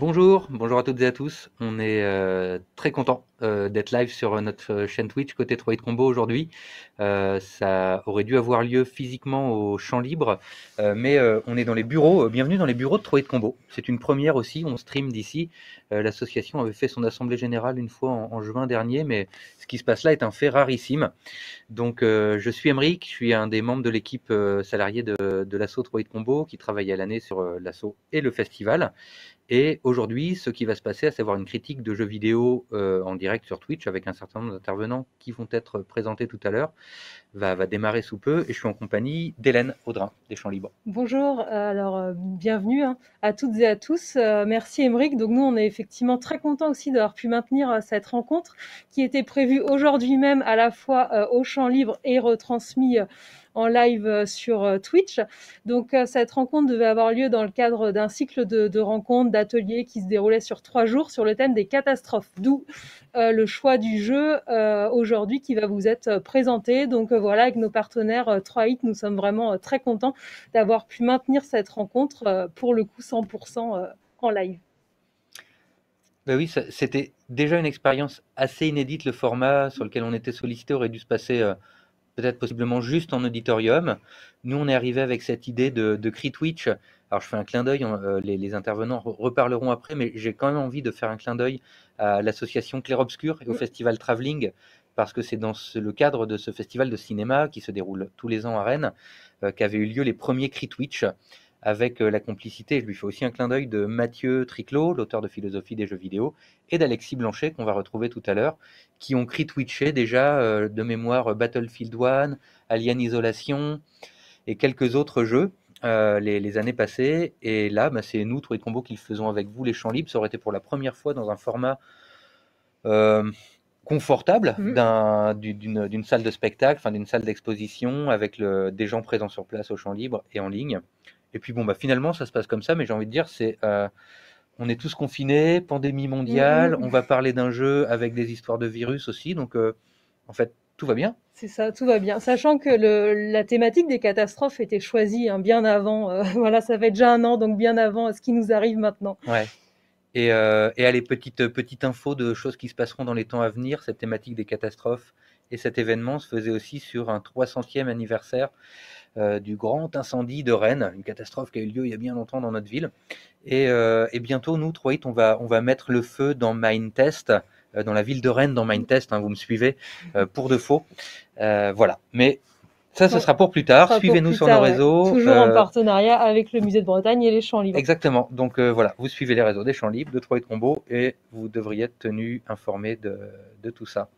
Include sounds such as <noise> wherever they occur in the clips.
Bonjour, bonjour à toutes et à tous. On est euh, très content euh, d'être live sur notre chaîne Twitch côté 3 Combo aujourd'hui. Euh, ça aurait dû avoir lieu physiquement au champ libre, mais on est dans les bureaux. bienvenue dans les bureaux de 3 Combo. C'est une première aussi, on stream d'ici. L'association avait fait son assemblée générale une fois en, juin dernier, mais ce qui se passe là est un fait rarissime. Donc je suis Emeric, je suis un des membres de l'équipe salariée de, de l'assaut 3 Combo qui travaille à l'année sur l'assaut et le festival. Et aujourd'hui, ce qui va se passer, à savoir une critique de jeux vidéo euh, en direct sur Twitch avec un certain nombre d'intervenants qui vont être présentés tout à l'heure, va, démarrer sous peu. Et je suis en compagnie d'Hélène Audrin, des Champs Libres. Bonjour, euh, alors euh, bienvenue hein, à toutes et à tous. merci Émeric. Donc nous, on est effectivement très contents aussi d'avoir pu maintenir cette rencontre qui était prévue aujourd'hui même à la fois au Champ Libre et retransmise en live euh, sur euh, Twitch. Donc euh, cette rencontre devait avoir lieu dans le cadre d'un cycle de, rencontres, d'ateliers qui se déroulait sur trois jours sur le thème des catastrophes. D'où le choix du jeu aujourd'hui qui va vous être présenté. Donc voilà, avec nos partenaires 3hit, nous sommes vraiment très contents d'avoir pu maintenir cette rencontre pour le coup 100% en live. Ben oui, c'était déjà une expérience assez inédite. Le format sur lequel on était sollicité aurait dû se passer peut-être possiblement juste en auditorium. Nous, on est arrivé avec cette idée de, de Twitch. Alors, je fais un clin d'œil, euh, les, intervenants reparleront après, mais j'ai quand même envie de faire un clin d'œil à l'association Clair Obscur et au festival Travelling, parce que c'est dans le cadre de ce festival de cinéma qui se déroule tous les ans à Rennes euh, qu'avaient eu lieu les premiers Crit Twitch avec euh, la complicité, je lui fais aussi un clin d'œil de Mathieu Triclot, l'auteur de Philosophie des jeux vidéo, et d'Alexis Blanchet, qu'on va retrouver tout à l'heure, qui ont crit twitché déjà euh, de mémoire Battlefield 1, Alien Isolation et quelques autres jeux. Euh, les, années passées, et là, bah, c'est nous, Trois Combo, qui le faisons avec vous, les champs libres. Ça aurait été pour la première fois dans un format confortable mmh. d'une salle de spectacle, d'une salle d'exposition, avec le, des gens présents sur place au champ libre et en ligne. Et puis bon, bah, finalement, ça se passe comme ça, mais j'ai envie de dire, c'est. Euh, on est tous confinés, pandémie mondiale, mmh. on va parler d'un jeu avec des histoires de virus aussi, donc euh, en fait, tout va bien. C'est ça, tout va bien. Sachant que le, la thématique des catastrophes était choisie hein, bien avant, euh, <laughs> voilà, ça fait déjà un an, donc bien avant ce qui nous arrive maintenant. Ouais. Et, et allez, petite, petite info de choses qui se passeront dans les temps à venir, cette thématique des catastrophes et cet événement se faisait aussi sur un 300e anniversaire euh, du grand incendie de Rennes, une catastrophe qui a eu lieu il y a bien longtemps dans notre ville. Et, euh, bientôt, nous, Troit, on va, on va mettre le feu dans Mindtest, euh, dans la ville de Rennes, dans Mindtest, hein, vous me suivez, pour de faux. voilà. Mais ça, ce sera pour plus tard. Suivez-nous sur nos réseaux. Toujours en partenariat avec le musée de Bretagne et les Champs Libres. Exactement. Donc voilà, vous suivez les réseaux des Champs Libres, de Troyes Trombeau, et vous devriez être tenu informé de, de, tout ça.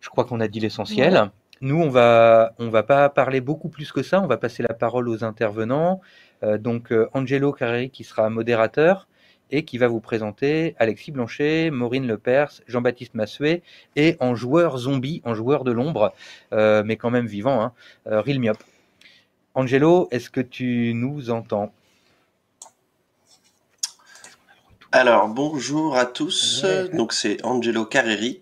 Je crois qu'on a dit l'essentiel. Nous, on va, on va pas parler beaucoup plus que ça. On va passer la parole aux intervenants. Euh, donc, euh, Angelo Carreri qui sera modérateur et qui va vous présenter Alexis Blanchet, Maureen Lepers, Jean-Baptiste Massuet et en joueur zombie, en joueur de l'ombre, euh, mais quand même vivant, hein, Ril Miop. Angelo, est-ce que tu nous entends? Alors bonjour à tous, donc c'est Angelo Carreri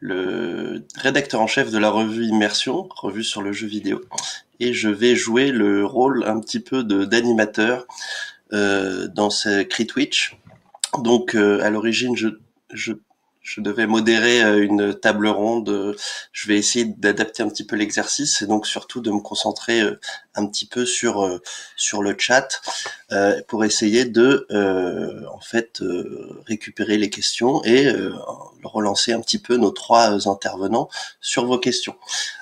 le rédacteur en chef de la revue Immersion, revue sur le jeu vidéo, et je vais jouer le rôle un petit peu d'animateur euh, dans ce Critwitch. Donc euh, à l'origine, je, je je devais modérer euh, une table ronde. Je vais essayer d'adapter un petit peu l'exercice et donc surtout de me concentrer euh, un petit peu sur euh, sur le chat pour essayer de en fait récupérer les questions et relancer un petit peu nos trois intervenants sur vos questions.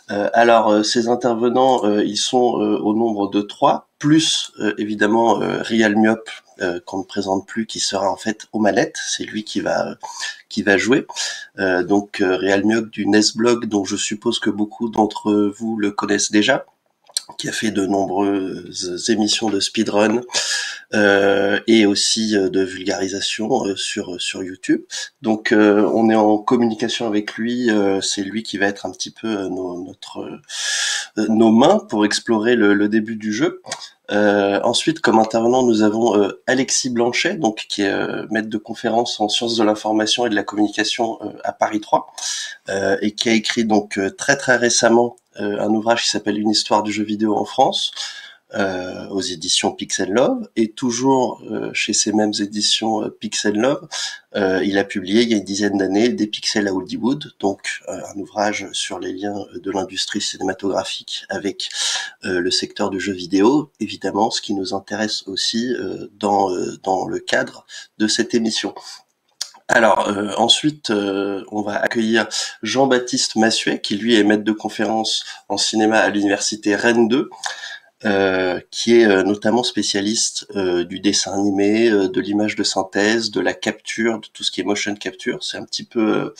alors ces intervenants, ils sont au nombre de trois, plus évidemment Rial Myop euh, qu'on ne présente plus, qui sera en fait aux manettes. C'est lui qui va qui va jouer. Euh, donc euh, Real Mioc du Nesblog, dont je suppose que beaucoup d'entre vous le connaissent déjà, qui a fait de nombreuses émissions de speedrun euh, et aussi de vulgarisation sur sur YouTube. Donc on est en communication avec lui. c'est lui qui va être un petit peu nos, notre nos mains pour explorer le, le début du jeu. Euh, ensuite, comme intervenant, nous avons euh, Alexis Blanchet, donc qui est euh, maître de conférence en sciences de l'information et de la communication à Paris 3, et qui a écrit donc très très récemment un ouvrage qui s'appelle Une histoire du jeu vidéo en France. euh, aux éditions Pixel Love et toujours euh, chez ces mêmes éditions euh, Pixel Love, il a publié il y a une dizaine d'années des Pixels à Hollywood, donc un ouvrage sur les liens de l'industrie cinématographique avec le secteur du jeu vidéo, évidemment ce qui nous intéresse aussi dans, dans le cadre de cette émission. Alors ensuite, on va accueillir Jean-Baptiste Massuet, qui lui est maître de conférence en cinéma à l'université Rennes 2, euh, qui est euh, notamment spécialiste euh, du dessin animé, de l'image de synthèse, de la capture, de tout ce qui est motion capture. C'est un petit peu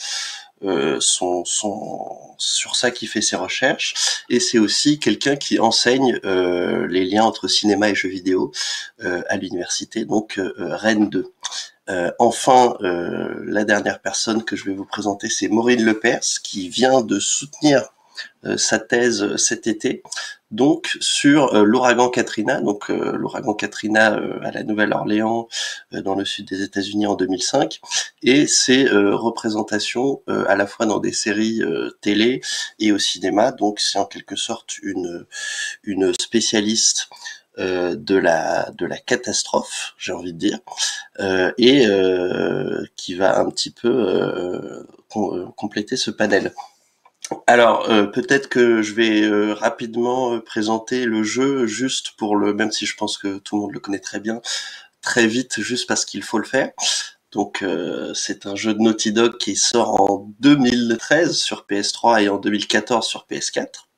son, son, sur ça qui fait ses recherches. Et c'est aussi quelqu'un qui enseigne les liens entre cinéma et jeux vidéo à l'université, donc Rennes 2. Enfin, la dernière personne que je vais vous présenter, c'est Maureen Lepers, qui vient de soutenir sa thèse cet été donc sur euh, l'ouragan Katrina, donc euh, l'ouragan Katrina euh, à la Nouvelle-Orléans dans le sud des États-Unis en 2005, et ses représentations à la fois dans des séries télé et au cinéma. Donc c'est en quelque sorte une une spécialiste de la de la catastrophe, j'ai envie de dire, et qui va un petit peu compléter ce panel. Alors euh, peut-être que je vais euh, rapidement euh, présenter le jeu juste pour le même si je pense que tout le monde le connaît très bien très vite juste parce qu'il faut le faire. Donc c'est un jeu de Naughty Dog qui sort en 2013 sur PS3 et en 2014 sur PS4.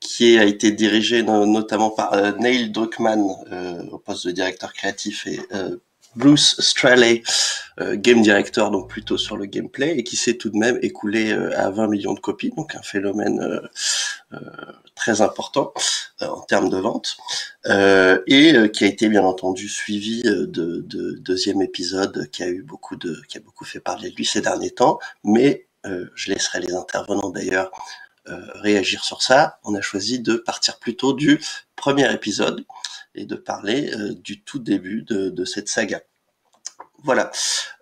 Qui a été dirigé notamment par Neil Druckmann au poste de directeur créatif et Bruce Straley, euh, game director, donc plutôt sur le gameplay, et qui s'est tout de même écoulé euh, à 20 millions de copies, donc un phénomène euh, très important en termes de vente, et qui a été bien entendu suivi de, de, deuxième épisode qui a eu beaucoup de, qui a beaucoup fait parler de lui ces derniers temps, mais je laisserai les intervenants d'ailleurs réagir sur ça. On a choisi de partir plutôt du premier épisode et de parler euh, du tout début de, cette saga. Voilà.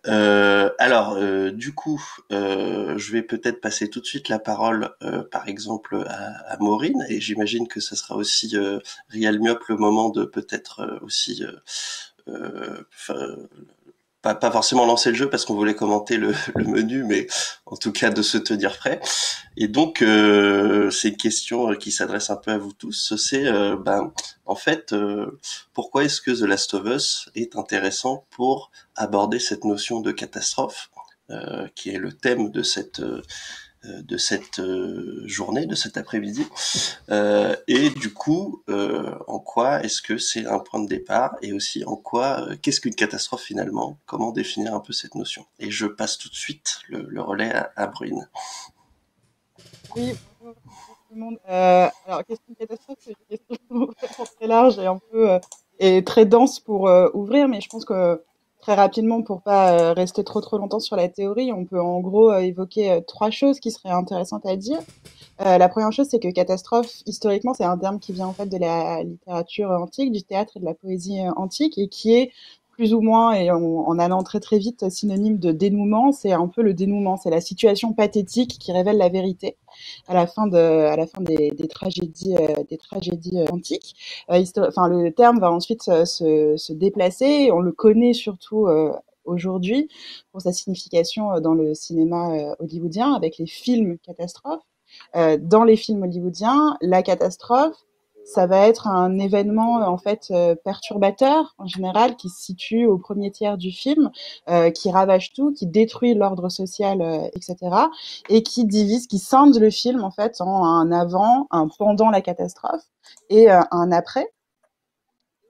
Euh, alors, euh, du coup, je vais peut-être passer tout de suite la parole, par exemple, à, Maureen, et j'imagine que ce sera aussi Rial Miop le moment de peut-être aussi pas, pas forcément lancer le jeu parce qu'on voulait commenter le, <laughs> le, menu, mais en tout cas de se tenir prêt. Et donc, euh, c'est une question qui s'adresse un peu à vous tous. C'est, euh, ben, en fait, euh, pourquoi est-ce que The Last of Us est intéressant pour aborder cette notion de catastrophe, euh, qui est le thème de cette euh, de cette euh, journée, de cet après-midi. Euh, et du coup, en quoi est-ce que c'est un point de départ et aussi en quoi, qu'est-ce qu'une catastrophe finalement? Comment définir un peu cette notion? Et je passe tout de suite le, relais à, à Brune. Oui, bonjour tout le monde. alors, qu'est-ce qu'une catastrophe? C'est une question <laughs> très large et un peu et très dense pour ouvrir, mais je pense que très rapidement pour pas euh, rester trop trop longtemps sur la théorie, on peut en gros euh, évoquer euh, trois choses qui seraient intéressantes à dire. la première chose, c'est que catastrophe, historiquement, c'est un terme qui vient en fait de la littérature antique, du théâtre et de la poésie antique, et qui est plus ou moins, et en, allant très très vite, synonyme de dénouement. C'est un peu le dénouement, c'est la situation pathétique qui révèle la vérité à la fin de, à la fin des, des tragédies, euh, des tragédies euh, antiques. Euh, enfin, le terme va ensuite se, se, déplacer. On le connaît surtout aujourd'hui pour sa signification dans le cinéma hollywoodien avec les films catastrophes. dans les films hollywoodiens, la catastrophe, ça va être un événement en fait euh, perturbateur en général qui se situe au premier tiers du film, euh, qui ravage tout, qui détruit l'ordre social, euh, etc. et qui divise, qui scinde le film en fait en un avant, un pendant la catastrophe et un après.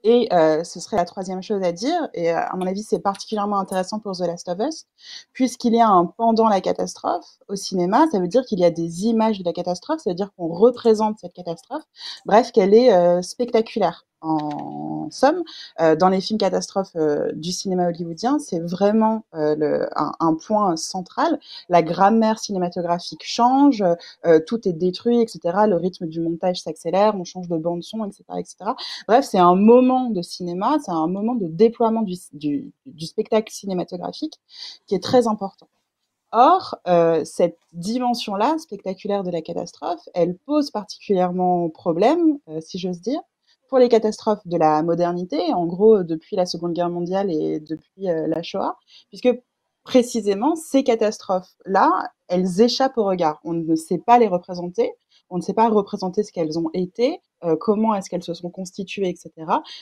Et euh, ce serait la troisième chose à dire, et euh, à mon avis c'est particulièrement intéressant pour The Last of Us, puisqu'il y a un pendant la catastrophe au cinéma, ça veut dire qu'il y a des images de la catastrophe, ça veut dire qu'on représente cette catastrophe, bref qu'elle est euh, spectaculaire en somme, euh, dans les films catastrophes euh, du cinéma hollywoodien, c'est vraiment euh, le, un, un, point central. La grammaire cinématographique change, tout est détruit, etc. Le rythme du montage s'accélère, on change de bande son, etc., etc. Bref, c'est un moment de cinéma, c'est un moment de déploiement du, du, du, spectacle cinématographique qui est très important. Or, euh, cette dimension-là, spectaculaire de la catastrophe, elle pose particulièrement problème, euh, si j'ose dire, pour les catastrophes de la modernité, en gros depuis la Seconde Guerre mondiale et depuis la Shoah, puisque précisément ces catastrophes-là, elles échappent au regard. On ne sait pas les représenter, on ne sait pas représenter ce qu'elles ont été, euh, comment est-ce qu'elles se sont constituées, etc.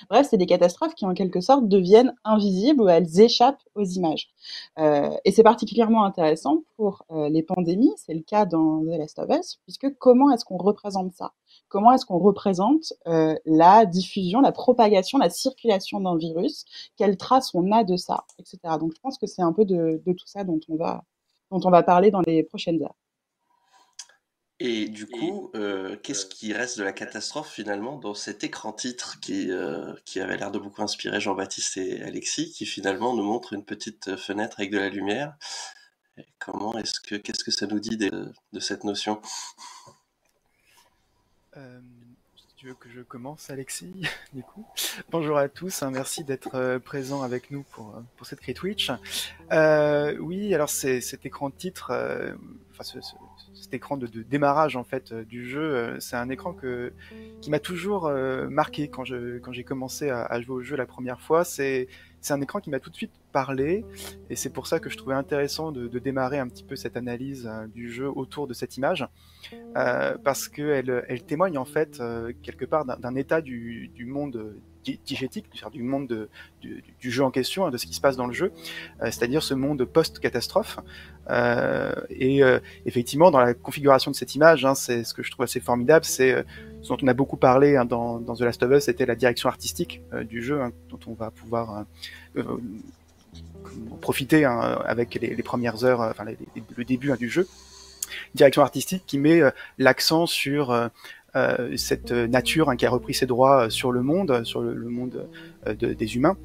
Bref, c'est des catastrophes qui en quelque sorte deviennent invisibles ou elles échappent aux images. Euh, et c'est particulièrement intéressant pour euh, les pandémies, c'est le cas dans The Last of Us, puisque comment est-ce qu'on représente ça? Comment est-ce qu'on représente la diffusion, la propagation, la circulation d'un virus? Quelle trace on a de ça, etc. Donc je pense que c'est un peu de, de tout ça dont on va dont on va parler dans les prochaines heures. Et du coup, euh, qu'est-ce qui reste de la catastrophe finalement dans cet écran titre qui, euh, qui avait l'air de beaucoup inspirer Jean-Baptiste et Alexis, qui finalement nous montre une petite fenêtre avec de la lumière? comment est-ce que qu'est-ce que ça nous dit de, de cette notion? Euh, tu veux que je commence, Alexis <laughs> Du coup, bonjour à tous, hein, merci d'être euh, présent avec nous pour, euh, pour cette Crit Twitch. Euh, oui, alors c'est cet écran titre, euh, enfin ce, ce, cet écran de, démarrage en fait du jeu, c'est un écran que qui m'a toujours marqué quand je quand j'ai commencé à, jouer au jeu la première fois. C'est un écran qui m'a tout de suite parlé et c'est pour ça que je trouvais intéressant de, démarrer un petit peu cette analyse du jeu autour de cette image euh, parce qu'elle elle témoigne en fait euh, quelque part d'un état du, du monde du monde de, du, jeu en question, de ce qui se passe dans le jeu, euh, c'est-à-dire ce monde post-catastrophe. Euh, et euh, effectivement, dans la configuration de cette image, hein, c'est ce que je trouve assez formidable, c'est ce dont on a beaucoup parlé hein, dans, dans, The Last of Us, c'était la direction artistique du jeu, hein, dont on va pouvoir profiter avec les, premières heures, enfin le début du jeu direction artistique qui met l'accent sur cette nature hein, qui a repris ses droits sur le monde, sur le, le monde de, des humains.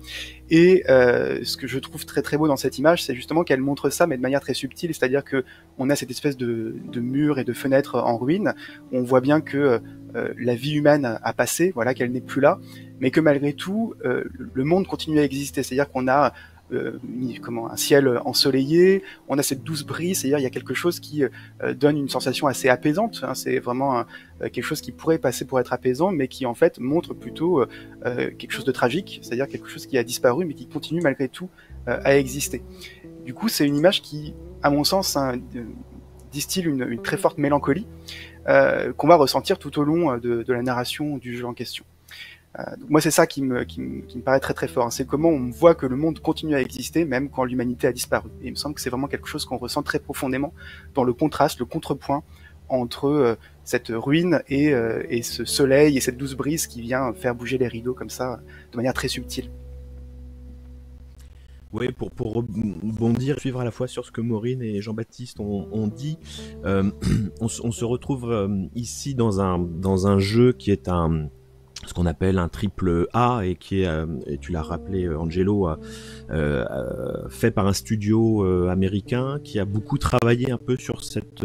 Et euh, ce que je trouve très très beau dans cette image, c'est justement qu'elle montre ça, mais de manière très subtile, c'est-à-dire que on a cette espèce de, de mur et de fenêtre en ruine. On voit bien que euh, la vie humaine a passé, voilà, qu'elle n'est plus là, mais que malgré tout, euh, le monde continue à exister. C'est-à-dire qu'on a euh, comment un ciel ensoleillé, on a cette douce brise, c'est-à-dire il y a quelque chose qui euh, donne une sensation assez apaisante. Hein, c'est vraiment euh, quelque chose qui pourrait passer pour être apaisant, mais qui en fait montre plutôt quelque chose de tragique, c'est-à-dire quelque chose qui a disparu, mais qui continue malgré tout à exister. Du coup, c'est une image qui, à mon sens, hein, distille une, très forte mélancolie qu'on va ressentir tout au long de la narration du jeu en question. Euh, moi, c'est ça qui me, qui, me, qui me, paraît très très fort. Hein. C'est comment on voit que le monde continue à exister même quand l'humanité a disparu. Et il me semble que c'est vraiment quelque chose qu'on ressent très profondément dans le contraste, le contrepoint entre euh, cette ruine et, euh, et, ce soleil et cette douce brise qui vient faire bouger les rideaux comme ça de manière très subtile. Oui, pour, pour rebondir, suivre à la fois sur ce que Maureen et Jean-Baptiste ont, ont, dit, euh, <clears throat> on, on, se retrouve euh, ici dans un, dans un jeu qui est un, ce qu'on appelle un triple A et qui est, euh, et tu l'as rappelé euh, Angelo, euh, euh, fait par un studio américain qui a beaucoup travaillé un peu sur cette,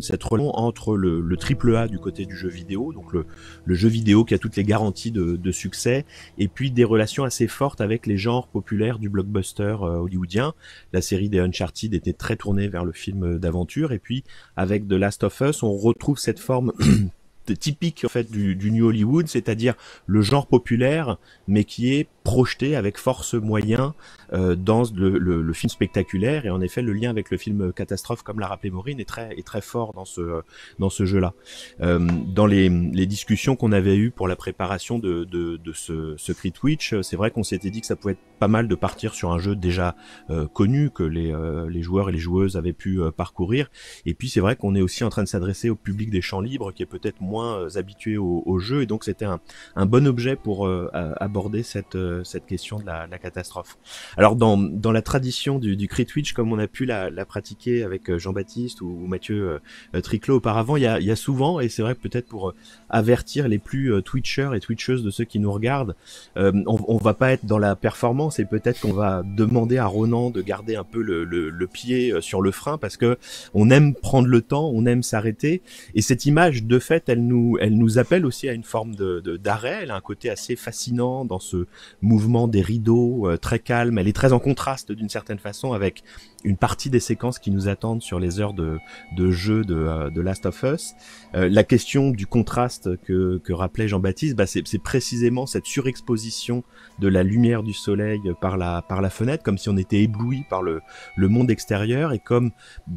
cette relation entre le, le, triple A du côté du jeu vidéo, donc le, le, jeu vidéo qui a toutes les garanties de, de, succès, et puis des relations assez fortes avec les genres populaires du blockbuster hollywoodien. La série des Uncharted était très tournée vers le film d'aventure, et puis avec The Last of Us, on retrouve cette forme <clears throat> typique en fait du, du New Hollywood, c'est-à-dire le genre populaire, mais qui est projeté avec force moyen euh, dans le, le, le, film spectaculaire. Et en effet le lien avec le film catastrophe comme l'a rappelé Maureen est très est très fort dans ce dans ce jeu là euh, dans les, les discussions qu'on avait eues pour la préparation de, de, de ce, Crit Twitch c'est vrai qu'on s'était dit que ça pouvait être pas mal de partir sur un jeu déjà euh, connu que les, euh, les joueurs et les joueuses avaient pu euh, parcourir. Et puis c'est vrai qu'on est aussi en train de s'adresser au public des champs libres qui est peut-être moins euh, habitué au, au, jeu et donc c'était un, un bon objet pour aborder cette cette question de la, la catastrophe. Alors dans, dans la tradition du, du Crit Twitch, comme on a pu la, la pratiquer avec euh, Jean-Baptiste ou, ou, Mathieu euh, Triclot auparavant, il y a, y a souvent, et c'est vrai peut-être pour euh, avertir les plus euh, Twitchers et Twitcheuses de ceux qui nous regardent, euh, on, on va pas être dans la performance et peut-être qu'on va demander à Ronan de garder un peu le, le, le, pied sur le frein parce que on aime prendre le temps, on aime s'arrêter et cette image de fait, elle elle nous appelle aussi à une forme de d'arrêt. Elle a un côté assez fascinant dans ce mouvement des rideaux, euh, très calme. Elle est très en contraste d'une certaine façon avec une partie des séquences qui nous attendent sur les heures de, de jeu de, de Last of Us. la question du contraste que, que rappelait Jean-Baptiste, bah, c'est précisément cette surexposition de la lumière du soleil par la, par la fenêtre, comme si on était ébloui par le, le monde extérieur et comme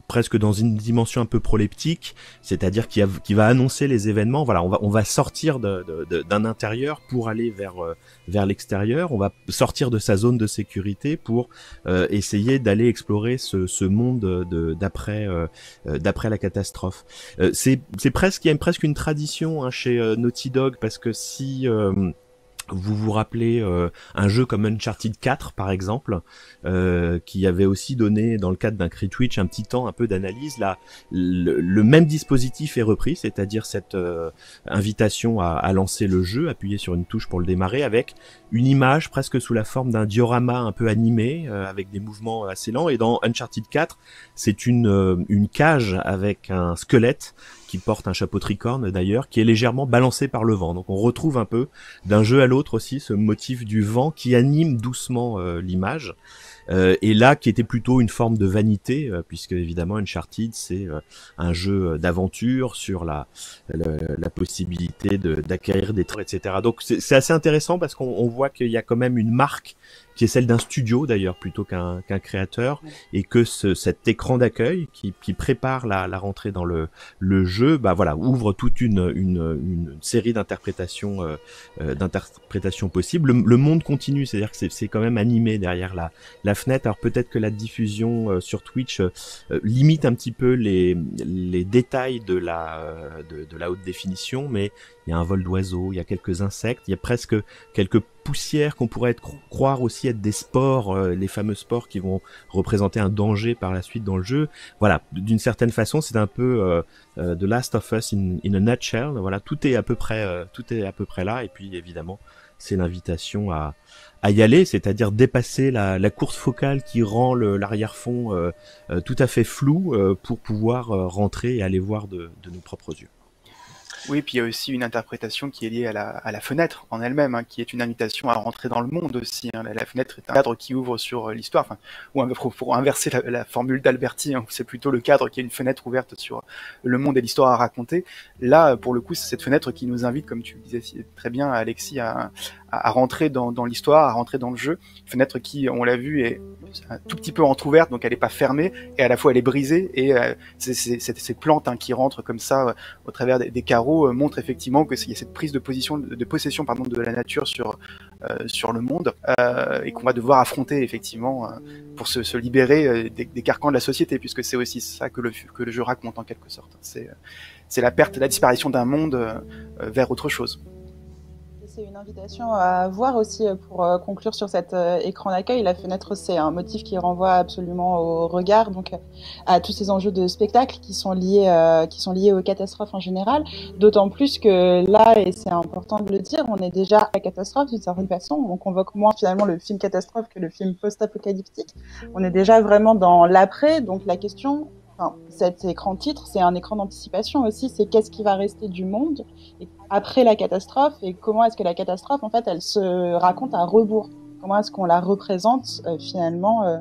presque dans une dimension un peu proleptique, c'est-à-dire qui, qui va annoncer les événements. Voilà, on va, on va sortir d'un intérieur pour aller vers, vers l'extérieur. On va sortir de sa zone de sécurité pour euh, essayer d'aller explorer ce, monde d'après euh, d'après la catastrophe. Euh, c'est presque il y a presque une tradition hein, chez Naughty Dog parce que si vous vous rappelez euh, un jeu comme Uncharted 4 par exemple, euh, qui avait aussi donné dans le cadre d'un cri Twitch un petit temps un peu d'analyse. Là, le, même dispositif est repris, c'est-à-dire cette euh, invitation à, lancer le jeu, appuyer sur une touche pour le démarrer, avec une image presque sous la forme d'un diorama un peu animé, avec des mouvements assez lents. Et dans Uncharted 4, c'est une une cage avec un squelette qui porte un chapeau tricorne d'ailleurs, qui est légèrement balancé par le vent. Donc on retrouve un peu d'un jeu à l'autre aussi ce motif du vent qui anime doucement euh, l'image. Euh, et là qui était plutôt une forme de vanité, euh, puisque évidemment Uncharted c'est un jeu d'aventure sur la, la, possibilité d'acquérir des traits, etc. Donc c'est assez intéressant parce qu'on voit qu'il y a quand même une marque qui est celle d'un studio d'ailleurs plutôt qu'un créateur, et que ce, cet écran d'accueil qui, qui, prépare la, la, rentrée dans le, le jeu, bah voilà, ouvre toute une, une, une série d'interprétations euh, euh d'interprétations possibles. Le, monde continue, c'est-à-dire que c'est quand même animé derrière la, la fenêtre. Alors peut-être que la diffusion euh, sur Twitch euh, limite un petit peu les, les détails de la, de, de la haute définition, mais il y a un vol d'oiseaux, il y a quelques insectes, il y a presque quelques poussières qu'on pourrait croire aussi être des spores, euh, les fameux spores qui vont représenter un danger par la suite dans le jeu. Voilà, d'une certaine façon, c'est un peu euh, euh, The Last of Us in, a nutshell. Voilà, tout est à peu près, tout est à peu près là. Et puis évidemment, c'est l'invitation à, à y aller, c'est-à-dire dépasser la, la, course focale qui rend l'arrière-fond tout à fait flou pour pouvoir rentrer et aller voir de, de nos propres yeux. Oui, puis il y a aussi une interprétation qui est liée à la, à la fenêtre en elle-même, hein, qui est une invitation à rentrer dans le monde aussi. Hein. La, fenêtre est un cadre qui ouvre sur euh, l'histoire, enfin, ou pour, pour inverser la, la formule d'Alberti, hein, c'est plutôt le cadre qui est une fenêtre ouverte sur le monde et l'histoire à raconter. Là, pour le coup, c'est cette fenêtre qui nous invite, comme tu disais très bien, Alexis, à, à, rentrer dans, dans l'histoire, à rentrer dans le jeu. Fenêtre qui, on l'a vu, est un tout petit peu entrouverte, donc elle n'est pas fermée, et à la fois elle est brisée, et euh, c'est ces plantes hein, qui rentrent comme ça euh, au travers des, carreaux euh, montrent effectivement que y a cette prise de position, de, possession de la nature sur euh, le monde, et qu'on va devoir affronter effectivement pour se, libérer des, carcans de la société, puisque c'est aussi ça que le que le jeu raconte en quelque sorte. C'est la perte, la disparition d'un monde vers autre chose c'est une invitation à voir aussi euh, pour euh, conclure sur cet euh, écran d'accueil. La fenêtre, c'est un motif qui renvoie absolument au regard, donc à tous ces enjeux de spectacle qui sont liés, qui sont liés aux catastrophes en général. D'autant plus que là, et c'est important de le dire, on est déjà à la catastrophe d'une certaine façon. On convoque moins finalement le film catastrophe que le film post-apocalyptique. On est déjà vraiment dans l'après, donc la question Enfin, cet écran titre, c'est un écran d'anticipation aussi. C'est qu'est-ce qui va rester du monde après la catastrophe et comment est-ce que la catastrophe, en fait, elle se raconte à rebours. Comment est-ce qu'on la représente euh, finalement euh,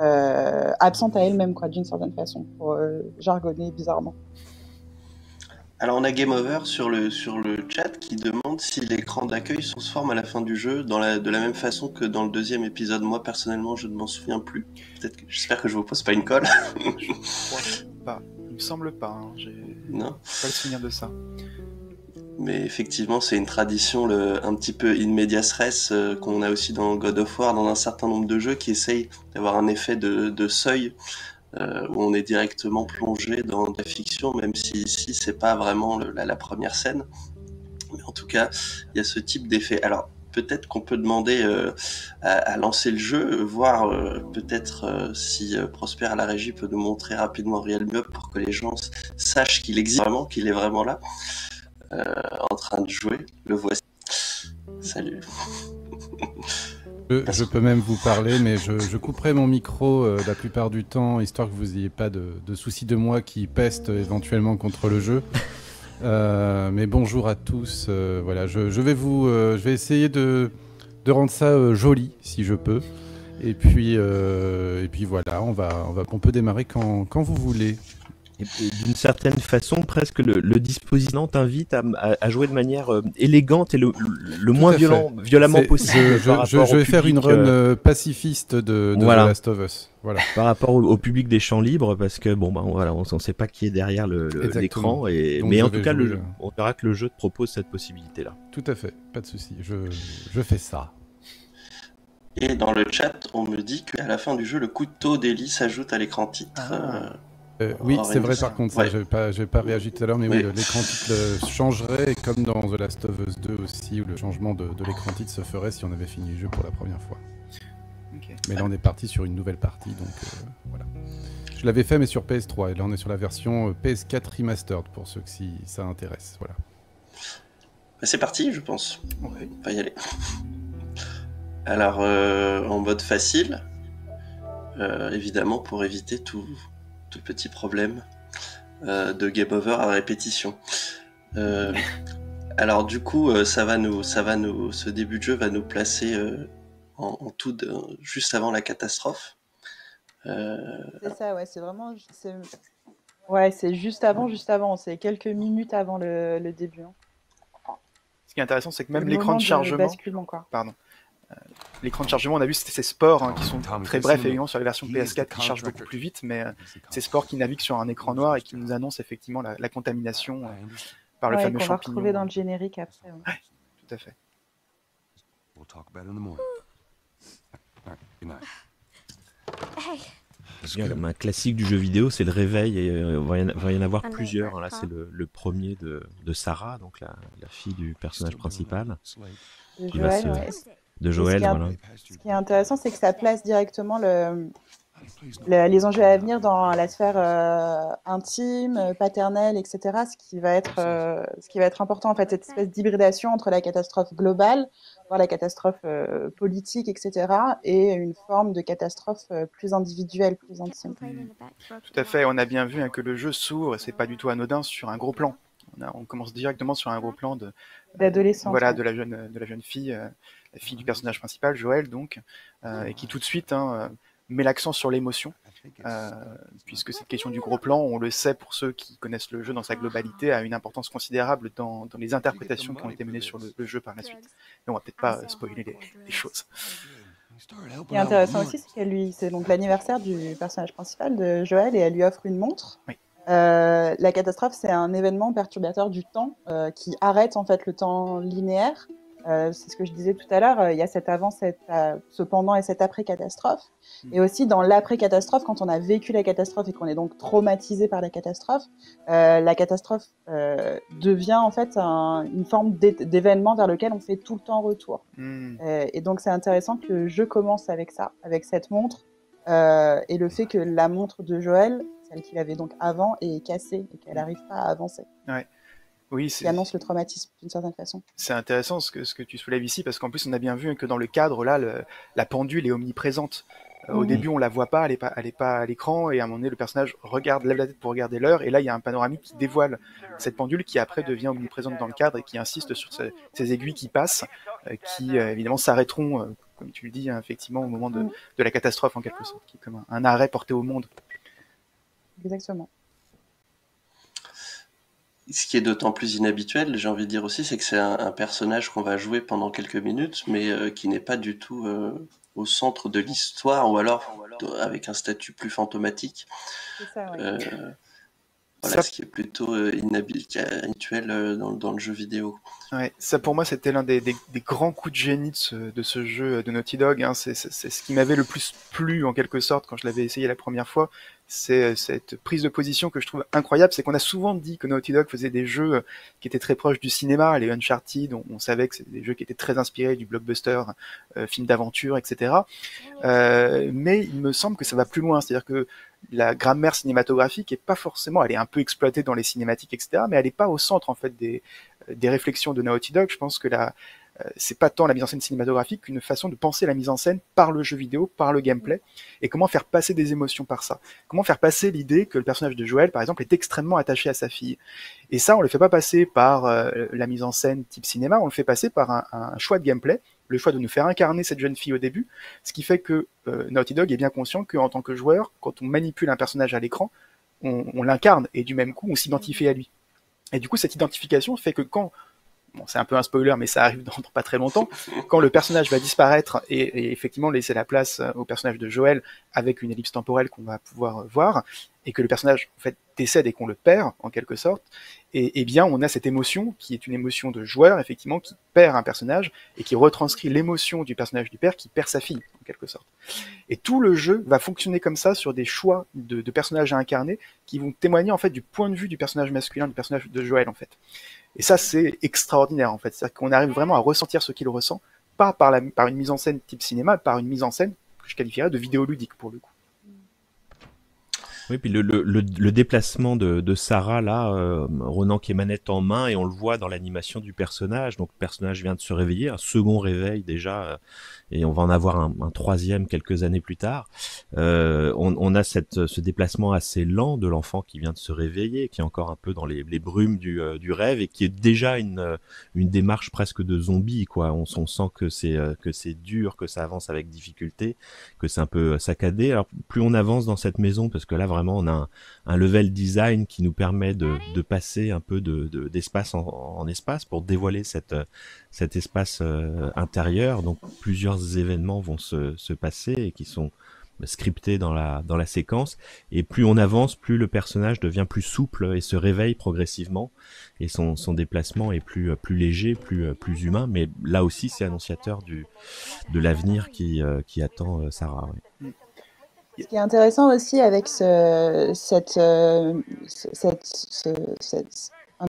euh, absente à elle-même, quoi, d'une certaine façon, pour jargonner bizarrement. Alors on a Game Over sur le, sur le chat qui demande si l'écran d'accueil se transforme à la fin du jeu dans la, de la même façon que dans le deuxième épisode. Moi personnellement je ne m'en souviens plus. Peut-être j'espère que je vous pose pas une colle. je crois pas. Il me semble pas. Hein. J'ai non. pas le souvenir de ça. Mais effectivement c'est une tradition le, un petit peu in medias res euh, qu'on a aussi dans God of War, dans un certain nombre de jeux qui essayent d'avoir un effet de, de seuil euh, où on est directement plongé dans la fiction, même si ici c'est pas vraiment la, première scène. Mais en tout cas, il y a ce type d'effet. Alors peut-être qu'on peut demander euh, à, lancer le jeu, voir euh, peut-être si Prosper à la régie peut nous montrer rapidement Real pour que les gens sachent qu'il existe vraiment, qu'il est vraiment là, en train de jouer. Le voici. Salut. <laughs> Je, peux même vous parler, mais je, couperai mon micro euh, la plupart du temps, histoire que vous n'ayez pas de, soucis de moi qui peste éventuellement contre le jeu. Euh, mais bonjour à tous. Euh, voilà, je, vais vous, je vais essayer de, rendre ça joli, si je peux. Et puis, et puis voilà, on, va, on, va, on peut démarrer quand, quand vous voulez. D'une certaine façon, presque le, le dispositif t'invite à, à, jouer de manière euh, élégante et le, le moins violent, violemment possible. Je, je, je vais faire une run euh, pacifiste de, de voilà. The Last of Us. Voilà. Par rapport au, au, public des champs libres, parce que bon, ben voilà, on ne sait pas qui est derrière l'écran, et mais en tout cas, le, on verra que le jeu te propose cette possibilité-là. Tout à fait, pas de souci. Je, je fais ça. Et dans le chat, on me dit qu'à la fin du jeu, le couteau d'Ellie s'ajoute à l'écran titre. Ah. Euh, euh, oui, c'est vrai par contre, ouais. je n'ai pas, pas, réagi tout à l'heure, mais oui, oui l'écran titre changerait, comme dans The Last of Us 2 aussi, où le changement de, de l'écran titre se ferait si on avait fini le jeu pour la première fois. Okay. Mais là, on est parti sur une nouvelle partie, donc euh, voilà. Je l'avais fait, mais sur PS3, et là, on est sur la version euh, PS4 Remastered, pour ceux qui ça intéresse. Voilà. Bah, c'est parti, je pense. Ouais. On va y aller. Alors, euh, en mode facile, euh, évidemment, pour éviter tout tout petit problème euh, de game over à répétition. Euh, <laughs> alors du coup, euh, ça va nous, ça va nous, ce début de jeu va nous placer euh, en, en, tout, de, juste avant la catastrophe. C'est ça, ouais, c'est vraiment, ouais, c'est juste avant, juste avant, c'est quelques minutes avant le, le début. Hein. Ce qui est intéressant, c'est que même l'écran de chargement, pardon, euh, l'écran de chargement, on a vu c'était ces sports hein, qui sont très brefs évidemment sur la version PS4 qui chargent beaucoup plus vite, mais euh, ces sports qui naviguent sur un écran noir et qui nous annoncent effectivement la, la contamination euh, par le ouais, fameux champignon. On va retrouver dans le générique après. Ouais. ouais tout à fait. Un classique du jeu vidéo, c'est le réveil, et euh, il va, va, y en avoir plusieurs. Là, c'est le, le, premier de, de Sarah, donc la, la, fille du personnage principal. De Joël, se... de Joël. Ce qui, voilà. ce qui est intéressant, c'est que ça place directement le, le, les enjeux à venir dans la sphère euh, intime, paternelle, etc. Ce qui va être, euh, ce qui va être important en fait, cette espèce d'hybridation entre la catastrophe globale, voire la catastrophe euh, politique, etc., et une forme de catastrophe euh, plus individuelle, plus intime. Tout à fait. On a bien vu hein, que le jeu s'ouvre, et c'est pas du tout anodin, sur un gros plan. On, a, on commence directement sur un gros plan de d'adolescence. Voilà, de la jeune, de la jeune fille, euh, la fille du personnage principal, Joël, donc, euh, et qui tout de suite hein, met l'accent sur l'émotion, euh, puisque cette question du gros plan, on le sait pour ceux qui connaissent le jeu dans sa globalité, a une importance considérable dans, dans les interprétations qui ont été menées sur le, le jeu par la suite. Mais on va peut-être pas spoiler les, les choses. Ce qui est intéressant aussi, c'est qu'elle lui, c'est donc l'anniversaire du personnage principal de Joël et elle lui offre une montre. Oui. Euh, la catastrophe, c'est un événement perturbateur du temps euh, qui arrête en fait le temps linéaire. Euh, c'est ce que je disais tout à l'heure. Il y a cet avant, cet, ce pendant et cette après catastrophe. Et aussi dans l'après catastrophe, quand on a vécu la catastrophe et qu'on est donc traumatisé par la catastrophe, la catastrophe devient en fait un, une forme d'événement vers lequel on fait tout le temps retour. Mm. et donc c'est intéressant que jeu commence avec ça, avec cette montre. et le fait que la montre de Joël celle qu'il avait donc avant est cassée et qu'elle n'arrive pas à avancer. Ouais. Oui, qui annonce le traumatisme d'une certaine façon. C'est intéressant ce que, ce que tu soulèves ici parce qu'en plus on a bien vu que dans le cadre là, le, la pendule est omniprésente. Euh, mmh. Au début on la voit pas, elle est pas, elle est pas à l'écran et à un moment donné le personnage regarde, lève la tête pour regarder l'heure et là il y a un panoramique qui dévoile cette pendule qui après devient omniprésente dans le cadre et qui insiste sur ces, ces aiguilles qui passent, euh, qui euh, évidemment s'arrêteront, comme tu le dis, hein, effectivement au moment de, mmh. de, la catastrophe en quelque sorte, qui est comme un, un arrêt porté au monde. Exactement. Ce qui est d'autant plus inhabituel, j'ai envie de dire aussi, c'est que c'est un, un, personnage qu'on va jouer pendant quelques minutes, mais euh, qui n'est pas du tout euh, au centre de l'histoire, ou alors avec un statut plus fantomatique. Ça, ouais. euh, voilà, ça... ce qui est plutôt euh, inhabituel euh, dans, dans, le jeu vidéo. Ouais, ça pour moi c'était l'un des, des, des, grands coups de génie de ce, de ce jeu de Naughty Dog. Hein. C'est ce qui m'avait le plus plu en quelque sorte quand je l'avais essayé la première fois. C'est euh, cette prise de position que je trouve incroyable. C'est qu'on a souvent dit que Naughty Dog faisait des jeux qui étaient très proches du cinéma. Les Uncharted, on, on savait que c'était des jeux qui étaient très inspirés du blockbuster, euh, film d'aventure, etc. Euh, mais il me semble que ça va plus loin. C'est-à-dire que la grammaire cinématographique est pas forcément, elle est un peu exploitée dans les cinématiques, etc., mais elle n'est pas au centre en fait des, des réflexions de Naughty Dog. Je pense que la, euh, c'est pas tant la mise en scène cinématographique qu'une façon de penser la mise en scène par le jeu vidéo, par le gameplay, et comment faire passer des émotions par ça. Comment faire passer l'idée que le personnage de Joël, par exemple, est extrêmement attaché à sa fille. Et ça, on le fait pas passer par euh, la mise en scène type cinéma, on le fait passer par un, un, choix de gameplay, le choix de nous faire incarner cette jeune fille au début, ce qui fait que euh, Naughty Dog est bien conscient qu'en tant que joueur, quand on manipule un personnage à l'écran, on, on l'incarne et du même coup, on s'identifie à lui. Et du coup, cette identification fait que quand c'est un peu un spoiler, mais ça arrive <laughs> dans, pas très longtemps, quand le personnage va disparaître et, effectivement laisser la place au personnage de Joël avec une ellipse temporelle qu'on va pouvoir voir, et que le personnage en fait décède et qu'on le perd en quelque sorte, et, et, bien on a cette émotion qui est une émotion de joueur effectivement qui perd un personnage et qui retranscrit l'émotion du personnage du père qui perd sa fille en quelque sorte. Et tout le jeu va fonctionner comme ça sur des choix de, de personnages à incarner qui vont témoigner en fait du point de vue du personnage masculin, du personnage de Joël en fait. Et ça, c'est extraordinaire, en fait. C'est-à-dire qu'on arrive vraiment à ressentir ce qu'il ressent, pas par, la, par une mise en scène type cinéma, par une mise en scène que je qualifierais de vidéoludique, pour le coup. Oui, puis le, le, le, le déplacement de, de, Sarah, là, euh, Ronan qui est manette en main, et on le voit dans l'animation du personnage. Donc, le personnage vient de se réveiller, un second réveil déjà, euh, et on va en avoir un, un troisième quelques années plus tard. Euh, on, on, a cette, ce déplacement assez lent de l'enfant qui vient de se réveiller, qui est encore un peu dans les, les brumes du, euh, du, rêve, et qui est déjà une, une démarche presque de zombie, quoi. On, on sent que c'est euh, que c'est dur, que ça avance avec difficulté, que c'est un peu saccadé. Alors, plus on avance dans cette maison, parce que là, on a un, level design qui nous permet de, passer un peu d'espace de, en, espace pour dévoiler cet espace euh, intérieur. Donc plusieurs événements vont se, se passer et qui sont scriptés dans la séquence et plus on avance plus le personnage devient plus souple et se réveille progressivement et son, déplacement est plus léger plus humain mais là aussi c'est annonciateur de l'avenir qui qui attend Sarah ouais. Ce qui est intéressant aussi avec ce, cette, euh, cette, ce,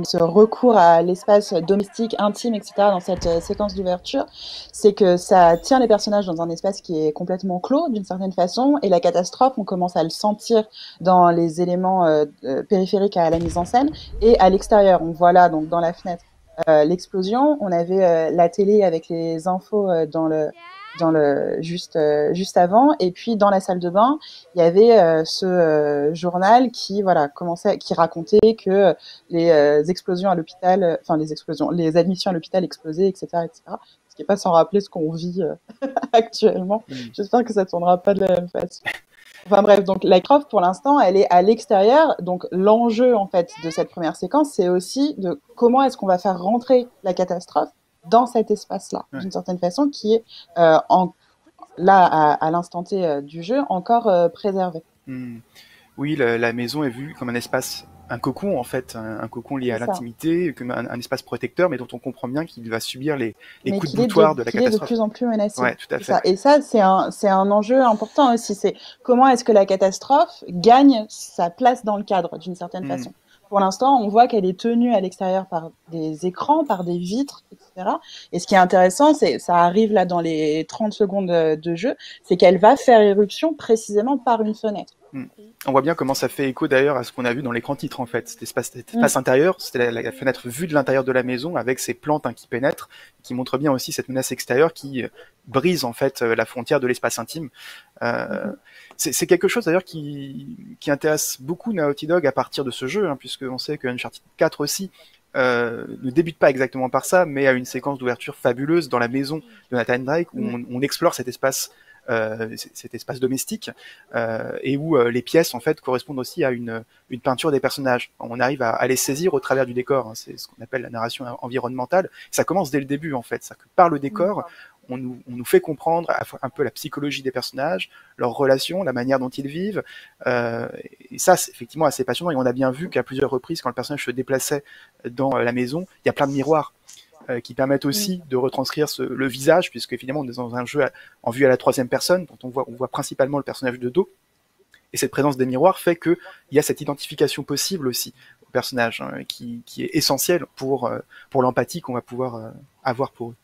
ce recours à l'espace domestique, intime, etc., dans cette euh, séquence d'ouverture, c'est que ça tient les personnages dans un espace qui est complètement clos, d'une certaine façon, et la catastrophe, on commence à le sentir dans les éléments euh, périphériques à la mise en scène, et à l'extérieur, on voit là, donc dans la fenêtre, l'explosion, on avait la télé avec les infos dans le dans le juste euh, juste avant et puis dans la salle de bain il y avait euh, ce euh, journal qui voilà commençait qui racontait que les explosions à l'hôpital enfin les explosions les admissions à l'hôpital explosaient etc etc ce qui est pas sans rappeler ce qu'on vit <laughs> actuellement mmh. j'espère que ça tournera pas de la même façon Enfin bref, donc la Croft pour l'instant, elle est à l'extérieur. Donc l'enjeu en fait de cette première séquence, c'est aussi de comment est-ce qu'on va faire rentrer la catastrophe dans cet espace-là, ouais. d'une certaine façon, qui est euh, en, là, à, à l'instant T euh, du jeu, encore euh, préservé. Mmh. Oui, la, la, maison est vue comme un espace, un cocon en fait, un, un cocon lié à l'intimité, comme un, un, espace protecteur, mais dont on comprend bien qu'il va subir les, les coups de boutoir de, de, la catastrophe. est de plus en plus menacé. Ouais, tout à fait. Ça. Et ça, c'est un, enjeu important aussi. C'est comment est-ce que la catastrophe gagne sa place dans le cadre, d'une certaine mmh. façon. Pour l'instant, on voit qu'elle est tenue à l'extérieur par des écrans, par des vitres, etc. Et ce qui est intéressant, c'est ça arrive là dans les 30 secondes de jeu, c'est qu'elle va faire éruption précisément par une fenêtre. Hmm. On voit bien comment ça fait écho d'ailleurs à ce qu'on a vu dans l'écran titre en fait. Cet espace, cet espace mmh. intérieur, c'était la, la, fenêtre vue de l'intérieur de la maison avec ces plantes hein, qui pénètrent, qui montrent bien aussi cette menace extérieure qui euh, brise en fait euh, la frontière de l'espace intime. Euh, mmh. C'est quelque chose d'ailleurs qui, qui intéresse beaucoup Naughty Dog à partir de ce jeu, hein, puisqu'on sait que Uncharted 4 aussi euh, ne débute pas exactement par ça, mais a une séquence d'ouverture fabuleuse dans la maison de Nathan Drake où mmh. on, on explore cet espace euh, cet espace domestique euh, et où euh, les pièces en fait correspondent aussi à une, une peinture des personnages. On arrive à, à les saisir au travers du décor. Hein, c'est ce qu'on appelle la narration environnementale. Ça commence dès le début en fait. C'est que par le décor, on nous, on nous, fait comprendre un peu la psychologie des personnages, leurs relations, la manière dont ils vivent. Euh, et ça, c'est effectivement assez passionnant. Et on a bien vu qu'à plusieurs reprises, quand le personnage se déplaçait dans la maison, il y a plein de miroirs euh, qui permettent aussi de retranscrire ce, le visage, puisque évidemment on est dans un jeu à, en vue à la troisième personne, dont on voit, on voit principalement le personnage de dos. Et cette présence des miroirs fait qu'il y a cette identification possible aussi au personnage, hein, qui, qui, est essentielle pour, euh, pour l'empathie qu'on va pouvoir euh, avoir pour eux.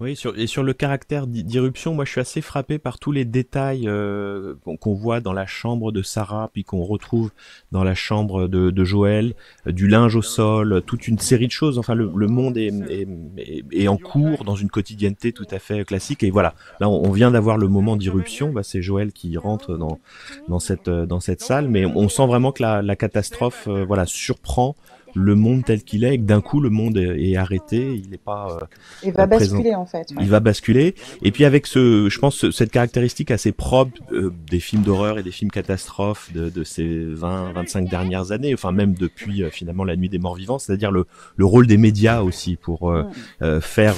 Oui, sur, et sur le caractère d'irruption, moi je suis assez frappé par tous les détails euh, qu'on voit dans la chambre de Sarah, puis qu'on retrouve dans la chambre de, de Joël, euh, du linge au sol, toute une série de choses. Enfin, le, le monde est, est, est, en cours dans une quotidienneté tout à fait classique. Et voilà, là on, vient d'avoir le moment d'irruption. Bah, C'est Joël qui rentre dans, dans, cette, dans cette salle, mais on sent vraiment que la, la catastrophe euh, voilà, surprend le monde tel qu'il est et que d'un coup le monde est, arrêté, il n'est pas. Euh, il va basculer en fait. Il va basculer. Et puis avec ce, je pense cette caractéristique assez propre euh, des films d'horreur et des films catastrophes de, de ces 20-25 dernières années, enfin même depuis euh, finalement la nuit des morts vivants, c'est-à-dire le, le rôle des médias aussi pour euh, mm. faire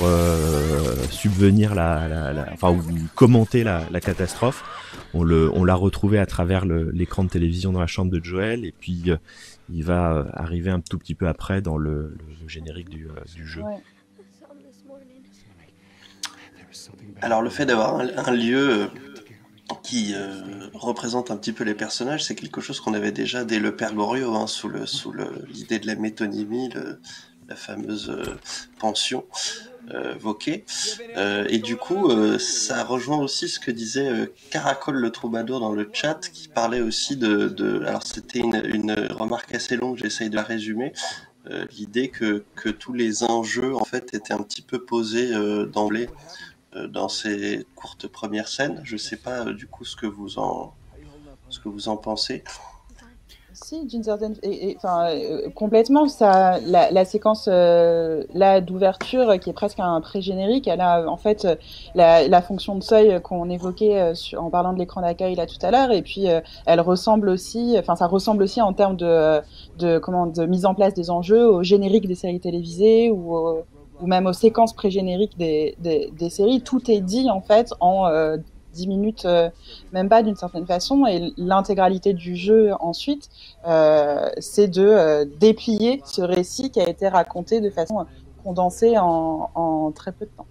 subvenir la, la, la, enfin ou commenter la, la catastrophe. On le, on l'a retrouvé à travers l'écran de télévision dans la chambre de Joël et puis il va euh, arriver un tout petit peu après dans le, le générique du, euh, du jeu. Ouais. Alors le fait d'avoir un, un, lieu euh, qui euh, représente un petit peu les personnages, c'est quelque chose qu'on avait déjà dès le Père Goriot, hein, sous l'idée sous de la métonymie, le, la fameuse euh, pension euh, Vauquet. Euh, et du coup, ça rejoint aussi ce que disait Caracol le troubadour dans le chat, qui parlait aussi de... alors c'était une, remarque assez longue, j'essaye de la résumer. L'idée que, que tous les enjeux en fait étaient un petit peu posés d'emblée dans ces courtes premières scènes. Je sais pas du coup ce que vous en ce que vous en pensez. Si, d'une certaine, et, enfin, euh, complètement. Ça, la, séquence euh, là d'ouverture, qui est presque un pré-générique, elle a en fait la, fonction de seuil qu'on évoquait euh, en parlant de l'écran d'accueil là tout à l'heure, et puis elle ressemble aussi, enfin, ça ressemble aussi en termes de, de comment, de mise en place des enjeux au générique des séries télévisées ou ou même aux séquences pré-génériques des, des, séries. Tout est dit en fait en 10 minutes, euh, même pas d'une certaine façon. Et l'intégralité du jeu ensuite, euh, c'est de euh, déplier ce récit qui a été raconté de façon condensée en, en très peu de temps.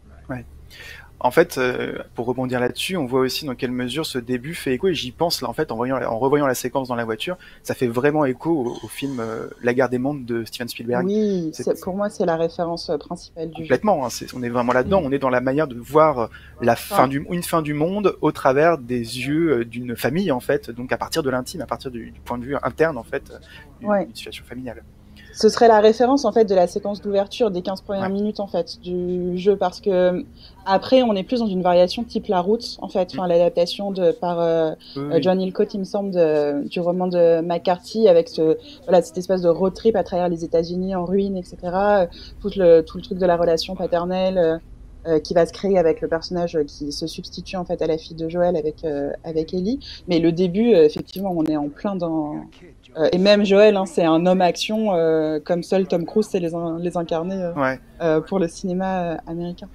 En fait, euh, pour rebondir là-dessus, on voit aussi dans quelle mesure ce début fait écho, et j'y pense là en fait en, voyant, en revoyant la séquence dans la voiture, ça fait vraiment écho au, au film euh, La guerre des mondes de Steven Spielberg. Oui, pour moi c'est la référence euh, principale du Complètement, hein, on est vraiment là-dedans, mmh. on est dans la manière de voir la fin du, une fin du monde au travers des yeux d'une famille en fait, donc à partir de l'intime, à partir du, du, point de vue interne en fait, d'une ouais. situation familiale ce serait la référence en fait de la séquence d'ouverture des 15 premières ouais. minutes en fait du jeu parce que après on est plus dans une variation type la route en fait enfin l'adaptation de par euh, oui. John Hillcoat il me semble de, du roman de McCarthy avec ce voilà cette espèce de road trip à travers les États-Unis en ruine etc tout le tout le truc de la relation paternelle euh, qui va se créer avec le personnage qui se substitue en fait à la fille de Joël avec euh, avec Ellie mais le début euh, effectivement on est en plein dans euh, et même Joël, hein, c'est un homme action euh, comme seul Tom Cruise sait les, in les incarner euh, ouais. Euh, pour le cinéma américain.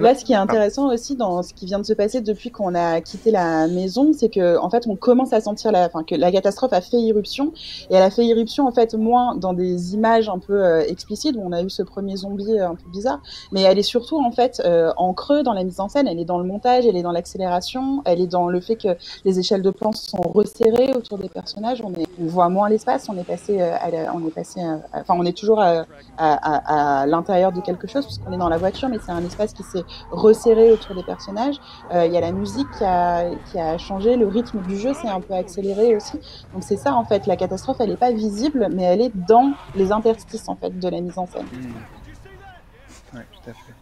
Là, ce qui est intéressant aussi dans ce qui vient de se passer depuis qu'on a quitté la maison, c'est que en fait, on commence à sentir la, enfin, que la catastrophe a fait irruption et elle a fait irruption en fait moins dans des images un peu euh, explicites où on a eu ce premier zombie un peu bizarre, mais elle est surtout en fait euh, en creux dans la mise en scène. Elle est dans le montage, elle est dans l'accélération, elle est dans le fait que les échelles de plan sont resserrées autour des personnages. On, est, on voit moins l'espace. On est passé, à la, on est passé, enfin, on est toujours à, à, à l'intérieur de quelque chose puisqu'on est dans la voiture, mais c'est un espace qui s'est resserré autour des personnages. Euh, il y a la musique qui a, qui a changé, le rythme du jeu s'est un peu accéléré aussi. Donc c'est ça en fait, la catastrophe, elle n'est pas visible, mais elle est dans les interstices en fait de la mise en scène. Mmh. Ouais, tout à fait.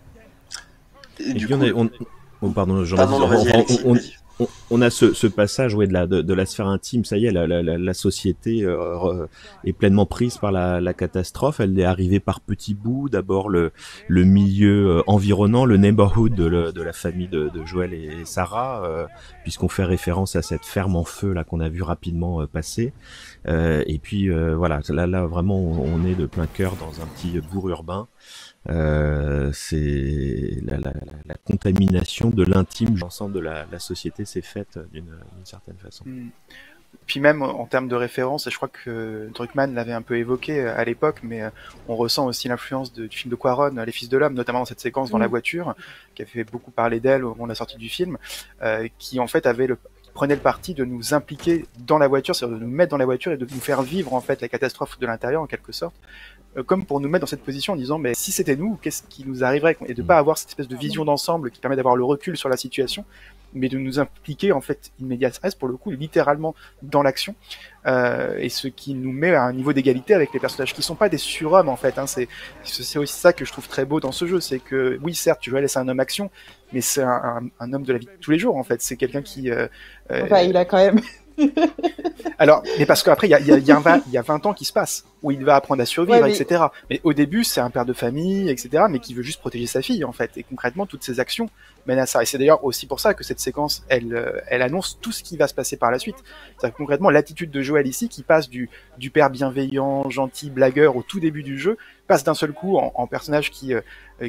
Et, Et du coup, on, est, on... Oh, pardon, j'en ai on, on, on, on, a ce, ce passage ouais, de, la, de, de, la sphère intime, ça y est, la, la, la société euh, est pleinement prise par la, la, catastrophe. Elle est arrivée par petits bouts. D'abord le, le milieu euh, environnant, le neighborhood de, le, de la famille de, de, Joël et Sarah, euh, puisqu'on fait référence à cette ferme en feu là qu'on a vu rapidement euh, passer. Euh, et puis voilà, là, là vraiment on, est de plein cœur dans un petit bourg urbain. Euh, c'est la, la, la, contamination de l'intime, l'ensemble de la, la société s'est faite d'une certaine façon. Mm. Puis même en termes de référence, je crois que Druckmann l'avait un peu évoqué à l'époque, mais on ressent aussi l'influence du film de Quaron, Les Fils de l'Homme, notamment dans cette séquence dans mmh. la voiture, qui a fait beaucoup parler d'elle au moment de la sortie du film, euh, qui en fait avait le, prenait le parti de nous impliquer dans la voiture, c'est-à-dire de nous mettre dans la voiture et de nous faire vivre en fait la catastrophe de l'intérieur en quelque sorte, euh, comme pour nous mettre dans cette position en disant mais si c'était nous, qu'est-ce qui nous arriverait? Et de pas avoir cette espèce de vision d'ensemble qui permet d'avoir le recul sur la situation, mais de nous impliquer en fait immédiatement pour le coup littéralement dans l'action euh, et ce qui nous met à un niveau d'égalité avec les personnages qui sont pas des surhommes en fait. Hein, c'est c'est aussi ça que je trouve très beau dans ce jeu, c'est que oui certes tu vois c'est un homme action, mais c'est un, un, homme de la vie de tous les jours en fait. C'est quelqu'un qui euh, enfin, il a quand même <laughs> Alors, mais parce qu'après, il y a, y, a, y, a y a 20 ans qui se passent, où il va apprendre à survivre, mais... etc. Mais au début, c'est un père de famille, etc., mais qui veut juste protéger sa fille, en fait. Et concrètement, toutes ses actions mènent à ça. Et c'est d'ailleurs aussi pour ça que cette séquence, elle, euh, elle annonce tout ce qui va se passer par la suite. C'est concrètement l'attitude de Joël ici, qui passe du, du père bienveillant, gentil, blagueur au tout début du jeu, passe d'un seul coup en, en personnage qui, euh,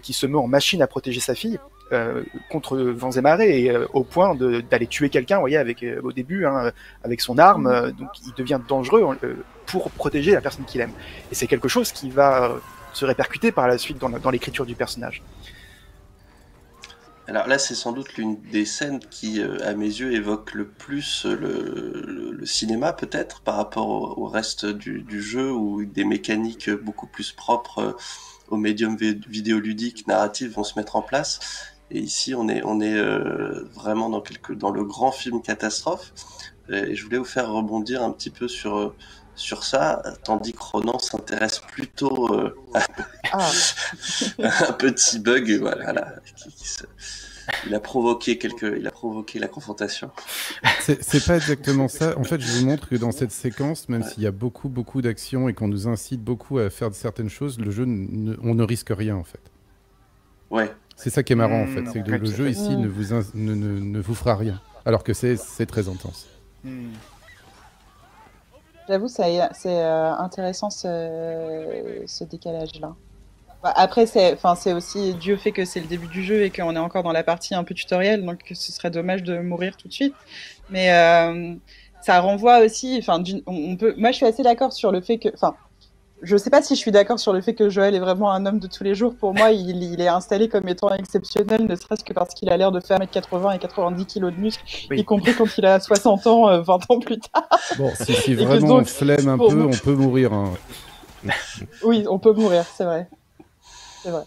qui se met en machine à protéger sa fille, euh, contre vents et marées, et euh, au point d'aller tuer quelqu'un, vous voyez, avec, euh, au début, hein, avec son arme, euh, donc il devient dangereux pour protéger la personne qu'il aime. Et c'est quelque chose qui va se répercuter par la suite dans, dans l'écriture du personnage. Alors là, c'est sans doute l'une des scènes qui, à mes yeux, évoque le plus le, le, le cinéma, peut-être, par rapport au, au reste du, du, jeu, où des mécaniques beaucoup plus propres au médium vidéoludique, narratif vont se mettre en place. Et ici, on est, on est euh, vraiment dans, quelque, dans le grand film catastrophe. Et je voulais vous faire rebondir un petit peu sur, euh, sur ça, tandis que Ronan s'intéresse plutôt euh, à ah. <laughs> un petit bug, voilà, là, qui, qui se... il a provoqué quelque, il a provoqué la confrontation. C'est pas exactement ça. En fait, je vous montre que dans cette séquence, même ouais. s'il y a beaucoup, beaucoup d'actions et qu'on nous incite beaucoup à faire certaines choses, le jeu, ne, on ne risque rien en fait. Ouais. C'est ça qui est marrant mmh, en fait, c'est que le jeu ici mmh. ne, vous ne, ne, ne, vous fera rien, alors que c'est très intense. Mmh. J'avoue, c'est euh, intéressant ce, ce décalage-là. Bah, après, c'est aussi Dieu fait que c'est le début du jeu et qu'on est encore dans la partie un peu tutoriel, donc ce serait dommage de mourir tout de suite. Mais euh, ça renvoie aussi, enfin, on peut. Moi, je suis assez d'accord sur le fait que, enfin, je ne sais pas si je suis d'accord sur le fait que Joël est vraiment un homme de tous les jours. Pour moi, il, il est installé comme étant exceptionnel, ne serait-ce que parce qu'il a l'air de faire 1m80 et 90 kg de muscles, oui. y compris quand il a 60 ans, euh, 20 ans plus tard. Bon, si, si vraiment donc, on flemme un peu, on peut mourir. Hein. oui, on peut mourir, c'est vrai. C'est vrai.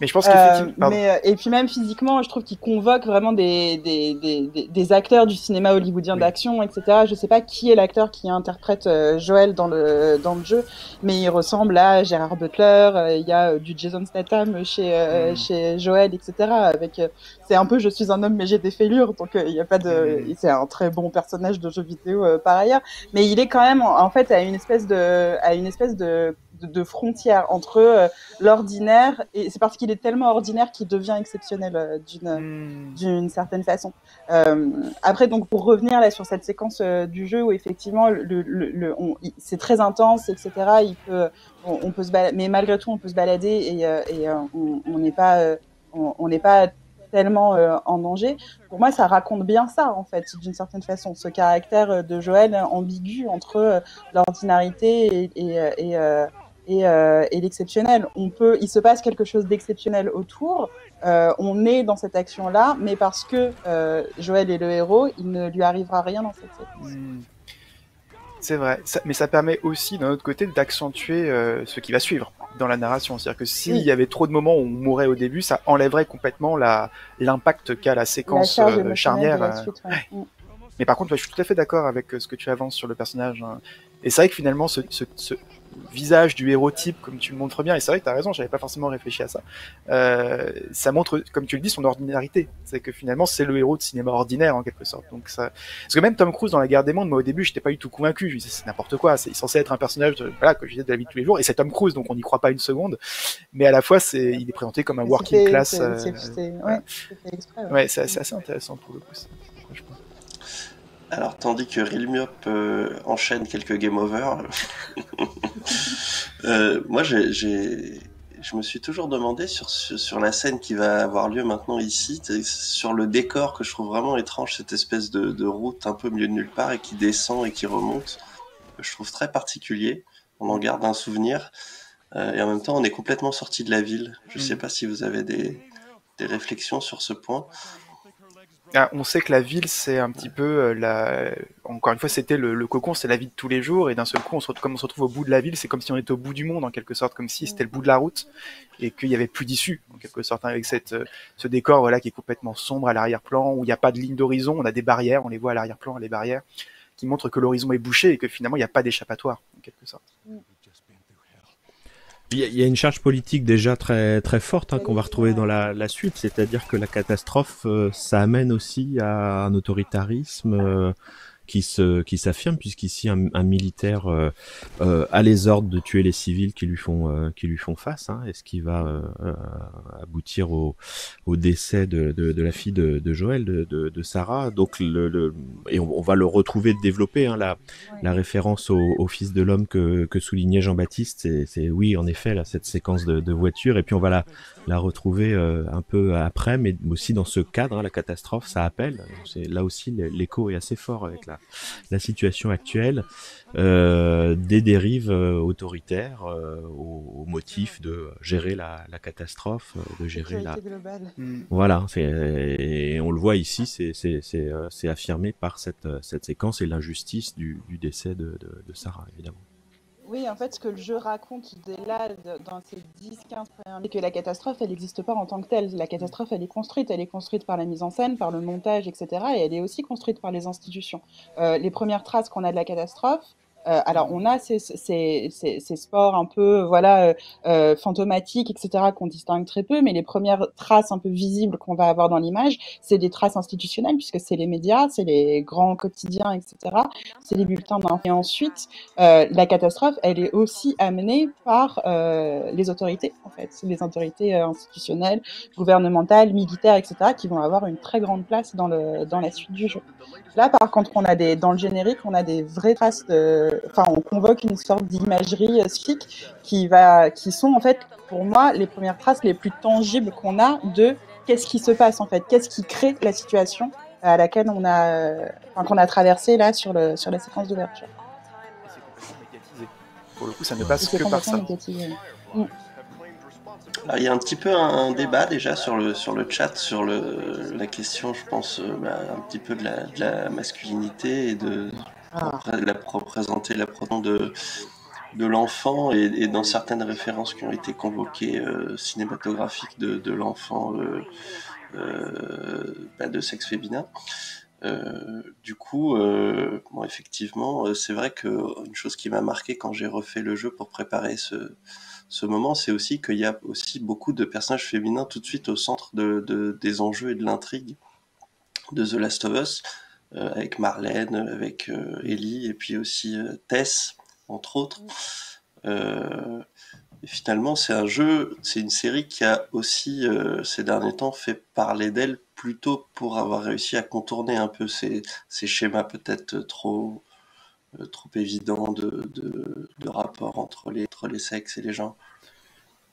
Mais je pense qu'effectivement. Euh, mais, euh, et puis même physiquement, je trouve qu'il convoque vraiment des, des, des, des, acteurs du cinéma hollywoodien oui. d'action, etc. Je sais pas qui est l'acteur qui interprète euh, Joel dans le, dans le jeu, mais il ressemble à Gérard Butler, euh, il y a du Jason Statham chez, mm. chez Joel, etc. Avec, c'est un peu je suis un homme mais j'ai des fêlures, donc il y a pas de. Mm. C'est un très bon personnage de jeu vidéo par ailleurs, mais il est quand même en fait à une espèce de, à une espèce de de, de frontière entre euh, l'ordinaire et c'est parce qu'il est tellement ordinaire qu'il devient exceptionnel euh, d'une mm. d'une certaine façon. Euh, après donc pour revenir là sur cette séquence du jeu où effectivement le, le, le c'est très intense etc. Il peut on, on, peut se balader, mais malgré tout on peut se balader et, et on n'est pas on n'est pas tellement euh, en danger. Pour moi, ça raconte bien ça, en fait, d'une certaine façon, ce caractère de Joël ambigu entre euh, l'ordinarité et, et, et, euh, et, euh, et l'exceptionnel. On peut, il se passe quelque chose d'exceptionnel autour. Euh, on est dans cette action-là, mais parce que euh, Joël est le héros, il ne lui arrivera rien dans cette séquence. Mmh. C'est vrai, ça, mais ça permet aussi d'un autre côté d'accentuer ce qui va suivre dans la narration. C'est-à-dire que s'il oui. y avait trop de moments où on mourait au début, ça enlèverait complètement l'impact qu'a la séquence la charnière. Suite, ouais. ouais. Mais par contre, ouais, je suis tout à fait d'accord avec ce que tu avances sur le personnage. Hein. Et c'est vrai que finalement, ce, ce, ce, visage du héros type, comme tu le montres bien, et c'est vrai que tu as raison, j'avais pas forcément réfléchi à ça, euh, ça montre, comme tu le dis, son ordinarité. C'est que finalement, c'est le héros de cinéma ordinaire, en quelque sorte. Donc ça... Parce que même Tom Cruise dans La Guerre des Mondes, moi au début, j'étais pas du tout convaincu. Je disais, c'est n'importe quoi, c'est censé être un personnage de, voilà, que je disais de la vie de tous les jours, et c'est Tom Cruise, donc on n'y croit pas une seconde. Mais à la fois, c'est, il est présenté comme un working class. Euh, ouais, ouais. ouais c'est assez, intéressant pour le coup. Ça. Alors, tandis que Rilmiop euh, enchaîne quelques game over, euh, <laughs> moi, j'ai, je me suis toujours demandé sur, sur la scène qui va avoir lieu maintenant ici, sur le décor que je trouve vraiment étrange, cette espèce de, de, route un peu milieu de nulle part et qui descend et qui remonte, que je trouve très particulier. On en garde un souvenir. Euh, et en même temps, on est complètement sorti de la ville. Je ne sais pas si vous avez des, des réflexions sur ce point. Ah, on sait que la ville, c'est un petit peu euh, la. Encore une fois, c'était le, cocon, c'est la vie de tous les jours, et d'un seul coup, on se retrouve, comme on se retrouve au bout de la ville, c'est comme si on était au bout du monde en quelque sorte, comme si c'était le bout de la route et qu'il y avait plus d'issue en quelque sorte, hein, avec cette euh, ce décor voilà qui est complètement sombre à l'arrière-plan où il n'y a pas de ligne d'horizon, on a des barrières, on les voit à l'arrière-plan, les barrières qui montrent que l'horizon est bouché et que finalement il n'y a pas d'échappatoire en quelque sorte. Mm. Il y, a une charge politique déjà très très forte hein, qu'on va retrouver dans la, suite, c'est-à-dire que la catastrophe, euh, ça amène aussi à un autoritarisme. Euh, qui se qui s'affirme puisqu'ici un, un militaire euh, euh, a les ordres de tuer les civils qui lui font euh, qui lui font face hein, et ce qui va euh, euh, aboutir au, au décès de, de, de, la fille de, de Joël de, de, Sarah. Donc le, le et on, on, va le retrouver développer hein, la la référence au, au fils de l'homme que, que soulignait Jean-Baptiste. C'est oui en effet là cette séquence de, de voiture. Et puis on va la la retrouver un peu après mais aussi dans ce cadre hein, la catastrophe ça appelle. C'est là aussi l'écho est assez fort avec la la, situation actuelle, euh, des dérives euh, autoritaires euh, au, motif de gérer la, catastrophe, de gérer la... Hmm. Voilà, et on le voit ici, c'est affirmé par cette, cette séquence et l'injustice du, décès de Sarah, évidemment. Oui, en fait, ce que le jeu raconte dès là, dans ces 10-15 premières c'est que la catastrophe, elle n'existe pas en tant que telle. La catastrophe, elle est construite. Elle est construite par la mise en scène, par le montage, etc. Et elle est aussi construite par les institutions. Euh, les premières traces qu'on a de la catastrophe, euh, alors, on a ces, ces, ces, ces, sports un peu voilà euh, euh fantomatiques, etc., qu'on distingue très peu, mais les premières traces un peu visibles qu'on va avoir dans l'image, c'est des traces institutionnelles, puisque c'est les médias, c'est les grands quotidiens, etc., c'est les bulletins d'info. Et ensuite, euh, la catastrophe, elle est aussi amenée par euh, les autorités, en fait, les autorités institutionnelles, gouvernementales, militaires, etc., qui vont avoir une très grande place dans, le, dans la suite du jeu. Là, par contre, on a des, dans le générique, on a des vraies traces de enfin, on convoque une sorte d'imagerie sphique qui va, qui sont en fait, pour moi, les premières traces les plus tangibles qu'on a de qu'est-ce qui se passe en fait, qu'est-ce qui crée la situation à laquelle on a, enfin, qu'on a traversé là sur le, sur la séquence d'ouverture. Pour le coup, ça ne passe que par ça. Mm. il y a un petit peu un, débat déjà sur le, sur le chat sur le, la question, je pense, euh, bah, un petit peu de la, de la masculinité et de, ah. la, représenter de, de l'enfant et, dans certaines références qui ont été convoquées euh, cinématographiques de, de l'enfant euh, euh, bah, de sexe féminin. du coup, bon, effectivement, c'est vrai que une chose qui m'a marqué quand j'ai refait le jeu pour préparer ce, ce moment, c'est aussi qu'il y a aussi beaucoup de personnages féminins tout de suite au centre de, de des enjeux et de l'intrigue de The Last of Us. Euh, avec Marlène, avec euh, Ellie, et puis aussi euh, Tess, entre autres. et finalement, c'est un jeu, c'est une série qui a aussi, ces derniers temps, fait parler d'elle plutôt pour avoir réussi à contourner un peu ces, ces schémas peut-être trop, trop évidents de, de, de, rapport entre les, entre les sexes et les gens.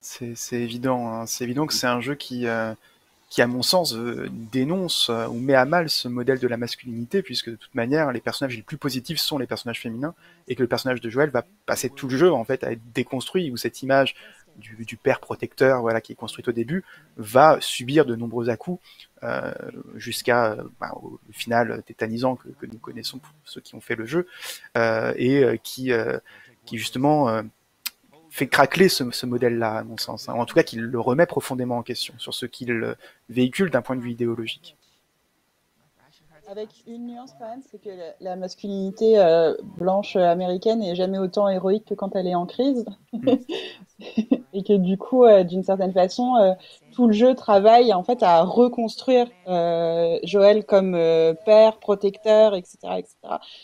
C'est évident, hein. c'est évident que c'est un jeu qui, qui, à mon sens, euh, dénonce euh, ou met à mal ce modèle de la masculinité, puisque de toute manière, les personnages les plus positifs sont les personnages féminins, et que le personnage de Joël va passer tout le jeu en fait à être déconstruit, où cette image du, du père protecteur, voilà, qui est construite au début, va subir de nombreux à-coups euh, jusqu'à bah, au final tétanisant que, que, nous connaissons pour ceux qui ont fait le jeu, euh, et euh, qui, qui justement fait craquer ce, ce modèle-là, à mon sens. Hein. En tout cas, qu'il le remet profondément en question sur ce qu'il véhicule d'un point de vue idéologique. Avec une nuance quand même, c'est que la masculinité euh, blanche américaine n'est jamais autant héroïque que quand elle est en crise. Mm. <laughs> et que du coup, euh, d'une certaine façon, euh, tout le jeu travaille en fait à reconstruire euh, Joël comme euh, père, protecteur, etc., etc.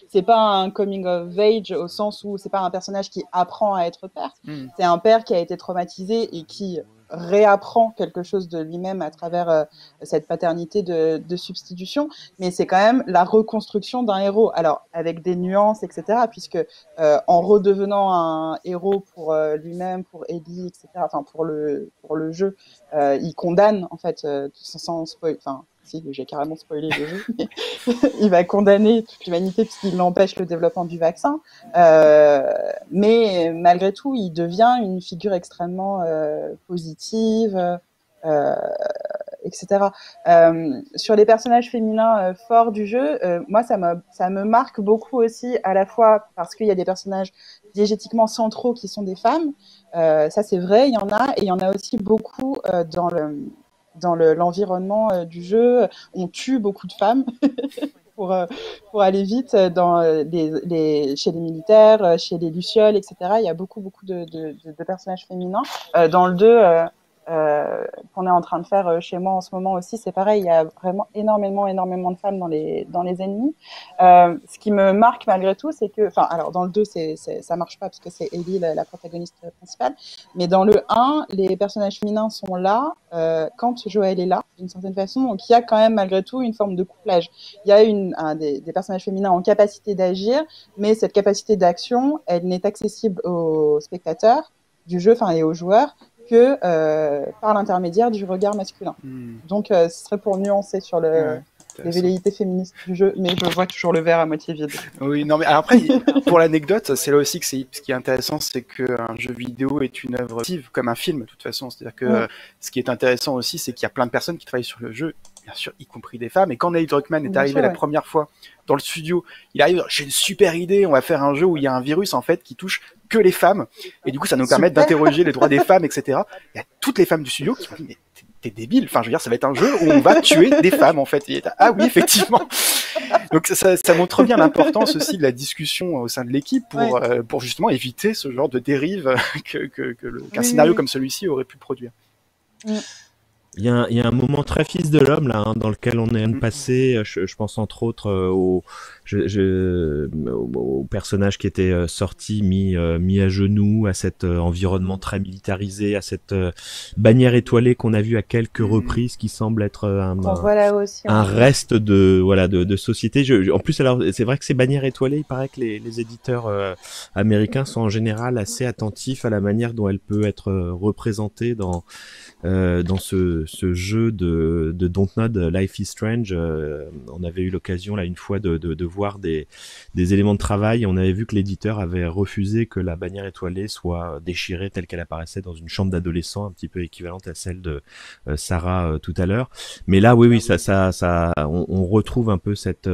C'est pas un coming of age au sens où c'est pas un personnage qui apprend à être père. Mm. C'est un père qui a été traumatisé et qui réapprend quelque chose de lui-même à travers euh, cette paternité de, de substitution, mais c'est quand même la reconstruction d'un héros. Alors avec des nuances, etc. Puisque euh, en redevenant un héros pour euh, lui-même, pour Ellie, etc. Enfin pour le pour le jeu, il condamne en fait sans, sans spoil. Enfin si, j'ai carrément spoilé le jeu, <laughs> il va condamner toute l'humanité puisqu'il empêche le développement du vaccin. Euh, mais malgré tout, il devient une figure extrêmement euh, positive. Euh, etc. sur les personnages féminins forts du jeu, moi ça me ça me marque beaucoup aussi à la fois parce qu'il y a des personnages diégétiquement centraux qui sont des femmes, ça c'est vrai, il y en a, et il y en a aussi beaucoup dans le dans l'environnement du jeu. On tue beaucoup de femmes. <laughs> pour, euh, pour aller vite dans euh, chez les militaires, euh, chez les lucioles, etc. Il y a beaucoup, beaucoup de, de, personnages féminins. dans le 2, euh, qu'on est en train de faire euh, chez moi en ce moment aussi, c'est pareil, il y a vraiment énormément, énormément de femmes dans les, dans les ennemis. Euh, ce qui me marque malgré tout, c'est que, enfin, alors dans le 2, c'est, c'est, ça marche pas parce que c'est Ellie la, protagoniste principale, mais dans le 1, les personnages féminins sont là euh, quand Joël est là, d'une certaine façon, donc il y a quand même malgré tout une forme de couplage. Il y a une, un, des, des personnages féminins en capacité d'agir, mais cette capacité d'action, elle n'est accessible aux spectateurs du jeu, enfin et aux joueurs, que euh, par l'intermédiaire du regard masculin. Hmm. Donc, euh, ce serait pour nuancer sur le, les velléités féministes du jeu, mais je vois toujours le verre à moitié vide. Oui, non, mais après, <laughs> pour l'anecdote, c'est là aussi que c'est ce qui est intéressant, c'est qu'un jeu vidéo est une œuvre comme un film, de toute façon. C'est-à-dire que ce qui est intéressant aussi, c'est qu'il y a plein de personnes qui travaillent sur le jeu, bien sûr, y compris des femmes. Et quand Neil Druckmann est arrivé la première fois dans le studio, il arrive, j'ai une super idée, on va faire un jeu où il y a un virus en fait qui touche que les femmes. Et du coup, ça nous permet d'interroger les droits des femmes, etc. Il y a toutes les femmes du studio qui m'ont dit, mais t'es débile. Enfin, je veux dire, ça va être un jeu où on va tuer des femmes, en fait. ah oui, effectivement. Donc, ça, ça montre bien l'importance aussi de la discussion au sein de l'équipe pour, euh, pour justement éviter ce genre de dérive que, que, qu'un scénario comme celui-ci aurait pu produire. Mm. Il y, a un, y, a un moment très fils de l'homme là, hein, dans lequel on est passé. Je, je pense entre autres euh, au, je, je, au, personnage qui était euh, sorti, mis, euh, mis à genoux, à cet environnement très militarisé, à cette bannière étoilée qu'on a vu à quelques mm. reprises, qui semble être un, voilà aussi, un reste de voilà de, de société. Je, en plus, alors c'est vrai que ces bannières étoilées, il paraît que les, les éditeurs américains sont en général assez attentifs à la manière dont elle peut être représentée dans euh, dans ce, ce, jeu de, de Dontnod, Life is Strange. Euh, on avait eu l'occasion là une fois de, de, de voir des, des, éléments de travail. On avait vu que l'éditeur avait refusé que la bannière étoilée soit déchirée telle qu'elle apparaissait dans une chambre d'adolescent, un petit peu équivalente à celle de euh, Sarah tout à l'heure. Mais là, oui, oui, ça, ça, ça, on, retrouve un peu cette,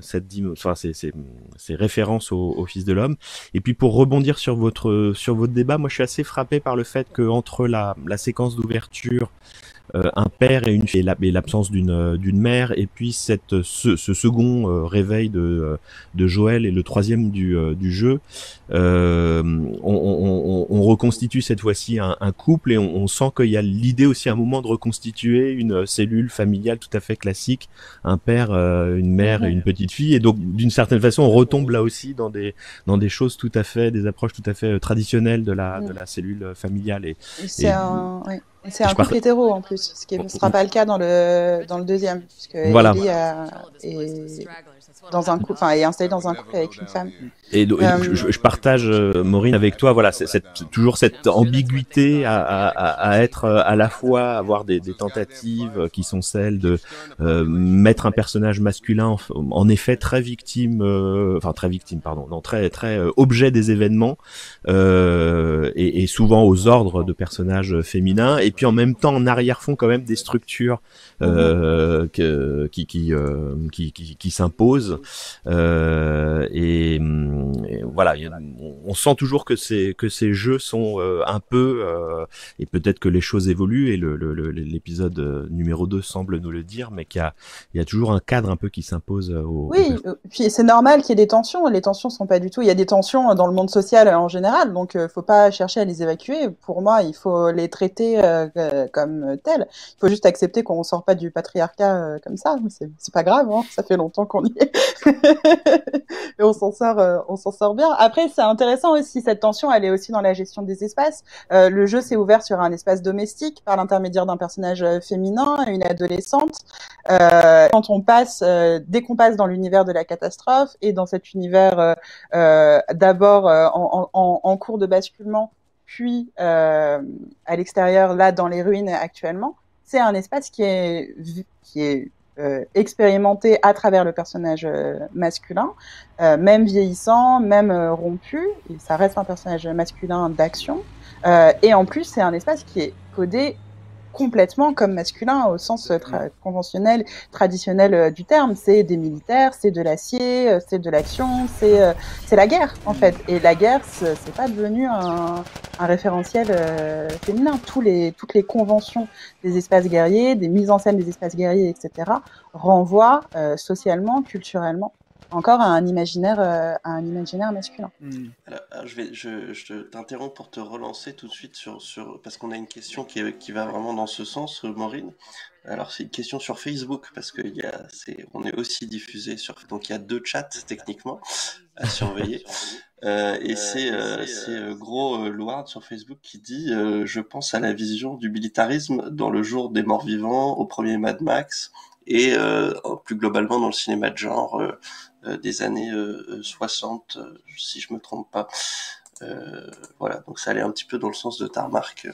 cette, enfin, ces, ces, ces références au, Fils de l'homme. Et puis pour rebondir sur votre, sur votre débat, moi, je suis assez frappé par le fait que entre la, séquence d'ouverture euh, un père et une fille, et l'absence d'une euh, d'une mère, et puis cette ce, second euh, réveil de de Joël et le troisième du du jeu, on, reconstitue cette fois-ci un, couple et on, sent qu'il y a l'idée aussi à un moment de reconstituer une cellule familiale tout à fait classique, un père, une mère et une petite fille, et donc d'une certaine façon on retombe là aussi dans des dans des choses tout à fait, des approches tout à fait traditionnelles de la de la cellule familiale et, c'est un c'est un couple hétéro en plus, ce qui ne sera pas le cas dans le, dans le deuxième, puisque voilà. Ellie est dans un couple, est installé dans un couple avec une femme. Et, euh, je, partage, euh, Maureen, avec toi, voilà, c'est toujours cette ambiguïté à, à, à, être euh, à la fois avoir des, des tentatives qui sont celles de euh, mettre un personnage masculin en, en effet très victime, enfin très victime, pardon, non très très objet des événements et, et, souvent aux ordres de personnages féminins, et puis en même temps en arrière-fond quand même des structures mhm. que, qui qui, qui, qui, qui s'imposent et et voilà, on sent toujours que ces que ces jeux sont euh, un peu euh, et peut-être que les choses évoluent et l'épisode le, euh, numéro 2 semble nous le dire, mais qu'il y a il y a toujours un cadre un peu qui s'impose au. Oui, puis c'est normal qu'il y ait des tensions. Les tensions sont pas du tout. Il y a des tensions dans le monde social en général, donc faut pas chercher à les évacuer. Pour moi, il faut les traiter comme tels. Il faut juste accepter qu'on sort pas du patriarcat comme ça. C'est pas grave, hein. ça fait longtemps qu'on y est <laughs> et on s'en sort on s'en sort bien. Après, c'est intéressant aussi, cette tension, elle est aussi dans la gestion des espaces. Euh, le jeu s'est ouvert sur un espace domestique par l'intermédiaire d'un personnage euh, féminin, une adolescente. Euh, quand on passe, euh, dès qu'on passe dans l'univers de la catastrophe et dans cet univers euh, d'abord en, en, en, cours de basculement, puis à l'extérieur, là, dans les ruines actuellement, c'est un espace qui est qui est euh, expérimenté à travers le personnage euh, masculin, euh, même vieillissant, même rompu, et ça reste un personnage masculin d'action. et en plus, c'est un espace qui est codé complètement comme masculin au sens conventionnel, traditionnel du terme. C'est des militaires, c'est de l'acier, c'est de l'action, c'est la guerre en fait. Et la guerre, c'est pas devenu un, référentiel féminin. Les, toutes les conventions des espaces guerriers, des mises en scène des espaces guerriers, etc., renvoient socialement, culturellement encore à un imaginaire, euh, un imaginaire masculin. Hmm. Alors, je vais, je, je t'interromps pour te relancer tout de suite sur, sur parce qu'on a une question qui, qui va vraiment dans ce sens, euh, Maureen. Alors c'est une question sur Facebook parce que y a, c'est, on est aussi diffusé sur, donc il y a deux chats techniquement à surveiller. <laughs> Euh, et c'est, euh, c'est gros Loard sur Facebook qui dit je pense à la vision du militarisme dans le jour des morts vivants, au premier Mad Max et plus globalement dans le cinéma de genre euh, des années 60, euh, euh, si je me trompe pas. voilà, donc ça allait un petit peu dans le sens de ta remarque.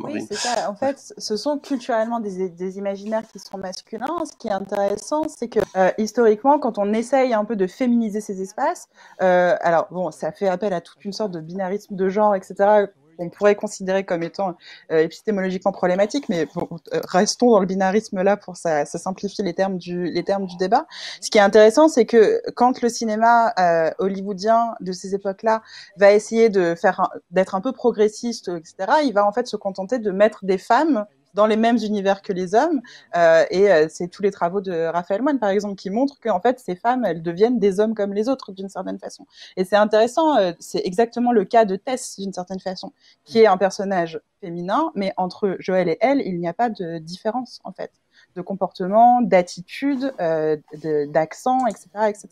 Oui, c'est ça. En fait, ce sont culturellement des, des, imaginaires qui sont masculins. Ce qui est intéressant, c'est que historiquement, quand on essaye un peu de féminiser ces espaces, alors bon, ça fait appel à toute une sorte de binarisme de genre, etc on pourrait considérer comme étant euh, épistémologiquement problématique, mais euh, restons dans le binarisme là pour ça, ça simplifier les termes du les termes du débat. Ce qui est intéressant, c'est que quand le cinéma euh, hollywoodien de ces époques-là va essayer de faire d'être un peu progressiste, etc., il va en fait se contenter de mettre des femmes dans les mêmes univers que les hommes. Euh, et euh, c'est tous les travaux de Raphaël Moine, par exemple, qui montrent qu'en fait, ces femmes, elles deviennent des hommes comme les autres, d'une certaine façon. Et c'est intéressant, euh, c'est exactement le cas de Tess, d'une certaine façon, qui est un personnage féminin, mais entre Joël et elle, il n'y a pas de différence, en fait de comportement, d'attitude, euh, d'accent, etc., etc.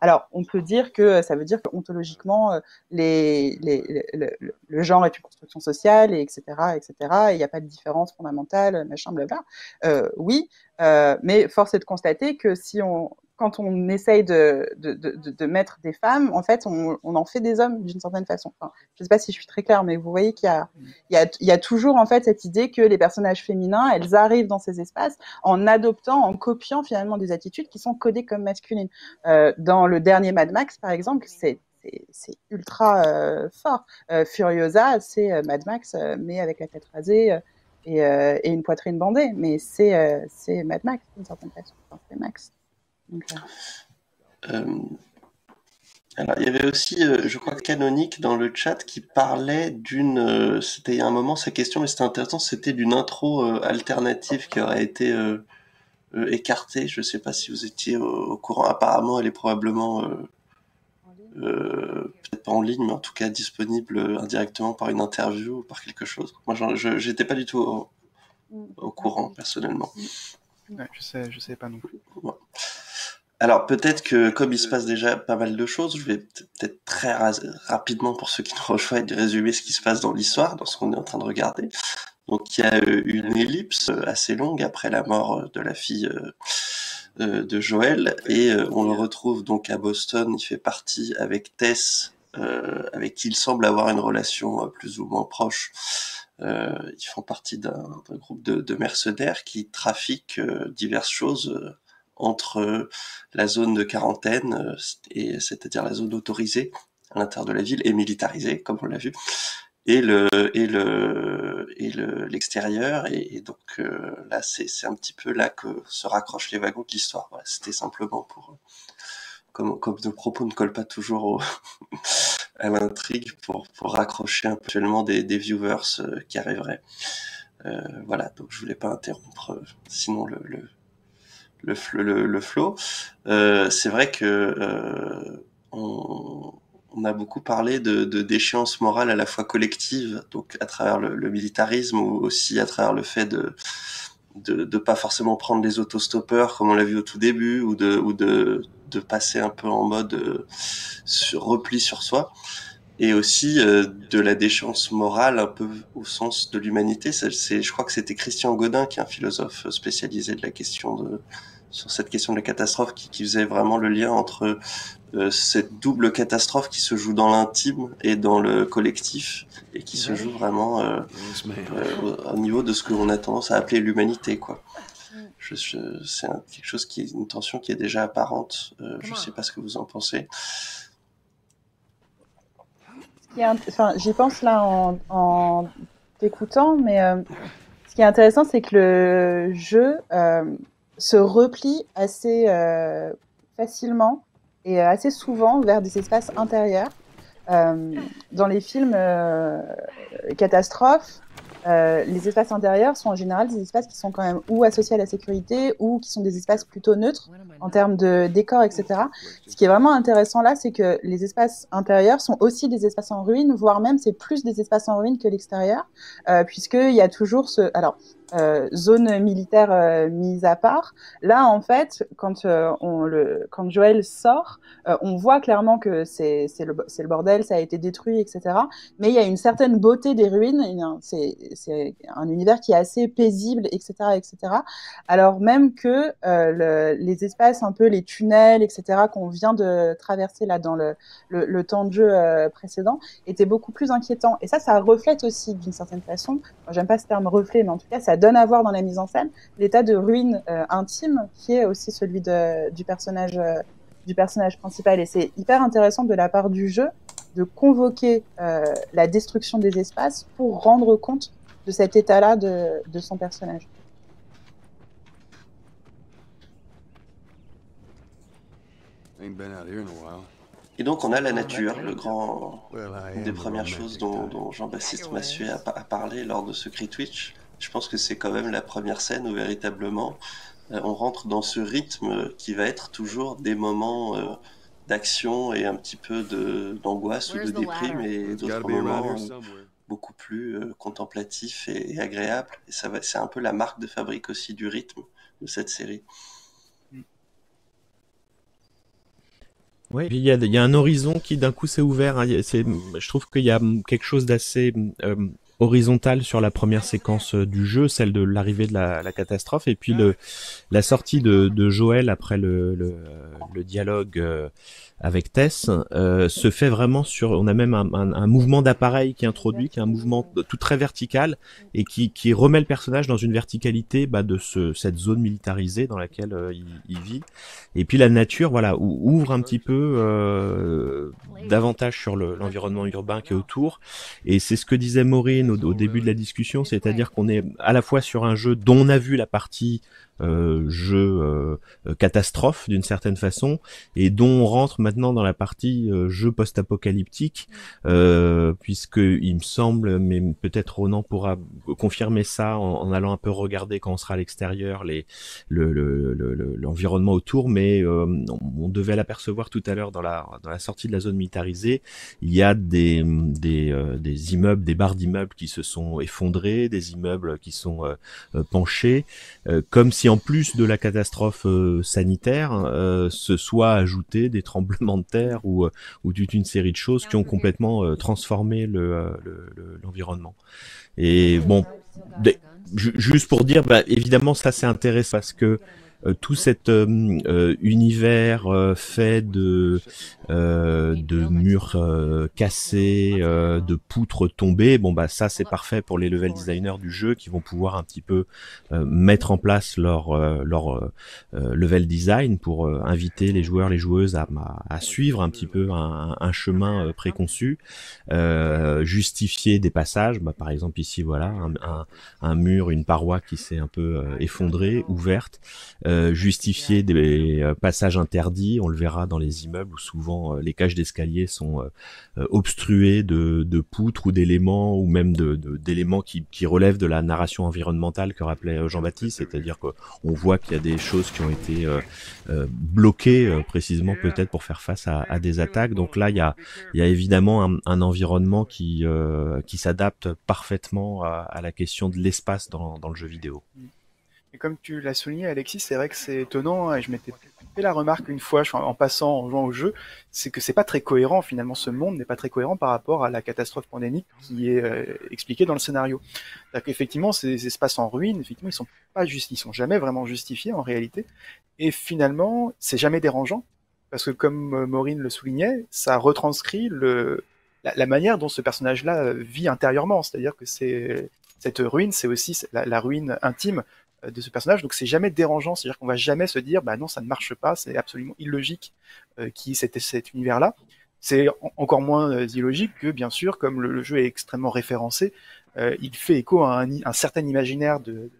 Alors, on peut dire que ça veut dire que ontologiquement, euh, le, genre est une construction sociale, et etc., etc. Il n'y a pas de différence fondamentale, machin, blabla. Euh, oui, euh, mais force est de constater que si on, quand on essaye de, de, de, de, mettre des femmes, en fait, on, on en fait des hommes d'une certaine façon. Je ne sais pas si je suis très claire, mais vous voyez qu'il y a, il y, a, il y a toujours en fait cette idée que les personnages féminins, elles arrivent dans ces espaces en adoptant, en copiant finalement des attitudes qui sont codées comme masculines. Euh, dans le dernier Mad Max, par exemple, c'est c'est ultra euh, fort. Euh, Furiosa, c'est euh, Mad Max, euh, mais avec la tête rasée et, et, une poitrine bandée. Mais c'est Mad Max d'une certaine façon. C'est Max. Euh, alors, il y avait aussi, euh, je crois, Canonique dans le chat qui parlait d'une. Euh, c'était il y a un moment sa question, mais c'était intéressant. C'était d'une intro alternative qui aurait été écartée. Je ne sais pas si vous étiez au, courant. Apparemment, elle est probablement peut-être pas en ligne, mais en tout cas disponible indirectement par une interview ou par quelque chose. Moi, je n'étais pas du tout au, au courant personnellement. Ouais, je sais, je sais pas non plus. Alors peut-être que comme il se passe déjà pas mal de choses, je vais peut-être très rapidement pour ceux qui nous <laughs> rejoignent résumer ce qui se passe dans l'histoire, dans ce qu'on est en train de regarder. Donc il y a euh, une ellipse euh, assez longue après la mort euh, de la fille de Joël et on le retrouve donc à Boston. Il fait partie avec Tess, avec qui il semble avoir une relation plus ou moins proche. ils font partie d'un groupe de, de, mercenaires qui trafiquent diverses choses entre la zone de quarantaine, euh, et c'est-à-dire la zone autorisée à l'intérieur de la ville et militarisée, comme on l'a vu, et le et le et l'extérieur et, donc euh, là c'est c'est un petit peu là que se raccrochent les wagons de l'histoire. C'était simplement pour comme comme nos propos ne collent pas toujours au, <laughs> à l'intrigue pour pour raccrocher actuellement des des viewers euh, qui arriveraient. Euh, voilà, donc je voulais pas interrompre sinon le, le le, le, le. Euh, c'est vrai que euh, on, on, a beaucoup parlé de, de déchéance morale à la fois collective, donc à travers le, le, militarisme ou aussi à travers le fait de de, de pas forcément prendre les autostoppeurs comme on l'a vu au tout début ou de ou de, de passer un peu en mode euh, repli sur soi et aussi euh, de la déchéance morale un peu au sens de l'humanité. C'est, je crois que c'était Christian Godin qui est un philosophe spécialisé de la question de sur cette question de la catastrophe qui, qui faisait vraiment le lien entre euh, cette double catastrophe qui se joue dans l'intime et dans le collectif et qui se joue vraiment euh, euh, au, niveau de ce que l'on a tendance à appeler l'humanité quoi. Je, je, c'est quelque chose qui est une tension qui est déjà apparente. Euh, je sais pas ce que vous en pensez. Enfin, j'y pense là en, t'écoutant, mais qui est intéressant, c'est que le jeu se replie assez facilement et assez souvent vers des espaces intérieurs. dans les films catastrophes, euh, les espaces intérieurs sont en général des espaces qui sont quand même ou associés à la sécurité ou qui sont des espaces plutôt neutres en termes de décor, etc. Ce qui est vraiment intéressant là, c'est que les espaces intérieurs sont aussi des espaces en ruine, voire même c'est plus des espaces en ruine que l'extérieur, euh, puisqu'il y a toujours ce... Alors, euh, zone militaire euh, mise à part. Là, en fait, quand euh, Joël sort, on voit clairement que c'est le, bordel, ça a été détruit, etc. Mais il y a une certaine beauté des ruines. C'est un univers qui est assez paisible, etc., etc. Alors même que le, les espaces, un peu les tunnels, etc., qu'on vient de traverser là dans le temps de jeu précédent, étaient beaucoup plus inquiétants. Et ça, ça reflète aussi d'une certaine façon. J'aime pas ce terme reflet, mais en tout cas, ça donne à voir dans la mise en scène l'état de ruine euh, intime qui est aussi celui de, du personnage euh, du personnage principal. Et c'est hyper intéressant de la part du jeu de convoquer euh, la destruction des espaces pour rendre compte de cet état-là de, de son personnage. Et donc on a la nature, le grand, une des premières choses dont, dont Jean-Baptiste Massuet a, a, parlé lors de ce cri Twitch je pense que c'est quand même la première scène où véritablement euh, on rentre dans ce rythme qui va être toujours des moments euh, d'action et un petit peu d'angoisse ou de déprime et d'autres moments beaucoup plus euh, contemplatifs et, et, agréables. Et ça va, c'est un peu la marque de fabrique aussi du rythme de cette série. Oui, il y, a, il y a un horizon qui d'un coup s'est ouvert. Hein. Je trouve qu'il y a quelque chose d'assez euh, horizontale sur la première séquence euh, du jeu, celle de l'arrivée de la, catastrophe, et puis le, la sortie de, Joël après le dialogue euh, avec Tess euh, se fait vraiment sur. On a même un, un, un mouvement d'appareil qui introduit, qui est un mouvement tout très vertical et qui, qui remet le personnage dans une verticalité bah, de ce, cette zone militarisée dans laquelle euh, il, il, vit. Et puis la nature, voilà, ouvre un petit peu euh, davantage sur l'environnement urbain qui est autour. Et c'est ce que disait Maureen au, au début de la discussion, c'est-à-dire qu'on est à la fois sur un jeu dont on a vu la partie jeu euh, catastrophe d'une certaine façon et dont on rentre maintenant dans la partie euh, jeu post-apocalyptique euh, puisque il me semble mais peut-être Ronan pourra confirmer ça en, allant un peu regarder quand on sera à l'extérieur les l'environnement le, le, autour mais euh, on, on, devait l'apercevoir tout à l'heure dans la dans la sortie de la zone militarisée. Il y a des des, euh, des immeubles des barres d'immeubles qui se sont effondrés des immeubles qui sont penchés comme si en plus de la catastrophe euh, sanitaire, euh, se soit ajouté des tremblements de terre ou, euh, ou toute une série de choses qui ont complètement transformé l'environnement. Le, le, Et bon, juste pour dire, bah, évidemment, ça c'est intéressant parce que euh, tout cet euh, euh, univers fait de de murs cassés, de poutres tombées, bon bah ça c'est parfait pour les level designers du jeu qui vont pouvoir un petit peu mettre en place leur leur level design pour inviter les joueurs, les joueuses à, à suivre un petit peu un, un chemin préconçu, justifier des passages, bah, par exemple ici voilà un, un, un mur, une paroi qui s'est un peu effondrée, ouverte. Euh, justifier des euh, passages interdits. On le verra dans les immeubles où souvent euh, les cages d'escalier sont obstruées de, de poutres ou d'éléments ou même d'éléments de, qui, qui, relèvent de la narration environnementale que rappelait Jean-Baptiste, c'est-à-dire qu'on voit qu'il y a des choses qui ont été bloquées précisément peut-être pour faire face à, à, des attaques. Donc là, il y a, il y a évidemment un, un environnement qui, qui s'adapte parfaitement à, à, la question de l'espace dans, dans le jeu vidéo. Et comme tu l'as souligné, Alexis, c'est vrai que c'est étonnant, et je m'étais fait la remarque une fois en passant, en jouant au jeu, c'est que c'est pas très cohérent, finalement, ce monde n'est pas très cohérent par rapport à la catastrophe pandémique qui est euh, expliquée dans le scénario. Effectivement, ces espaces en ruine, effectivement, ils sont pas juste, ils sont jamais vraiment justifiés en réalité, et finalement, c'est jamais dérangeant, parce que comme euh, Maureen le soulignait, ça retranscrit la, manière dont ce personnage-là vit intérieurement, c'est-à-dire que c'est cette ruine, c'est aussi la, ruine intime euh, de ce personnage, donc c'est jamais dérangeant, c'est-à-dire qu'on va jamais se dire bah non ça ne marche pas, c'est absolument illogique euh, qui c'était cet univers-là. C'est encore moins euh, illogique que bien sûr comme le, jeu est extrêmement référencé, il fait écho à un, certain imaginaire de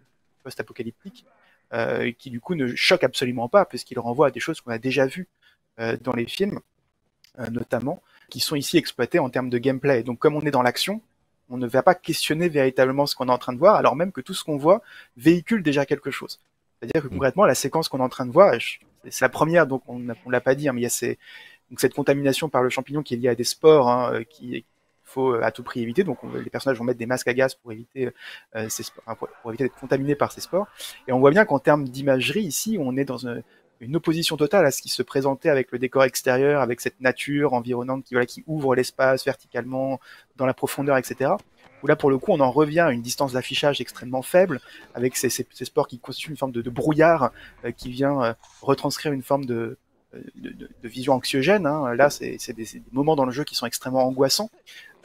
post-apocalyptique qui du coup ne choque absolument pas puisqu'il renvoie à des choses qu'on a déjà vues dans les films notamment qui sont ici exploités en termes de gameplay. Donc comme on est dans l'action, on ne va pas questionner véritablement ce qu'on est en train de voir, alors même que tout ce qu'on voit véhicule déjà quelque chose. C'est-à-dire que mm. concrètement, la séquence qu'on est en train de voir, c'est la première, donc on ne l'a pas dit, hein, mais il y a ces, donc cette contamination par le champignon qui est liée à des spores hein, euh, qu'il faut euh, à tout prix éviter. Donc les personnages vont mettre des masques à gaz pour éviter, euh, ces spores, pour, éviter d'être contaminés par ces spores. Et on voit bien qu'en termes d'imagerie, ici, on est dans une, une opposition totale à ce qui se présentait avec le décor extérieur, avec cette nature environnante qui, voilà, qui ouvre l'espace verticalement, dans la profondeur, etc. Où là, pour le coup, on en revient à une distance d'affichage extrêmement faible, avec ces, ces, ces, sports qui constituent une forme de, de brouillard euh, qui vient euh, retranscrire une forme de, de, de vision anxiogène. Hein. Là, c'est des, des, moments dans le jeu qui sont extrêmement angoissants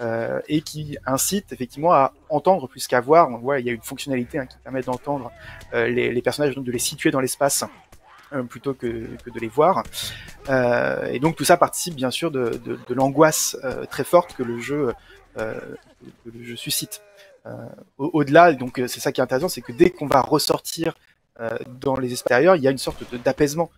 euh, et qui incitent effectivement à entendre plus qu'à voir. On il y a une fonctionnalité hein, qui permet d'entendre euh, les, les, personnages, donc de les situer dans l'espace euh, plutôt que, de les voir. Euh, et donc tout ça participe bien sûr de, l'angoisse euh, très forte que le jeu, euh, suscite. Euh, au-delà, donc c'est ça qui est intéressant, c'est que dès qu'on va ressortir dans les extérieurs, il y a une sorte d'apaisement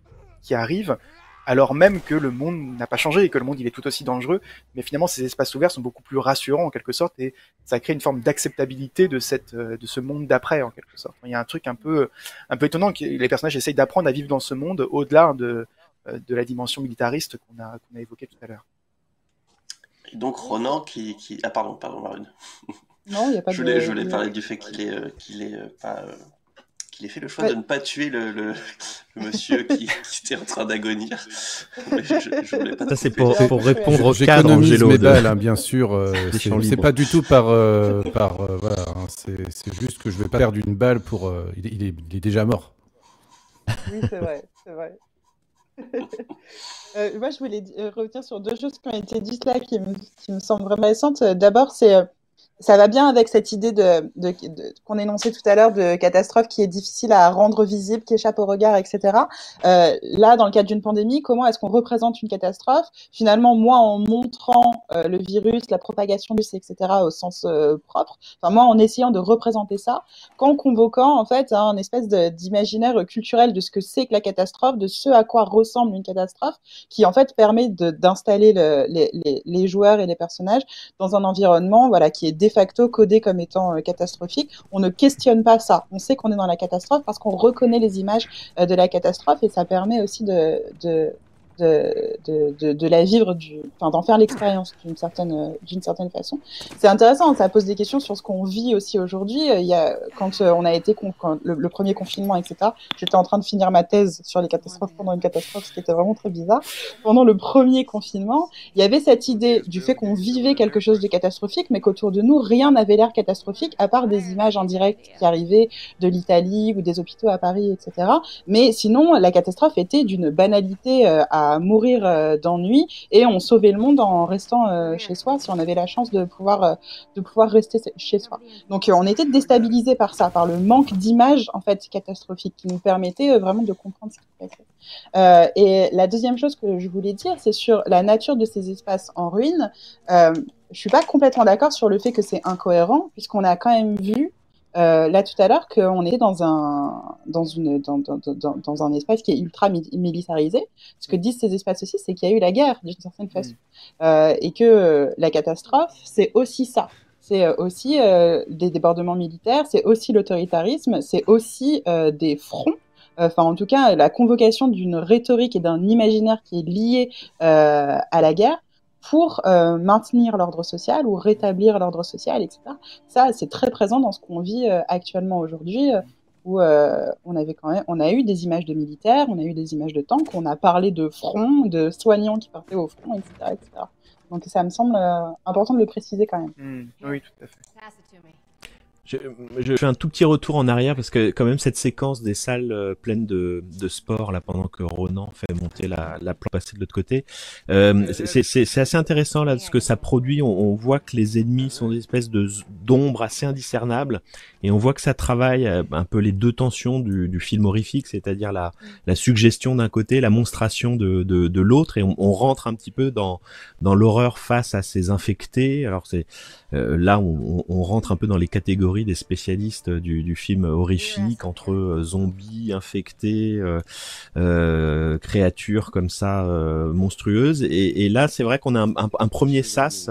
qui arrive alors même que le monde n'a pas changé et que le monde il est tout aussi dangereux, mais finalement ces espaces ouverts sont beaucoup plus rassurants en quelque sorte et ça crée une forme d'acceptabilité de cette euh, de ce monde d'après en quelque sorte. Il y a un truc un peu un peu étonnant que les personnages essayent d'apprendre à vivre dans ce monde au-delà de euh, de la dimension militariste qu'on a qu'on a évoqué tout à l'heure. Et donc Ronan qui, qui ah pardon pardon Marine. Non, il y a pas je de... je voulais parler du fait qu'il est euh, qu'il est pas qu'il ait fait le choix ouais. de ne pas tuer le, le, le monsieur qui, <laughs> qui, était en train d'agonir. Ça, c'est pour, pour, répondre au cadre, Angelo. mes balles, hein, bien sûr. Euh, c'est pas du tout par... Euh, par euh, voilà, hein, c'est juste que je vais pas perdre une balle pour... Euh, il, il, est, il, est, déjà mort. Oui, c'est vrai, c'est vrai. <laughs> moi, je voulais revenir sur deux choses qui ont été dites là qui me, qui me semblent vraiment récentes. D'abord, c'est ça va bien avec cette idée de, de, de qu'on énonçait tout à l'heure de catastrophe qui est difficile à rendre visible, qui échappe au regard, etc. Euh, là, dans le cadre d'une pandémie, comment est-ce qu'on représente une catastrophe? Finalement, moi, en montrant euh, le virus, la propagation du etc., au sens euh, propre, enfin moi, en essayant de représenter ça, qu'en convoquant en fait un espèce d'imaginaire culturel de ce que c'est que la catastrophe, de ce à quoi ressemble une catastrophe, qui en fait permet d'installer le, les, les, les joueurs et les personnages dans un environnement, voilà, qui est de facto codé comme étant euh, catastrophique. On ne questionne pas ça. On sait qu'on est dans la catastrophe parce qu'on reconnaît les images euh, de la catastrophe et ça permet aussi de, de, de, de, de, la vivre, du, enfin, d'en faire l'expérience d'une certaine, d'une certaine façon. C'est intéressant, ça pose des questions sur ce qu'on vit aussi aujourd'hui. Il y a, quand euh, on a été, quand le, le, premier confinement, etc., j'étais en train de finir ma thèse sur les catastrophes pendant une catastrophe, ce qui était vraiment très bizarre. Pendant le premier confinement, il y avait cette idée du fait qu'on vivait quelque chose de catastrophique, mais qu'autour de nous, rien n'avait l'air catastrophique, à part des images en direct qui arrivaient de l'Italie ou des hôpitaux à Paris, etc. Mais sinon, la catastrophe était d'une banalité euh, à mourir euh, d'ennui et on sauvait le monde en restant euh, chez soi si on avait la chance de pouvoir euh, de pouvoir rester chez soi. Donc on était déstabilisé par ça, par le manque d'images en fait catastrophiques qui nous permettait vraiment de comprendre ce qui se passait. Euh, et la deuxième chose que je voulais dire, c'est sur la nature de ces espaces en ruine. Euh, je suis pas complètement d'accord sur le fait que c'est incohérent, puisqu'on a quand même vu euh, là tout à l'heure qu'on est dans un dans une dans, dans, dans, dans, un espace qui est ultra militarisé. Ce que disent ces espaces aussi, c'est qu'il y a eu la guerre d'une certaine façon mmh. euh, et que euh, la catastrophe, c'est aussi ça. C'est euh, aussi euh, des débordements militaires, c'est aussi l'autoritarisme, c'est aussi euh, des fronts enfin en tout cas la convocation d'une rhétorique et d'un imaginaire qui est lié euh, à la guerre pour euh, maintenir l'ordre social ou rétablir l'ordre social, etc. Ça, c'est très présent dans ce qu'on vit euh, actuellement aujourd'hui, euh, où euh, on avait quand même, on a eu des images de militaires, on a eu des images de tanks, on a parlé de front, de soignants qui partaient au front, etc., etc. Donc ça me semble euh, important de le préciser quand même. Mmh, oui, tout à fait. Je, je, fais un tout petit retour en arrière parce que quand même cette séquence des salles euh, pleines de, de sport là pendant que Ronan fait monter la, la plan passer de l'autre côté, euh, c'est assez intéressant là ce que ça produit. On, on, voit que les ennemis sont des espèces de, d'ombre assez indiscernable et on voit que ça travaille euh, un peu les deux tensions du, du film horrifique, c'est-à-dire la, la suggestion d'un côté, la monstration de, de, de l'autre et on, on, rentre un petit peu dans, dans l'horreur face à ces infectés. Alors c'est euh, là on, on, rentre un peu dans les catégories des spécialistes du, du film horrifique entre euh, zombies infectés, euh, créatures comme ça monstrueuses et, et là c'est vrai qu'on a un, un, un premier sas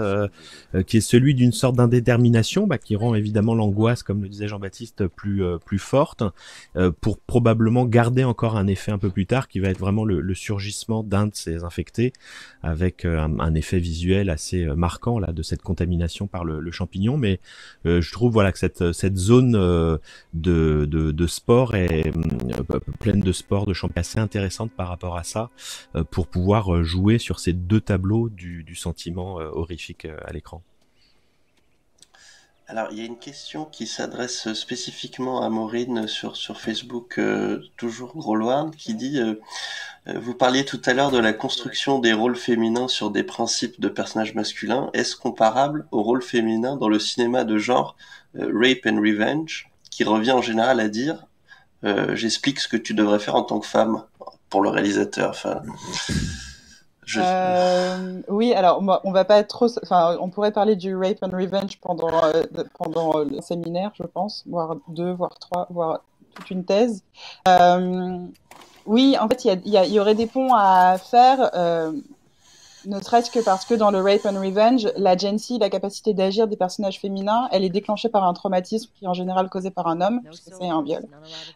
qui est celui d'une sorte d'indétermination bah, qui rend évidemment l'angoisse, comme le disait Jean-Baptiste, plus euh, plus forte, euh, pour probablement garder encore un effet un peu plus tard qui va être vraiment le, le surgissement d'un de ces infectés, avec euh, un, un, effet visuel assez marquant là de cette contamination par le, le champignon. Mais je trouve voilà que cette cette zone de, de, sport est pleine de sport, de champignons assez intéressante par rapport à ça, pour pouvoir jouer sur ces deux tableaux du sentiment horrifique à l'écran. Alors, il y a une question qui s'adresse spécifiquement à Maureen sur, sur Facebook, euh, toujours Grolward, qui dit euh, euh, Vous parliez tout à l'heure de la construction des rôles féminins sur des principes de personnages masculins. Est-ce comparable au rôle féminin dans le cinéma de genre euh, Rape and Revenge, qui revient en général à dire euh, J'explique ce que tu devrais faire en tant que femme pour le réalisateur enfin, je... Euh, oui, alors on va pas être trop. Enfin, on pourrait parler du rape and revenge pendant euh, pendant le séminaire, je pense, voire deux, voire trois, voire toute une thèse. Euh, oui, en fait, il y, y, y, aurait des ponts à faire. Ne serait-ce que parce que dans le Rape and Revenge, l'agency, la capacité d'agir des personnages féminins, elle est déclenchée par un traumatisme qui est en général causé par un homme, puisque c'est un viol.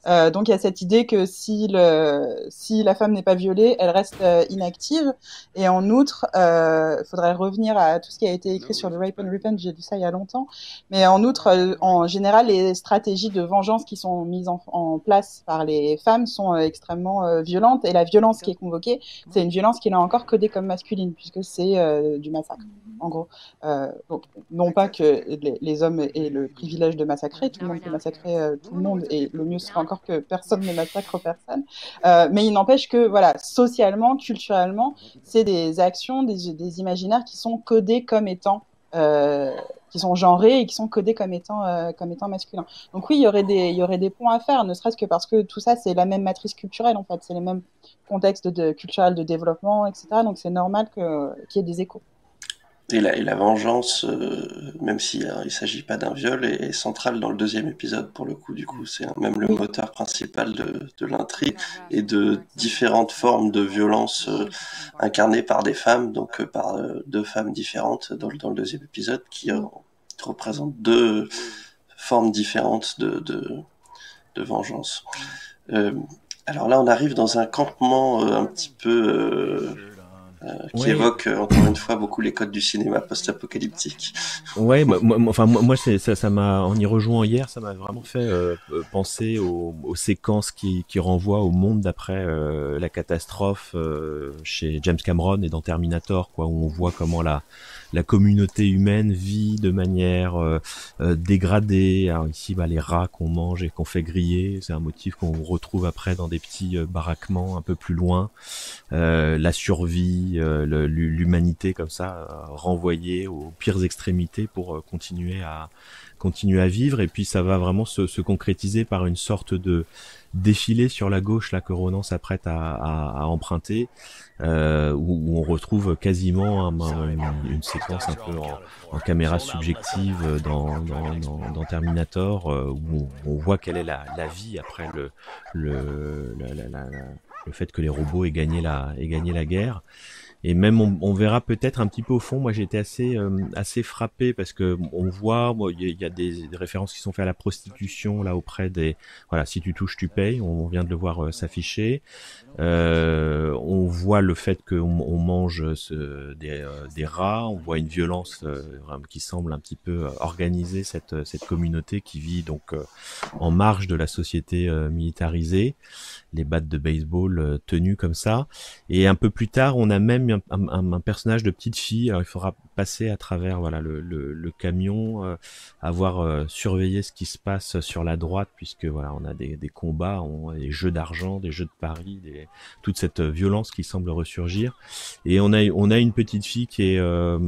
Euh, donc il y a cette idée que si, le, si la femme n'est pas violée, elle reste euh, inactive. Et en outre, il euh, faudrait revenir à tout ce qui a été écrit sur le Rape and Revenge, j'ai lu ça il y a longtemps. Mais en outre, euh, en général, les stratégies de vengeance qui sont mises en, place par les femmes sont euh, extrêmement violentes. Et la violence qui est convoquée, c'est une violence qui est encore codée comme masculine puisque c'est euh, du massacre, en gros. Euh, donc, non pas que les, les, hommes aient le privilège de massacrer, tout le monde peut massacrer euh, tout le monde, et le mieux serait encore que personne ne massacre personne. Euh, mais il n'empêche que, voilà, socialement, culturellement, c'est des actions, des, des, imaginaires qui sont codés comme étant euh, qui sont genrés et qui sont codés comme étant euh, comme étant masculins. Donc oui, il y aurait des il y aurait des points à faire, ne serait-ce que parce que tout ça c'est la même matrice culturelle en fait, c'est les mêmes contextes de culturels de développement, etc. Donc c'est normal qu'il y ait des échos. Et la, et la vengeance, euh, même s'il ne euh, s'agit pas d'un viol, est, centrale dans le deuxième épisode pour le coup. Du coup, c'est même le moteur principal de, de l'intrigue et de différentes formes de violence euh, incarnées par des femmes, donc euh, par euh, deux femmes différentes dans, dans, le deuxième épisode, qui représentent deux formes différentes de, de, de vengeance. alors là, on arrive dans un campement un petit peu euh, qui ouais. évoque euh, encore une fois beaucoup les codes du cinéma post-apocalyptique. <laughs> Ouais, moi, moi, enfin moi, ça, ça m'a en y rejoignant hier, ça m'a vraiment fait euh, penser aux, aux, séquences qui, qui renvoient au monde d'après euh, la catastrophe euh, chez James Cameron et dans Terminator, quoi, où on voit comment la la communauté humaine vit de manière euh, euh, dégradée. Alors ici, bah, les rats qu'on mange et qu'on fait griller, c'est un motif qu'on retrouve après dans des petits euh, baraquements un peu plus loin. La survie, l'humanité comme ça, renvoyée aux pires extrémités pour continuer à continuer à vivre. Et puis ça va vraiment se, se concrétiser par une sorte de défilé sur la gauche là que Ronan s'apprête à, emprunter, euh, où, où, on retrouve quasiment un, un, une, une, séquence un peu en, en caméra subjective dans, dans, dans, dans Terminator, euh, où on, on, voit quelle est la, la vie après le, le, la, la, le fait que les robots aient gagné la, aient gagné la guerre et même on, on verra peut-être un petit peu au fond. Moi, j'ai été assez euh, assez frappé parce que on voit, il y, y, a des, références qui sont faites à la prostitution là auprès des, voilà, si tu touches, tu payes. On vient de le voir euh, s'afficher. Euh, on voit le fait qu'on on mange ce, des, euh, des, rats. On voit une violence euh, qui semble un petit peu organiser cette cette communauté qui vit donc en marge de la société militarisée. Les battes de baseball tenues comme ça. Et un peu plus tard, on a même un, un, personnage de petite fille. Alors, il faudra passer à travers voilà le, le, le camion, euh, avoir euh, surveillé ce qui se passe sur la droite, puisque voilà on a des, des combats, on, des jeux d'argent, des jeux de paris, des, toute cette violence qui semble ressurgir. Et on a on a une petite fille qui est euh,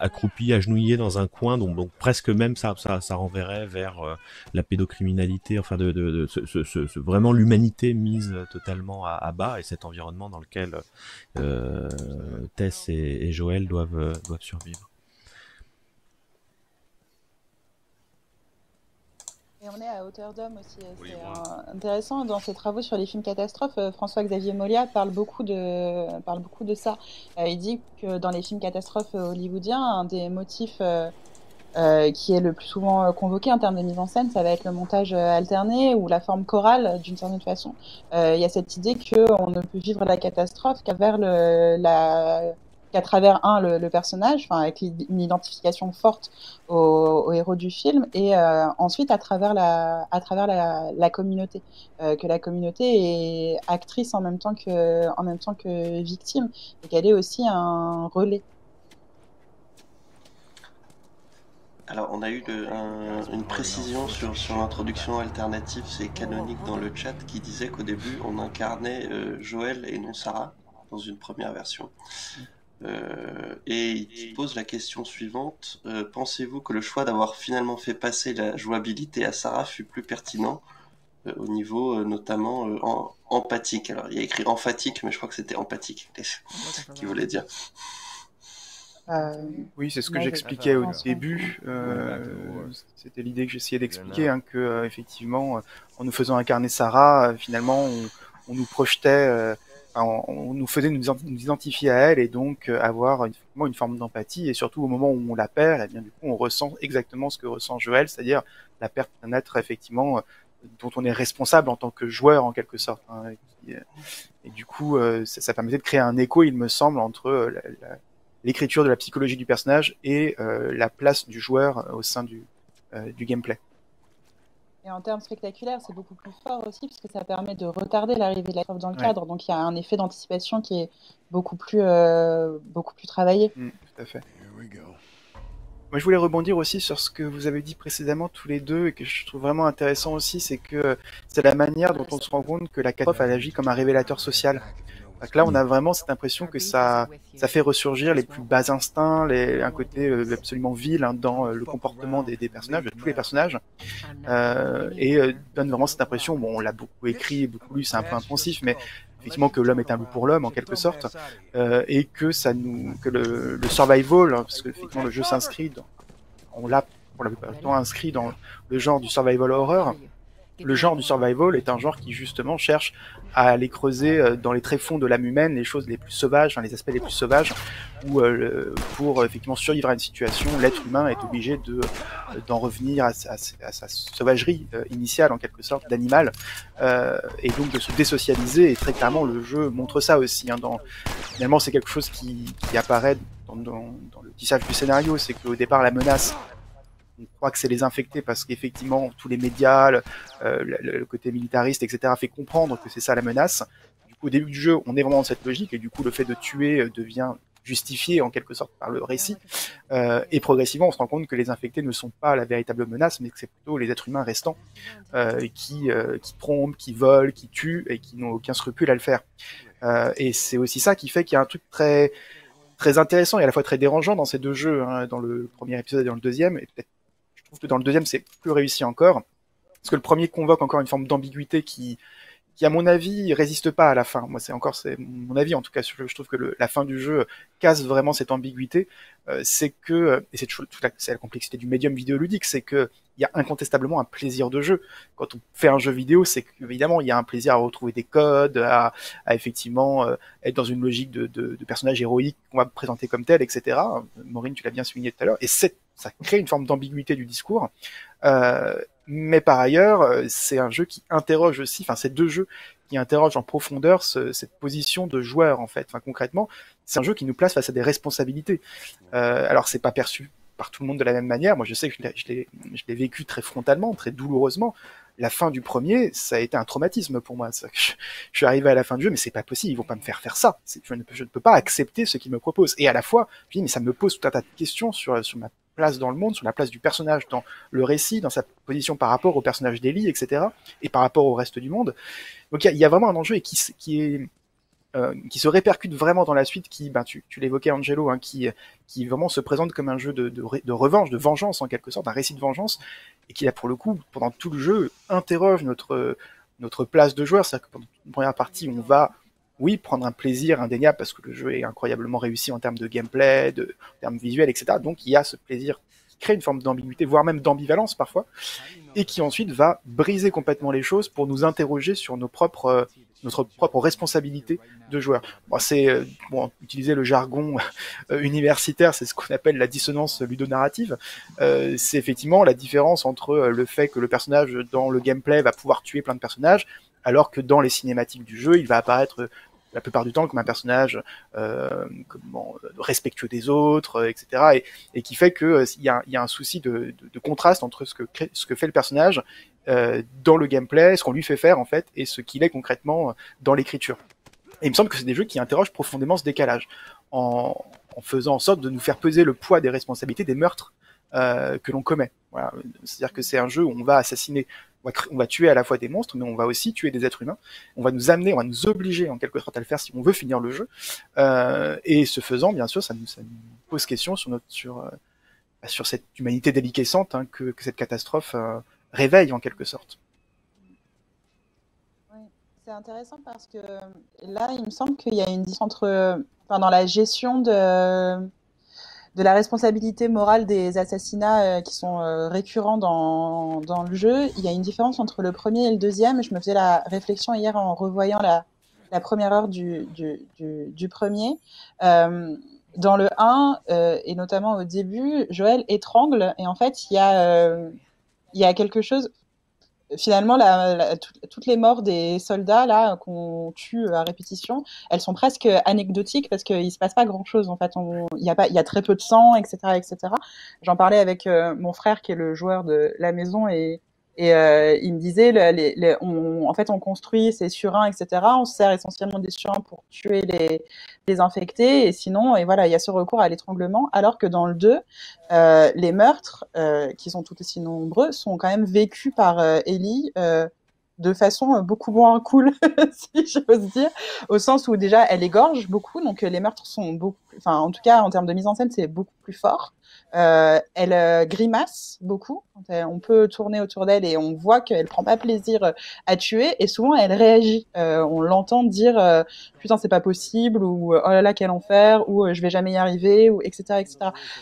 accroupie, agenouillée dans un coin, donc, donc presque même ça ça, ça renverrait vers la pédocriminalité, enfin de, de, de ce, ce, ce, vraiment l'humanité mise totalement à, à, bas et cet environnement dans lequel Tess et, et Joël doivent doivent survivre survivre. Et on est à hauteur d'homme aussi. C'est euh, intéressant dans ses travaux sur les films catastrophes. Euh, François-Xavier Molia parle beaucoup de parle beaucoup de ça. Euh, il dit que dans les films catastrophes hollywoodiens, un des motifs euh, qui est le plus souvent convoqué en termes de mise en scène, ça va être le montage alterné ou la forme chorale d'une certaine façon. Euh, il y a cette idée qu'on ne peut vivre la catastrophe qu'à vers le, la qu'à travers un le, personnage, avec une identification forte au, héros du film, et euh, ensuite à travers la à travers la, la communauté, euh, que la communauté est actrice en même temps que en même temps que victime, et qu'elle est aussi un relais. Alors, on a eu une précision sur, sur l'introduction alternative, c'est canonique dans le chat, qui disait qu'au début, on incarnait euh, Joël et non Sarah dans une première version. Euh, et il pose la question suivante euh, pensez-vous que le choix d'avoir finalement fait passer la jouabilité à Sarah fut plus pertinent euh, au niveau notamment en, empathique? Alors il y a écrit emphatique, mais je crois que c'était empathique <laughs> qui voulait dire. oui, c'est ce que j'expliquais au début. C'était l'idée que j'essayais d'expliquer, hein, que effectivement, en nous faisant incarner Sarah, finalement, on, on nous projetait on, nous faisait nous, identifier à elle et donc euh, avoir une, une forme d'empathie et surtout au moment où on la perd, eh bien du coup on ressent exactement ce que ressent Joël, c'est-à-dire la perte d'un être effectivement euh, dont on est responsable en tant que joueur en quelque sorte. Hein, et, euh, et, du coup, ça, permettait de créer un écho, il me semble, entre l'écriture de la psychologie du personnage et la place du joueur au sein du gameplay. Et en termes spectaculaires, c'est beaucoup plus fort aussi, parce que ça permet de retarder l'arrivée de la preuve dans le ouais. cadre. Donc il y a un effet d'anticipation qui est beaucoup plus, euh, beaucoup plus travaillé. Mmh, tout à fait. Moi, je voulais rebondir aussi sur ce que vous avez dit précédemment tous les deux et que je trouve vraiment intéressant aussi, c'est que c'est la manière dont on se rend compte que la catastrophe elle agit comme un révélateur social. Donc là, on a vraiment cette impression que ça, ça fait ressurgir les plus bas instincts, les, un côté euh, absolument vil hein, dans euh, le comportement des, des, personnages, de tous les personnages, euh, et euh, donne vraiment cette impression. Bon, on l'a beaucoup écrit, beaucoup lu, c'est un peu impensif, mais effectivement que l'homme est un loup pour l'homme en quelque sorte, euh, et que ça nous, que le, le survival, hein, parce que effectivement le jeu s'inscrit, dans, on l'a pour la plupart du temps inscrit dans le genre du survival horror le genre du survival est un genre qui justement cherche à aller creuser euh, dans les tréfonds de l'âme humaine les choses les plus sauvages, enfin, les aspects les plus sauvages, où euh, pour effectivement survivre à une situation, l'être humain est obligé de euh, d'en revenir à, à, à, sa sauvagerie euh, initiale en quelque sorte d'animal, euh, et donc de se désocialiser. Et très clairement, le jeu montre ça aussi. Hein, dans, finalement, c'est quelque chose qui, qui apparaît dans, dans, dans le tissage du scénario, c'est qu'au départ, la menace que c'est les infectés parce qu'effectivement tous les médias, le, euh, le, le, côté militariste, etc. fait comprendre que c'est ça la menace. Du coup, au début du jeu, on est vraiment dans cette logique et du coup, le fait de tuer euh, devient justifié en quelque sorte par le récit. Euh, et progressivement, on se rend compte que les infectés ne sont pas la véritable menace, mais que c'est plutôt les êtres humains restants euh, qui, euh, qui trompent, qui volent, qui tuent et qui n'ont aucun scrupule à le faire. Et c'est aussi ça qui fait qu'il y a un truc très très intéressant et à la fois très dérangeant dans ces deux jeux, hein, dans le premier épisode et dans le deuxième, et peut-être je trouve que dans le deuxième, c'est plus réussi encore. Parce que le premier convoque encore une forme d'ambiguïté qui, à mon avis résiste pas à la fin. Moi, c'est encore mon avis en tout cas. Je trouve que la fin du jeu casse vraiment cette ambiguïté. Euh, c'est que et c'est la, complexité du médium vidéoludique, c'est que il y a incontestablement un plaisir de jeu. Quand on fait un jeu vidéo, c'est qu'évidemment il y a un plaisir à retrouver des codes, à, effectivement euh, être dans une logique de, de, de personnage héroïque qu'on va présenter comme tel, etc. Maureen, tu l'as bien souligné tout à l'heure. Et ça crée une forme d'ambiguïté du discours. Euh, mais par ailleurs, euh, c'est un jeu qui interroge aussi, enfin, c'est deux jeux qui interrogent en profondeur ce, cette position de joueur, en fait. Enfin, concrètement, c'est un jeu qui nous place face à des responsabilités. Euh, alors, c'est pas perçu par tout le monde de la même manière. Moi, je sais que je l'ai vécu très frontalement, très douloureusement. la fin du premier, ça a été un traumatisme pour moi. Je, suis arrivé à la fin du jeu, mais c'est pas possible, ils vont pas me faire faire ça. Je ne, je ne, peux pas accepter ce qu'ils me proposent. Et à la fois, je dis, mais ça me pose tout un tas de questions sur, sur ma place dans le monde, sur la place du personnage dans le récit, dans sa position par rapport au personnage d'Ellie, etc., et par rapport au reste du monde. Donc il y, a vraiment un enjeu qui, qui euh, qui se répercute vraiment dans la suite, qui, ben, tu, tu l'évoquais Angelo, hein, qui, qui vraiment se présente comme un jeu de, de, de, revanche, de vengeance en quelque sorte, un récit de vengeance, et qui là pour le coup, pendant tout le jeu, interroge notre, notre place de joueur, c'est-à-dire que pendant une première partie, on va oui, prendre un plaisir indéniable parce que le jeu est incroyablement réussi en termes de gameplay, de, en termes visuels, etc. Donc il y a ce plaisir qui crée une forme d'ambiguïté, voire même d'ambivalence parfois, et qui ensuite va briser complètement les choses pour nous interroger sur nos propres notre propre responsabilité de joueur. Bon, c'est bon, utiliser le jargon <laughs> universitaire, c'est ce qu'on appelle la dissonance ludonarrative. Euh, c'est effectivement la différence entre le fait que le personnage dans le gameplay va pouvoir tuer plein de personnages, alors que dans les cinématiques du jeu, il va apparaître la plupart du temps comme un personnage euh, comment, respectueux des autres, etc. Et, qui fait que il y, a, un souci de, contraste entre ce que, ce que fait le personnage euh, dans le gameplay, ce qu'on lui fait faire en fait, et ce qu'il est concrètement dans l'écriture. Et il me semble que c'est des jeux qui interrogent profondément ce décalage, en, faisant en sorte de nous faire peser le poids des responsabilités des meurtres euh, que l'on commet. C'est-à-dire que c'est un jeu où on va assassiner, on va, tuer à la fois des monstres, mais on va aussi tuer des êtres humains. On va nous amener, on va nous obliger en quelque sorte à le faire si on veut finir le jeu. Euh, et ce faisant, bien sûr, ça nous, pose question sur notre, sur, euh, sur cette humanité déliquescente hein, que, cette catastrophe euh, réveille en quelque sorte. C'est intéressant parce que là, il me semble qu'il y a une différence entre, enfin, dans la gestion de, de la responsabilité morale des assassinats euh, qui sont euh, récurrents dans, dans le jeu, il y a une différence entre le premier et le deuxième. Je me faisais la réflexion hier en revoyant la, la première heure du, du, du, premier. Euh, dans le 1, et notamment au début, Joël étrangle, et en fait, il y a il y a quelque chose. Finalement, toutes les morts des soldats là qu'on tue à répétition, elles sont presque anecdotiques parce qu'il se passe pas grand chose en fait. Il y a pas, il y a très peu de sang, etc., etc. J'en parlais avec euh, mon frère qui est le joueur de la maison et et euh, il me disait, le, les, les, on, en fait, on construit ces surins, etc. On se sert essentiellement des surins pour tuer les, les infectés. Et sinon, et voilà, il y a ce recours à l'étranglement. Alors que dans le 2, euh, les meurtres, euh, qui sont tout aussi nombreux, sont quand même vécus par euh, Ellie euh, de façon beaucoup moins cool, <laughs> si j'ose dire, au sens où déjà elle égorge beaucoup, donc les meurtres sont beaucoup, enfin en tout cas en termes de mise en scène c'est beaucoup plus fort. Euh, elle euh, grimace beaucoup. On peut tourner autour d'elle et on voit qu'elle prend pas plaisir à tuer et souvent elle réagit. Euh, on l'entend dire euh, putain c'est pas possible ou oh là là quel enfer ou je vais jamais y arriver ou etc etc.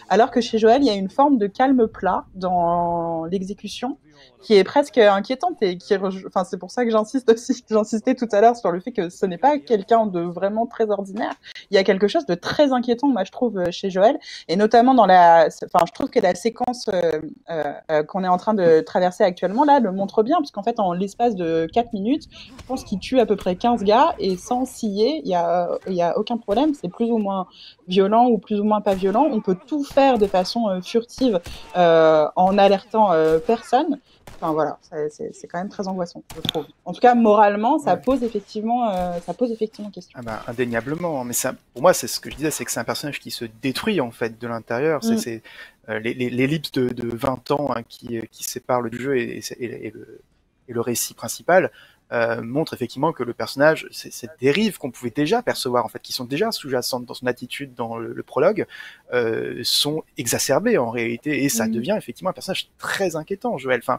Alors que chez Joël il y a une forme de calme plat dans l'exécution qui est presque inquiétante et qui enfin c'est pour ça que j'insiste aussi <laughs> j'insistais tout à l'heure sur le fait que ce n'est pas quelqu'un de vraiment très ordinaire. Il y a quelque chose de très inquiétant moi je trouve chez Joël et notamment dans la enfin je trouve que la séquence euh, euh, qu'on est en train de traverser actuellement là le montre bien parce qu'en fait en l'espace de 4 minutes je pense qu'il tue à peu près 15 gars et sans scier il y a il y a aucun problème. C'est plus ou moins violent ou plus ou moins pas violent. On peut tout faire de façon euh, furtive en alertant personne Enfin voilà, c'est quand même très angoissant, je trouve. En tout cas, moralement, ça ouais. pose effectivement, euh, ça pose effectivement question. Ah bah, indéniablement, mais ça, pour moi, c'est ce que je disais, c'est que c'est un personnage qui se détruit en fait de l'intérieur. Mm. C'est euh, l'ellipse de, de 20 ans hein, qui, qui sépare le jeu et, et, et, le, et le récit principal. Euh, montre effectivement que le personnage, cette dérive qu'on pouvait déjà percevoir, en fait, qui sont déjà sous-jacentes dans son attitude dans le, le prologue, euh, sont exacerbées en réalité, et ça mmh. devient effectivement un personnage très inquiétant, Joël. Enfin,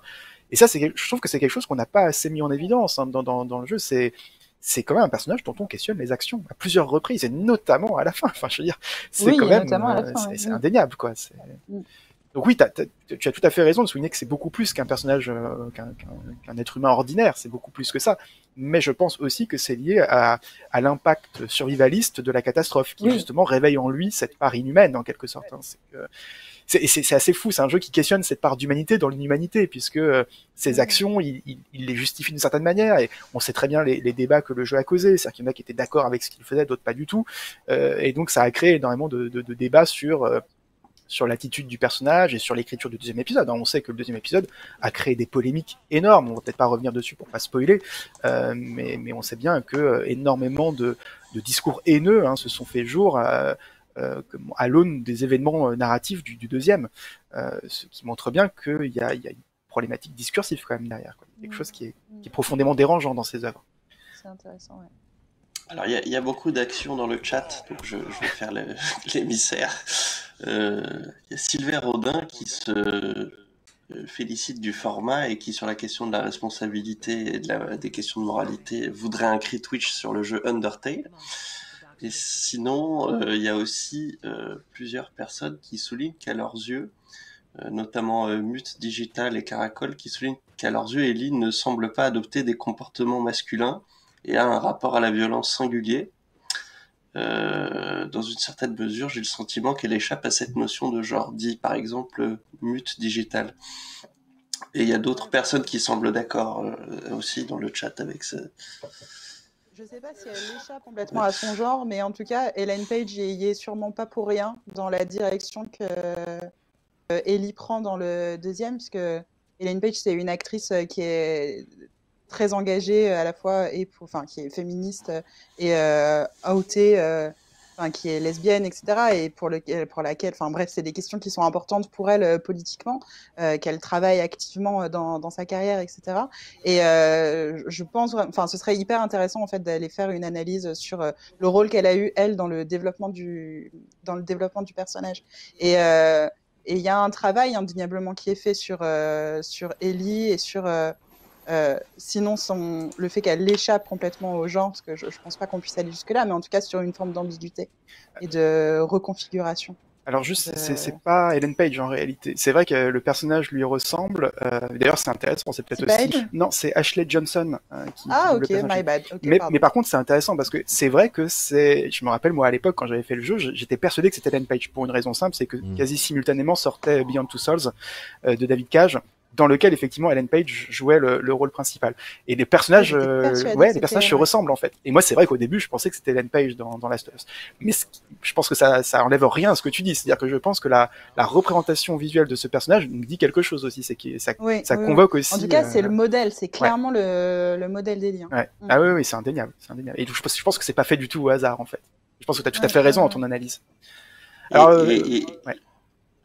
et ça, c'est, je trouve que c'est quelque chose qu'on n'a pas assez mis en évidence hein, dans, dans, dans, le jeu. C'est, c'est quand même un personnage dont on questionne les actions à plusieurs reprises, et notamment à la fin. Enfin, je veux dire, c'est oui, quand même, euh, c'est, indéniable, quoi. Donc oui, tu as tout à fait raison de souligner que c'est beaucoup plus qu'un personnage, euh, qu'un qu qu être humain ordinaire, c'est beaucoup plus que ça. Mais je pense aussi que c'est lié à, à l'impact survivaliste de la catastrophe, qui oui. justement réveille en lui cette part inhumaine en quelque sorte. Hein. C'est assez fou, c'est un jeu qui questionne cette part d'humanité dans l'inhumanité, puisque euh, ses actions, il, il, il, les justifie d'une certaine manière, et on sait très bien les, les débats que le jeu a causés, c'est-à-dire qu'il y en a qui étaient d'accord avec ce qu'il faisait, d'autres pas du tout, euh, et donc ça a créé énormément de, de, de débats sur... Sur l'attitude du personnage et sur l'écriture du deuxième épisode. Hein. On sait que le deuxième épisode a créé des polémiques énormes. On va peut-être pas revenir dessus pour pas spoiler, euh, mais, mais on sait bien que euh, énormément de, de discours haineux hein, se sont fait jour à, euh, à l'aune des événements narratifs du, du deuxième, ce qui montre bien qu'il y y a une problématique discursive quand même derrière, quoi. quelque chose qui est, qui est profondément dérangeant dans ces œuvres. C'est intéressant, ouais. Alors, il y, a- beaucoup d'actions dans le chat, donc je, vais faire <laughs> l'émissaire. Euh, Il y a Sylvain Rodin qui se euh, félicite du format et qui, sur la question de la responsabilité et des questions de moralité, voudrait un cri Twitch sur le jeu Undertale. Et sinon, euh, il y a aussi plusieurs personnes qui soulignent qu'à leurs yeux, notamment Mute Digital et Caracol, qui soulignent qu'à leurs yeux, Ellie ne semble pas adopter des comportements masculins et a un rapport à la violence singulier. Euh, dans une certaine mesure, j'ai le sentiment qu'elle échappe à cette notion de genre, dit par exemple Mute Digital. Et il y a d'autres personnes qui semblent d'accord euh, aussi dans le chat avec ça. Je sais pas si elle échappe complètement à son genre, mais en tout cas, Ellen Page y est sûrement pas pour rien dans la direction que euh, Ellie prend dans le deuxième, puisque Ellen Page, c'est une actrice qui est très engagée euh, à la fois, et enfin, qui est féministe euh, et euh, outée, enfin, qui est lesbienne, etc. Et pour, le, pour laquelle, enfin bref, c'est des questions qui sont importantes pour elle politiquement, qu'elle travaille activement dans, dans sa carrière, etc. Et je pense, enfin, ce serait hyper intéressant en fait d'aller faire une analyse sur le rôle qu'elle a eu elle dans le développement du dans le développement du personnage. Et et il y a un travail indéniablement qui est fait sur sur Ellie et sur euh, sinon son le fait qu'elle échappe complètement au genre, parce que je, je pense pas qu'on puisse aller jusque là, mais en tout cas sur une forme d'ambiguïté et de reconfiguration. Alors juste, c'est- Euh. c'est pas Ellen Page en réalité. C'est vrai que le personnage lui ressemble. euh, D'ailleurs, c'est intéressant. C'est peut-être aussi. Page Non, c'est Ashley Johnson euh, qui. Ah ok, my bad. Mais, par contre, c'est intéressant parce que c'est vrai que c'est. Je me rappelle moi à l'époque quand j'avais fait le jeu, je- j'étais persuadé que c'était Ellen Page pour une raison simple, c'est que Mm. quasi simultanément sortait Beyond Two Souls euh, de David Cage, dans lequel effectivement Ellen Page jouait le, le rôle principal. Et les personnages, euh, ouais, les personnages se ressemblent en fait. Et moi, c'est vrai qu'au début, je pensais que c'était Ellen Page dans, dans Last of Us. Mais je pense que ça, ça enlève rien à ce que tu dis. C'est-à-dire que je pense que la, la représentation visuelle de ce personnage nous dit quelque chose aussi. C'est que ça, Oui, ça oui, oui. convoque aussi. En tout cas, euh, c'est le modèle, c'est clairement le, le modèle des liens. Ouais. Mm. Ah oui, oui, c'est indéniable, c'est indéniable. Et je pense, je pense que c'est pas fait du tout au hasard en fait. Je pense que tu as tout à fait raison dans ton analyse. Alors, euh, et- ouais.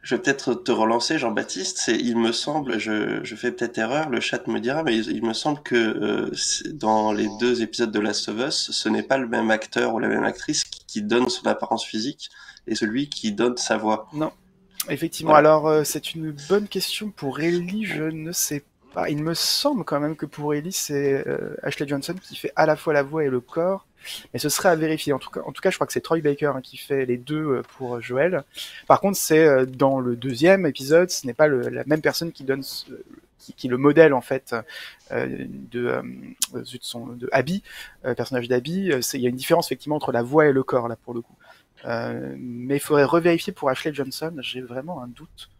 Je vais peut-être te relancer, Jean-Baptiste. C'est, il me semble, je, je fais peut-être erreur, le chat me dira, mais il, il me semble que euh, dans les deux épisodes de Last of Us, ce n'est pas le même acteur ou la même actrice qui, qui donne son apparence physique et celui qui donne sa voix. Effectivement, Voilà. alors euh, c'est une bonne question pour Ellie, je ne sais pas. Il me semble quand même que pour Ellie, c'est euh, Ashley Johnson qui fait à la fois la voix et le corps, mais ce serait à vérifier. En tout cas, en tout cas je crois que c'est Troy Baker hein, qui fait les deux euh, pour euh, Joël. Par contre, c'est euh, dans le deuxième épisode, ce n'est pas la même personne qui donne qui, le modèle en fait de euh, Abby, euh, personnage d'Abby. Il y a une différence effectivement entre la voix et le corps là pour le coup. Mais il faudrait revérifier pour Ashley Johnson. J'ai vraiment un doute.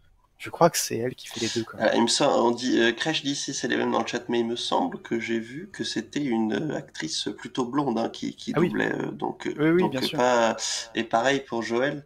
Je crois que c'est elle qui fait les deux. Quand même. Ah, il me semble, on dit, euh, Crash dit si c'est les mêmes dans le chat, mais il me semble que j'ai vu que c'était une euh, actrice plutôt blonde hein, qui, qui Ah doublait. euh, donc, euh, Oui, oui, donc bien sûr. pas. Et pareil pour Joël.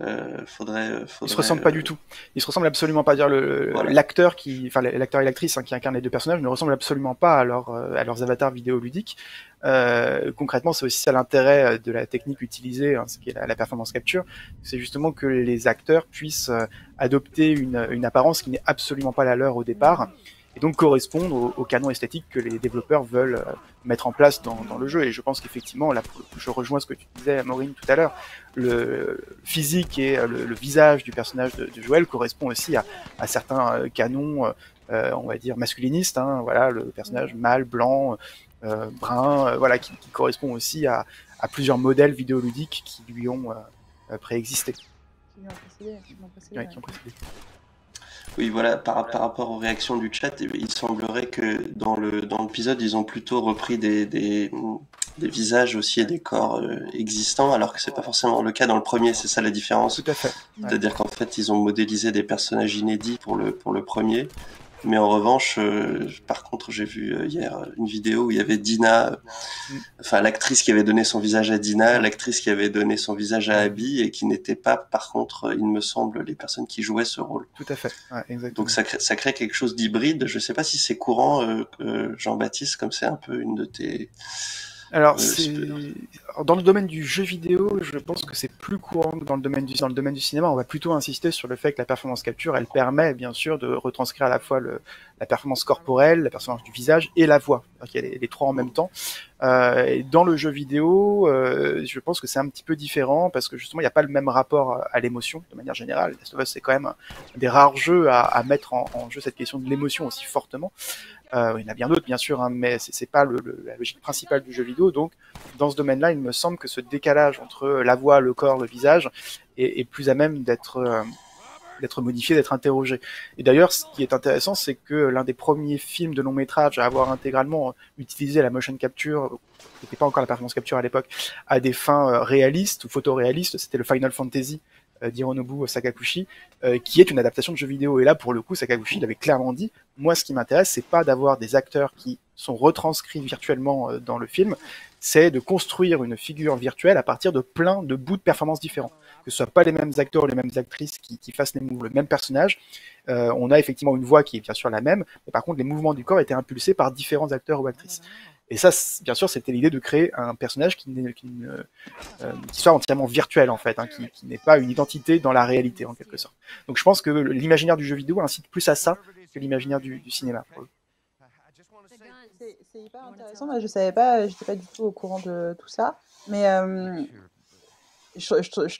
Euh, faudrait, euh, Ils faudrait. se ressemblent pas euh, du tout. Ils se ressemblent absolument pas. Dire le Voilà. l'acteur qui, enfin l'acteur et l'actrice hein, qui incarnent les deux personnages ne ressemblent absolument pas à, leur, euh, à leurs avatars vidéoludiques. Euh, concrètement, c'est aussi ça l'intérêt de la technique utilisée, hein, ce qui est la, la performance capture, c'est justement que les acteurs puissent adopter une, une apparence qui n'est absolument pas la leur au départ, et donc correspondre au, au canon esthétique que les développeurs veulent euh, mettre en place dans, dans le jeu. Et je pense qu'effectivement, là, je rejoins ce que tu disais, Maureen, tout à l'heure, le physique et euh, le, le visage du personnage de, de Joël correspond aussi à, à certains euh, canons, euh, on va dire masculinistes. Hein, voilà, le personnage mâle, blanc, euh, brun, euh, voilà, qui, qui correspond aussi à, à plusieurs modèles vidéoludiques qui lui ont préexisté, Qui ont précédé, qui lui ont précédé, ouais, ouais. qui ont précédé. Oui, voilà, par, par rapport aux réactions du chat, eh il semblerait que dans le dans l'épisode, ils ont plutôt repris des, des, des visages aussi et des corps euh, existants, alors que c'est pas forcément le cas dans le premier, c'est ça la différence. Tout à fait. Ouais. C'est-à-dire qu'en fait, ils ont modélisé des personnages inédits pour le pour le premier, Mais en revanche, euh, par contre, j'ai vu euh, hier une vidéo où il y avait Dina, enfin l'actrice qui avait donné son visage à Dina, l'actrice qui avait donné son visage à Abby et qui n'était pas, par contre, il me semble, les personnes qui jouaient ce rôle. Tout à fait, exactement. Donc ça crée, ça crée quelque chose d'hybride. Je ne sais pas si c'est courant, Jean-Baptiste, comme c'est un peu une de tes alors, dans le domaine du jeu vidéo, je pense que c'est plus courant que dans le domaine du dans le domaine du cinéma. On va plutôt insister sur le fait que la performance capture, elle permet bien sûr de retranscrire à la fois le, la performance corporelle, la performance du visage et la voix. Il y a les, les trois en même temps. Euh, et dans le jeu vidéo, euh, je pense que c'est un petit peu différent parce que justement, il n'y a pas le même rapport à l'émotion de manière générale. Last of Us, c'est quand même un des rares jeux à, à mettre en, en, jeu cette question de l'émotion aussi fortement. Euh, il y en a bien d'autres, bien sûr, hein, mais c'est pas le, la logique principale du jeu vidéo. Donc, dans ce domaine-là, il me semble que ce décalage entre la voix, le corps, le visage est, est plus à même d'être euh, d'être modifié, d'être interrogé. Et d'ailleurs, ce qui est intéressant, c'est que l'un des premiers films de long métrage à avoir intégralement utilisé la motion capture, qui n'était pas encore la performance capture à l'époque, à des fins euh, réalistes ou photoréalistes, c'était le Final Fantasy d'Hironobu Sakaguchi, euh, qui est une adaptation de jeu vidéo. Et là, pour le coup, Sakaguchi il avait clairement dit, moi, ce qui m'intéresse, c'est pas d'avoir des acteurs qui sont retranscrits virtuellement euh, dans le film, c'est de construire une figure virtuelle à partir de plein de bouts de performances différents. Que ce soit pas les mêmes acteurs, les mêmes actrices qui, fassent les mouvements, le même personnage. Euh, on a effectivement une voix qui est bien sûr la même, mais par contre, les mouvements du corps étaient impulsés par différents acteurs ou actrices. Et ça, bien sûr, c'était l'idée de créer un personnage qui, qui, euh, qui, soit entièrement virtuel, en fait, hein, qui, qui n'est pas une identité dans la réalité, en quelque sorte. Donc je pense que l'imaginaire du jeu vidéo incite plus à ça que l'imaginaire du, du, cinéma. C'est hyper intéressant. Moi, je savais pas, j'étais pas du tout au courant de tout ça, mais euh, je, je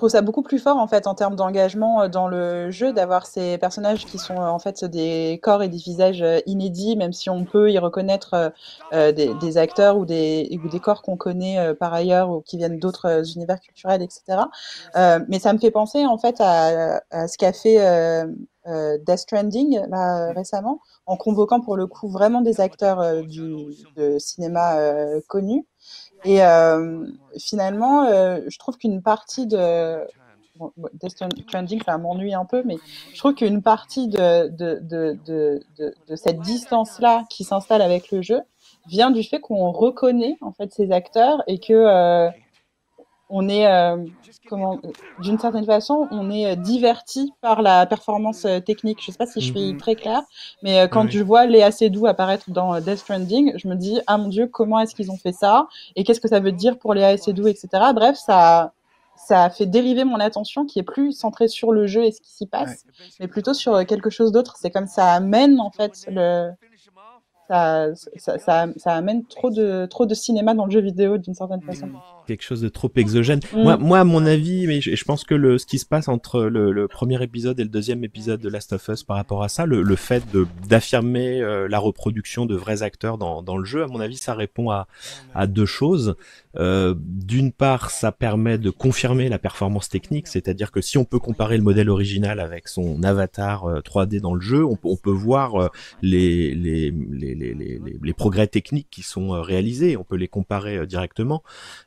trouve ça beaucoup plus fort en fait en termes d'engagement euh, dans le jeu d'avoir ces personnages qui sont euh, en fait des corps et des visages euh, inédits, même si on peut y reconnaître euh, des, des, acteurs ou des, ou des corps qu'on connaît euh, par ailleurs ou qui viennent d'autres univers culturels, etc. Euh, mais ça me fait penser en fait à, à ce qu'a fait Death Stranding là récemment, en convoquant pour le coup vraiment des acteurs du de cinéma connus et euh, finalement, euh, je trouve qu'une partie de bon, Death Stranding, ça m'ennuie un peu, mais je trouve qu'une partie de, de, de, de, cette distance-là qui s'installe avec le jeu vient du fait qu'on reconnaît en fait ces acteurs et que euh, on est, euh, comment, d'une certaine façon, on est diverti par la performance euh, technique. Je sais pas si je suis très claire, mais euh, quand oui. je vois Léa Seydoux apparaître dans Death Stranding, je me dis, ah mon dieu, comment est-ce qu'ils ont fait ça Et qu'est-ce que ça veut dire pour Léa Seydoux, etc. Bref, ça, ça a fait dériver mon attention qui est plus centrée sur le jeu et ce qui s'y passe, ouais. mais plutôt sur quelque chose d'autre. C'est comme ça amène, en fait, le, ça, ça, ça, ça, amène trop de, trop de cinéma dans le jeu vidéo d'une certaine façon. Quelque chose de trop exogène. Mm. Moi, moi, à mon avis, mais je, je, pense que le, ce qui se passe entre le, le, premier épisode et le deuxième épisode de Last of Us par rapport à ça, le, le fait d'affirmer euh, la reproduction de vrais acteurs dans, dans le jeu, à mon avis, ça répond à, à deux choses. Euh, D'une part, ça permet de confirmer la performance technique, c'est-à-dire que si on peut comparer le modèle original avec son avatar euh, 3D dans le jeu, on, on peut voir euh, les, les, les, les, les, progrès techniques qui sont euh, réalisés, on peut les comparer euh, directement,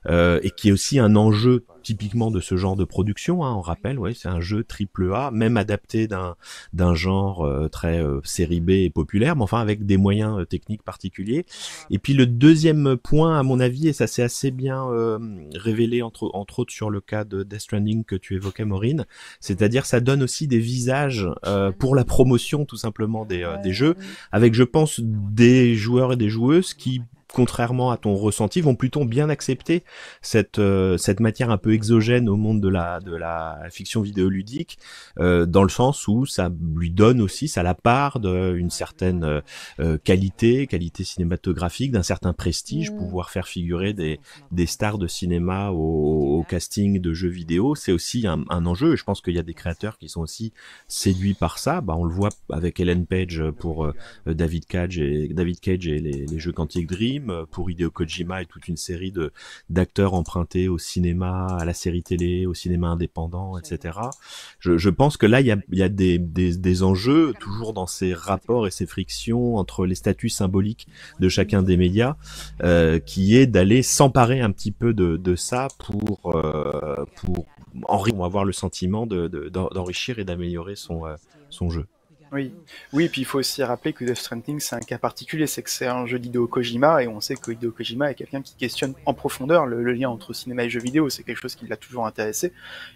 et qui est aussi un enjeu typiquement de ce genre de production. Hein, on rappelle, ouais, c'est un jeu triple A, même adapté d'un d'un genre euh, très euh, série B et populaire, mais enfin avec des moyens euh, techniques particuliers. Et puis le deuxième point, à mon avis, et ça s'est assez bien euh, révélé entre entre autres sur le cas de Death Stranding que tu évoquais, Maureen, c'est-à-dire ça donne aussi des visages euh, pour la promotion tout simplement des, des jeux, avec je pense des joueurs et des joueuses qui contrairement à ton ressenti, vont plutôt bien accepter cette euh, cette matière un peu exogène au monde de la de la fiction vidéoludique, euh, dans le sens où ça lui donne aussi, ça la part d'une certaine euh, qualité, qualité cinématographique, d'un certain prestige, mmh. pouvoir faire figurer des des stars de cinéma au, au casting de jeux vidéo, c'est aussi un, un, enjeu. Et je pense qu'il y a des créateurs qui sont aussi séduits par ça. Bah, on le voit avec Ellen Page pour euh, David Cage et David Cage et les, les jeux Quantic Dream film pour Hideo Kojima et toute une série de d'acteurs empruntés au cinéma, à la série télé, au cinéma indépendant, etc. Je, je pense que là, il y a, y a des, des, des, enjeux, toujours dans ces rapports et ces frictions entre les statuts symboliques de chacun des médias, euh, qui est d'aller s'emparer un petit peu de, de ça pour, euh, pour enrichir, avoir le sentiment d'enrichir de, de, et d'améliorer son, euh, son jeu. Oui, oui, puis il faut aussi rappeler que Death Stranding, c'est un cas particulier, c'est que c'est un jeu d'Hideo Kojima, et on sait que Hideo Kojima est quelqu'un qui questionne en profondeur le, lien entre cinéma et jeu vidéo, c'est quelque chose qui l'a toujours intéressé.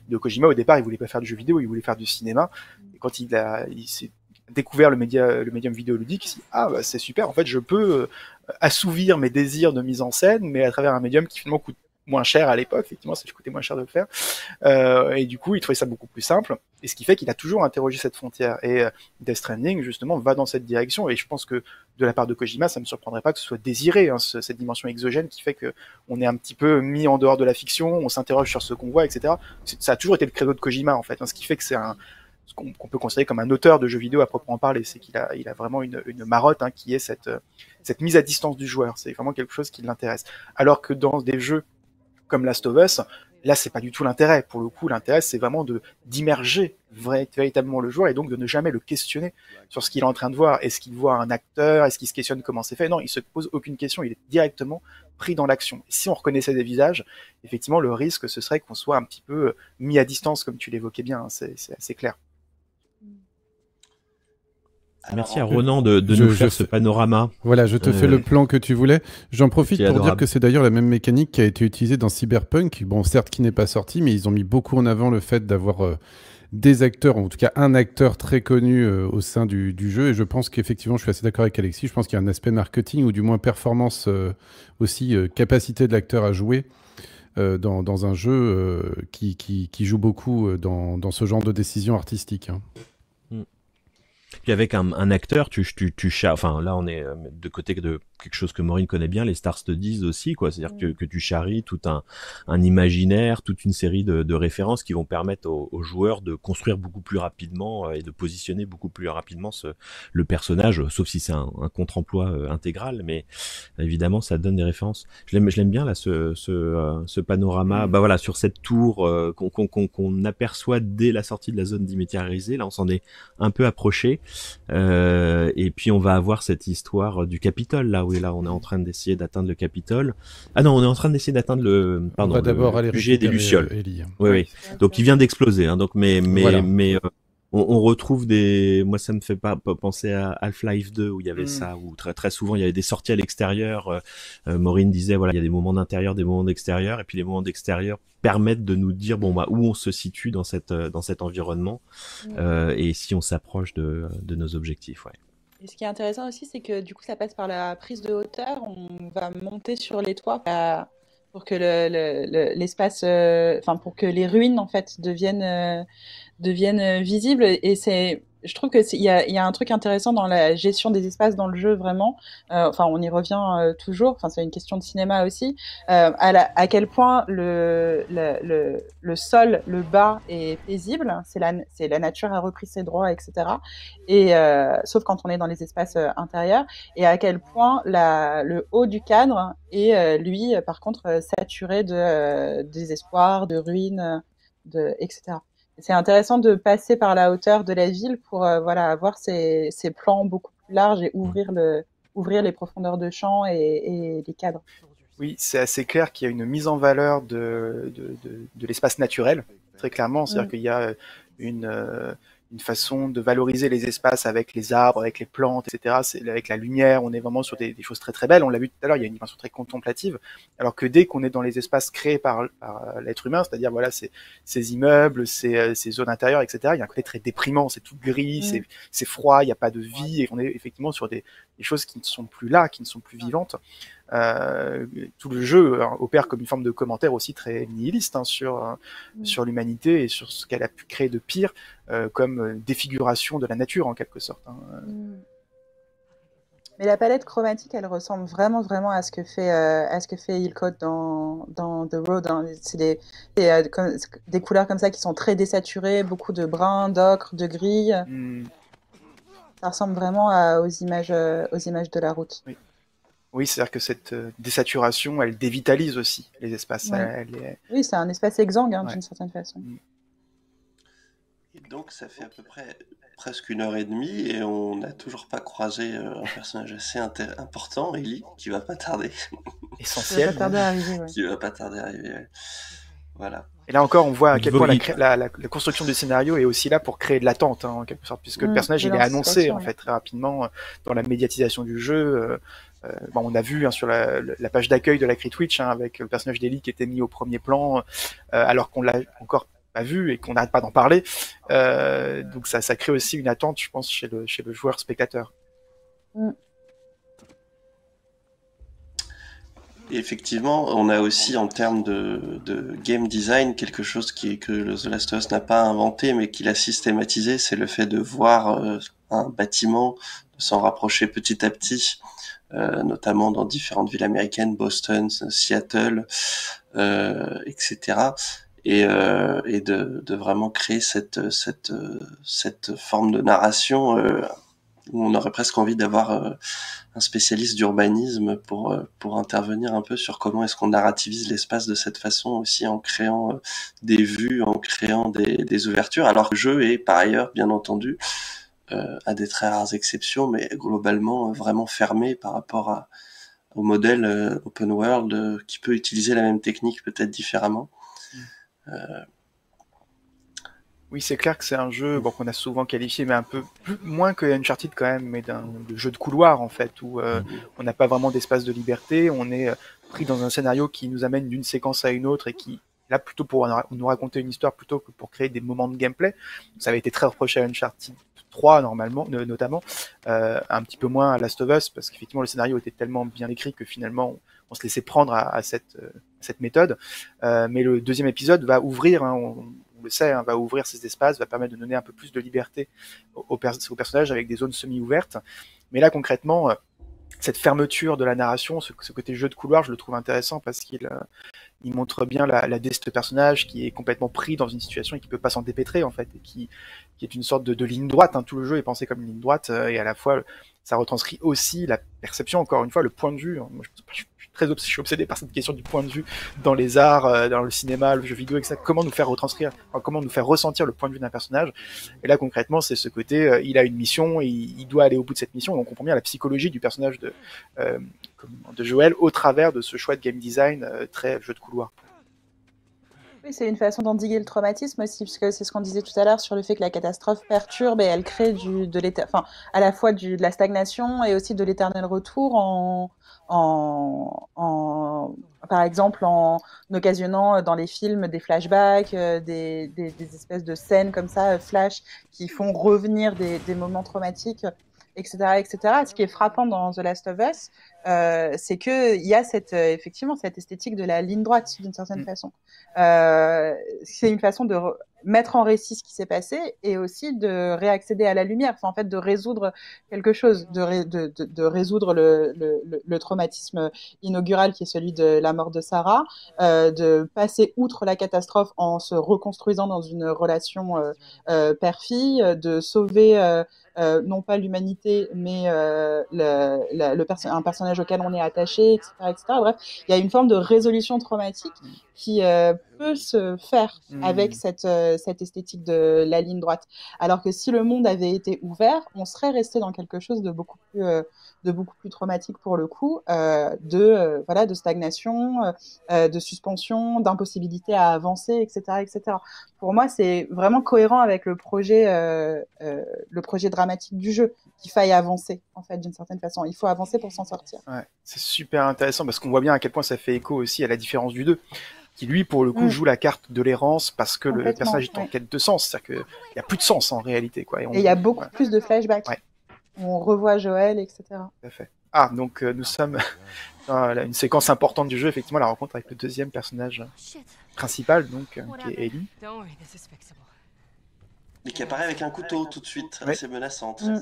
Hideo Kojima, au départ, il voulait pas faire de jeu vidéo, il voulait faire du cinéma, et quand il a, il s'est découvert le média, le médium vidéoludique, il s'est dit, ah, bah, c'est super, en fait, je peux euh, assouvir mes désirs de mise en scène, mais à travers un médium qui finalement coûte moins cher à l'époque, effectivement, ça coûtait moins cher de le faire. Euh, et du coup, il trouvait ça beaucoup plus simple. Et ce qui fait qu'il a toujours interrogé cette frontière. Et euh, Death Stranding, justement, va dans cette direction. Et je pense que de la part de Kojima, ça ne me surprendrait pas que ce soit désiré, hein, cette dimension exogène qui fait que on est un petit peu mis en dehors de la fiction, on s'interroge sur ce qu'on voit, etc. Ça a toujours été le credo de Kojima, en fait. Hein, ce qui fait que c'est un, ce qu'on peut considérer comme un auteur de jeux vidéo à proprement parler, c'est qu'il a, il a vraiment une, une marotte hein, qui est cette, cette mise à distance du joueur. C'est vraiment quelque chose qui l'intéresse. Alors que dans des jeux comme Last of Us, là c'est pas du tout l'intérêt. Pour le coup, l'intérêt c'est vraiment de d'immerger véritablement le joueur et donc de ne jamais le questionner sur ce qu'il est en train de voir. Est-ce qu'il voit un acteur? Est-ce qu'il se questionne comment c'est fait? Non, il se pose aucune question. Il est directement pris dans l'action. Si on reconnaissait des visages, effectivement, le risque ce serait qu'on soit un petit peu mis à distance, comme tu l'évoquais bien. Hein, c'est assez clair. Merci à Ronan de, de nous faire ce panorama. Voilà, je te fais euh, le plan que tu voulais. J'en profite pour dire que c'est d'ailleurs la même mécanique qui a été utilisée dans Cyberpunk. Bon, certes, qui n'est pas sorti, mais ils ont mis beaucoup en avant le fait d'avoir euh, des acteurs, en tout cas un acteur très connu euh, au sein du, du, jeu. Et je pense qu'effectivement, je suis assez d'accord avec Alexis. Je pense qu'il y a un aspect marketing ou du moins performance aussi, capacité de l'acteur à jouer. Dans, dans, un jeu qui, qui, qui, joue beaucoup dans, dans, ce genre de décision artistique. Hein. Puis avec un, un acteur, tu, tu, tu, enfin là on est euh, de côté de quelque chose que Maureen connaît bien, les stars te disent aussi, quoi. C'est-à-dire que, que, tu charries tout un, un imaginaire, toute une série de, de références qui vont permettre aux, aux, joueurs de construire beaucoup plus rapidement euh, et de positionner beaucoup plus rapidement ce, le personnage, sauf si c'est un, un contre-emploi euh, intégral, mais évidemment ça donne des références. Je l'aime, je l'aime bien là, ce, ce, ce panorama, mm. bah voilà, sur cette tour qu'on, qu'on, qu'on aperçoit dès la sortie de la zone démétérisée. Là, on s'en est un peu approché. Euh, et puis on va avoir cette histoire du Capitole là où là on est en train d'essayer d'atteindre le Capitole. Ah non, on est en train d'essayer d'atteindre le pardon d'abord le budget des lucioles. Oui oui. Donc il vient d'exploser hein, donc mais mais mais euh, on, on, retrouve des. Moi, ça me fait pas, penser à Half-Life 2 où il y avait mm. ça, où très très souvent il y avait des sorties à l'extérieur. Euh, euh, Maureen disait voilà, il y a des moments d'intérieur, des moments d'extérieur, et puis les moments d'extérieur permettent de nous dire bon bah où on se situe dans cette euh, dans cet environnement mm. euh, et si on s'approche de, de nos objectifs. Ouais. Et ce qui est intéressant aussi, c'est que du coup, ça passe par la prise de hauteur. On va monter sur les toits pour que l'espace, le, le, enfin pour que les ruines en fait deviennent deviennent euh, visibles. Et c'est, je trouve que il y a, un truc intéressant dans la gestion des espaces dans le jeu vraiment. Euh, enfin, on y revient euh, toujours. Enfin, c'est une question de cinéma aussi. Euh, à, quel point le, sol, le bas est paisible. C'est la, la nature a repris ses droits, etc. Et sauf quand on est dans les espaces intérieurs. Et à quel point le haut du cadre est lui, par contre, saturé de désespoir, de ruines, etc c'est intéressant de passer par la hauteur de la ville pour euh, voilà avoir ces, ces, plans beaucoup plus larges et ouvrir le ouvrir les profondeurs de champ et, et les cadres. Oui, c'est assez clair qu'il y a une mise en valeur de, de, de, de l'espace naturel, très clairement. C'est-à-dire mm. qu'il y a une, euh, une façon de valoriser les espaces avec les arbres, avec les plantes, etc. C'est avec la lumière, on est vraiment sur des, des choses très très belles. On l'a vu tout à l'heure, il y a une dimension très contemplative. Alors que dès qu'on est dans les espaces créés par, par l'être humain, c'est-à-dire voilà ces, ces immeubles, ces, ces, zones intérieures, etc. Il y a un côté très déprimant, c'est tout gris, mmh. c'est froid, il n'y a pas de vie, et on est effectivement sur des, des, choses qui ne sont plus là, qui ne sont plus vivantes. Euh, tout le jeu hein, opère comme une forme de commentaire aussi très nihiliste hein, sur euh, mmh. sur l'humanité et sur ce qu'elle a pu créer de pire euh, comme défiguration de la nature en quelque sorte. Hein. Mmh. Mais la palette chromatique, elle ressemble vraiment, vraiment à ce que fait, euh, à ce que fait Hillcoat dans, dans The Road. Hein. C'est des, des, euh, des, couleurs comme ça qui sont très désaturées, beaucoup de brun, d'ocre, de gris. Mmh. Ça ressemble vraiment à, aux, images, aux images de la route. Oui. Oui, c'est-à-dire que cette euh, désaturation, elle dévitalise aussi les espaces. Ouais. Elle, elle est... Oui, c'est un espace exsangue hein, ouais. d'une certaine façon. Mm. Et donc, ça fait à peu près presque une heure et demie et on n'a toujours pas croisé euh, un personnage assez important, Ellie, qui va pas tarder. <laughs> Essentiel. Qui va pas tarder à arriver. Ouais. Qui va pas tarder à arriver. Ouais. Voilà. Et là encore, on voit à quel point la, la, la, construction du scénario est aussi là pour créer de l'attente, hein, en quelque sorte, puisque le mmh, personnage il est annoncé en fait très rapidement euh, dans la médiatisation du jeu. Euh, bon, on a vu hein, sur la, la page d'accueil de la Crit Twitch hein, avec le personnage d'Ellie qui était mis au premier plan, euh, alors qu'on l'a encore pas vu et qu'on n'arrête pas d'en parler. Euh, donc ça, ça crée aussi une attente, je pense, chez le, chez le joueur spectateur. Mmh. effectivement, on a aussi en termes de, de, game design quelque chose qui que The Last of Us n'a pas inventé, mais qu'il a systématisé, c'est le fait de voir euh, un bâtiment, de s'en rapprocher petit à petit, notamment dans différentes villes américaines, Boston, Seattle, euh, etc. Et, euh, et de, de, vraiment créer cette, cette, cette forme de narration euh, où on aurait presque envie d'avoir un spécialiste d'urbanisme pour euh, pour intervenir un peu sur comment est-ce qu'on narrativise l'espace de cette façon aussi en créant euh, des vues, en créant des, des ouvertures. Alors que le jeu est par ailleurs, bien entendu, euh, à des très rares exceptions, mais globalement vraiment fermé par rapport à, au modèle open world qui peut utiliser la même technique peut-être différemment. Mmh. Oui, c'est clair que c'est un jeu bon, qu'on a souvent qualifié, mais un peu plus, moins que Uncharted quand même, mais d'un jeu de couloir en fait, où euh, mhm. on n'a pas vraiment d'espace de liberté, on est euh, pris dans un scénario qui nous amène d'une séquence à une autre et qui là plutôt pour nous raconter une histoire plutôt que pour créer des moments de gameplay. Ça avait été très reproché à Uncharted 3 normalement, notamment, euh, un petit peu moins à Last of Us parce qu'effectivement le scénario était tellement bien écrit que finalement on, se laissait prendre à, euh, cette méthode. Euh, mais le deuxième épisode va ouvrir, hein, on, le sait, hein, va ouvrir ces espaces, va permettre de donner un peu plus de liberté aux, personnages avec des zones semi-ouvertes. Mais là, concrètement, cette fermeture de la narration, ce, côté jeu de couloir, je le trouve intéressant parce qu'il euh, il montre bien la, la de personnage qui est complètement pris dans une situation et qui peut pas s'en dépêtrer en fait, et qui, qui est une sorte de, ligne droite. Hein. Tout le jeu est pensé comme une ligne droite euh, et à la fois ça retranscrit aussi la perception, encore une fois, le point de vue. Je, très je suis obsédé par cette question du point de vue dans les arts, euh, dans le cinéma, le jeu vidéo, etc. Comment nous faire retranscrire, comment nous faire ressentir le point de vue d'un personnage? Et là, concrètement, c'est ce côté, euh, il a une mission, il, doit aller au bout de cette mission. Et on comprend bien la psychologie du personnage de, euh, de Joël au travers de ce choix de game design très jeu de couloir. C'est une façon d'endiguer le traumatisme aussi, puisque c'est ce qu'on disait tout à l'heure sur le fait que la catastrophe perturbe et elle crée du, de enfin, à la fois de la stagnation et aussi de l'éternel retour en, en, en, par exemple en occasionnant dans les films des flashbacks, euh, des, des, des espèces de scènes comme ça, euh, flash, qui font revenir des, des moments traumatiques etc., etc. Ce qui est frappant dans The Last of Us, euh, c'est que il y a cette euh, effectivement cette esthétique de la ligne droite d'une certaine mm. façon. Euh, c'est une façon de mettre en récit ce qui s'est passé et aussi de réaccéder à la lumière, enfin, en fait de résoudre quelque chose, de, de, de, résoudre le, le, traumatisme inaugural qui est celui de la mort de Sarah, euh, de passer outre la catastrophe en se reconstruisant dans une relation euh, euh père-fille, de sauver non pas l'humanité, mais le, le, un personnage auquel on est attaché, etc. Bref, il y a une forme de résolution traumatique qui euh, peut se faire mmh. avec cette, euh, cette esthétique de la ligne droite. Alors que si le monde avait été ouvert, on serait resté dans quelque chose de beaucoup plus, euh, de beaucoup plus traumatique pour le coup, de, voilà, de stagnation, de suspension, d'impossibilité à avancer, etc., etc. Pour moi, c'est vraiment cohérent avec le projet, le projet dramatique du jeu, qu'il faille avancer, en fait, d'une certaine façon. Il faut avancer pour s'en sortir. Ouais, c'est super intéressant parce qu'on voit bien à quel point ça fait écho aussi à la différence du 2 qui lui pour le coup mm. joue la carte de l'errance parce que le personnage est en quête de sens, c'est-à-dire qu'il n'y a plus de sens en réalité. Quoi. Et il y a beaucoup plus de flashbacks. Ouais. On revoit Joël, etc. Tout à fait. Ah, donc euh, nous sommes <laughs> dans une séquence importante du jeu, effectivement, la rencontre avec le deuxième personnage principal, donc, euh, qui est Ellie. Et qui apparaît avec un couteau tout de suite, ouais. assez menaçante. Mm.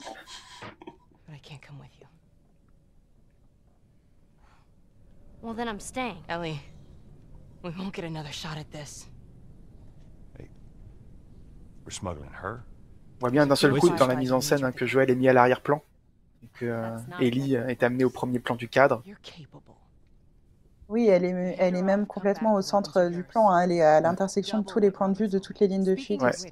Well, then I'm staying. Ellie, We won't get another shot at this. Hey, we're smuggling her? On voit bien d'un seul coup dans la mise en scène hein, que Joël est mis à l'arrière-plan et que euh, Ellie est amenée au premier plan du cadre. Oui, elle est, elle est même complètement au centre du plan. Hein. Elle est à l'intersection de tous les points de vue, de toutes les lignes de fuite, ouais, etc.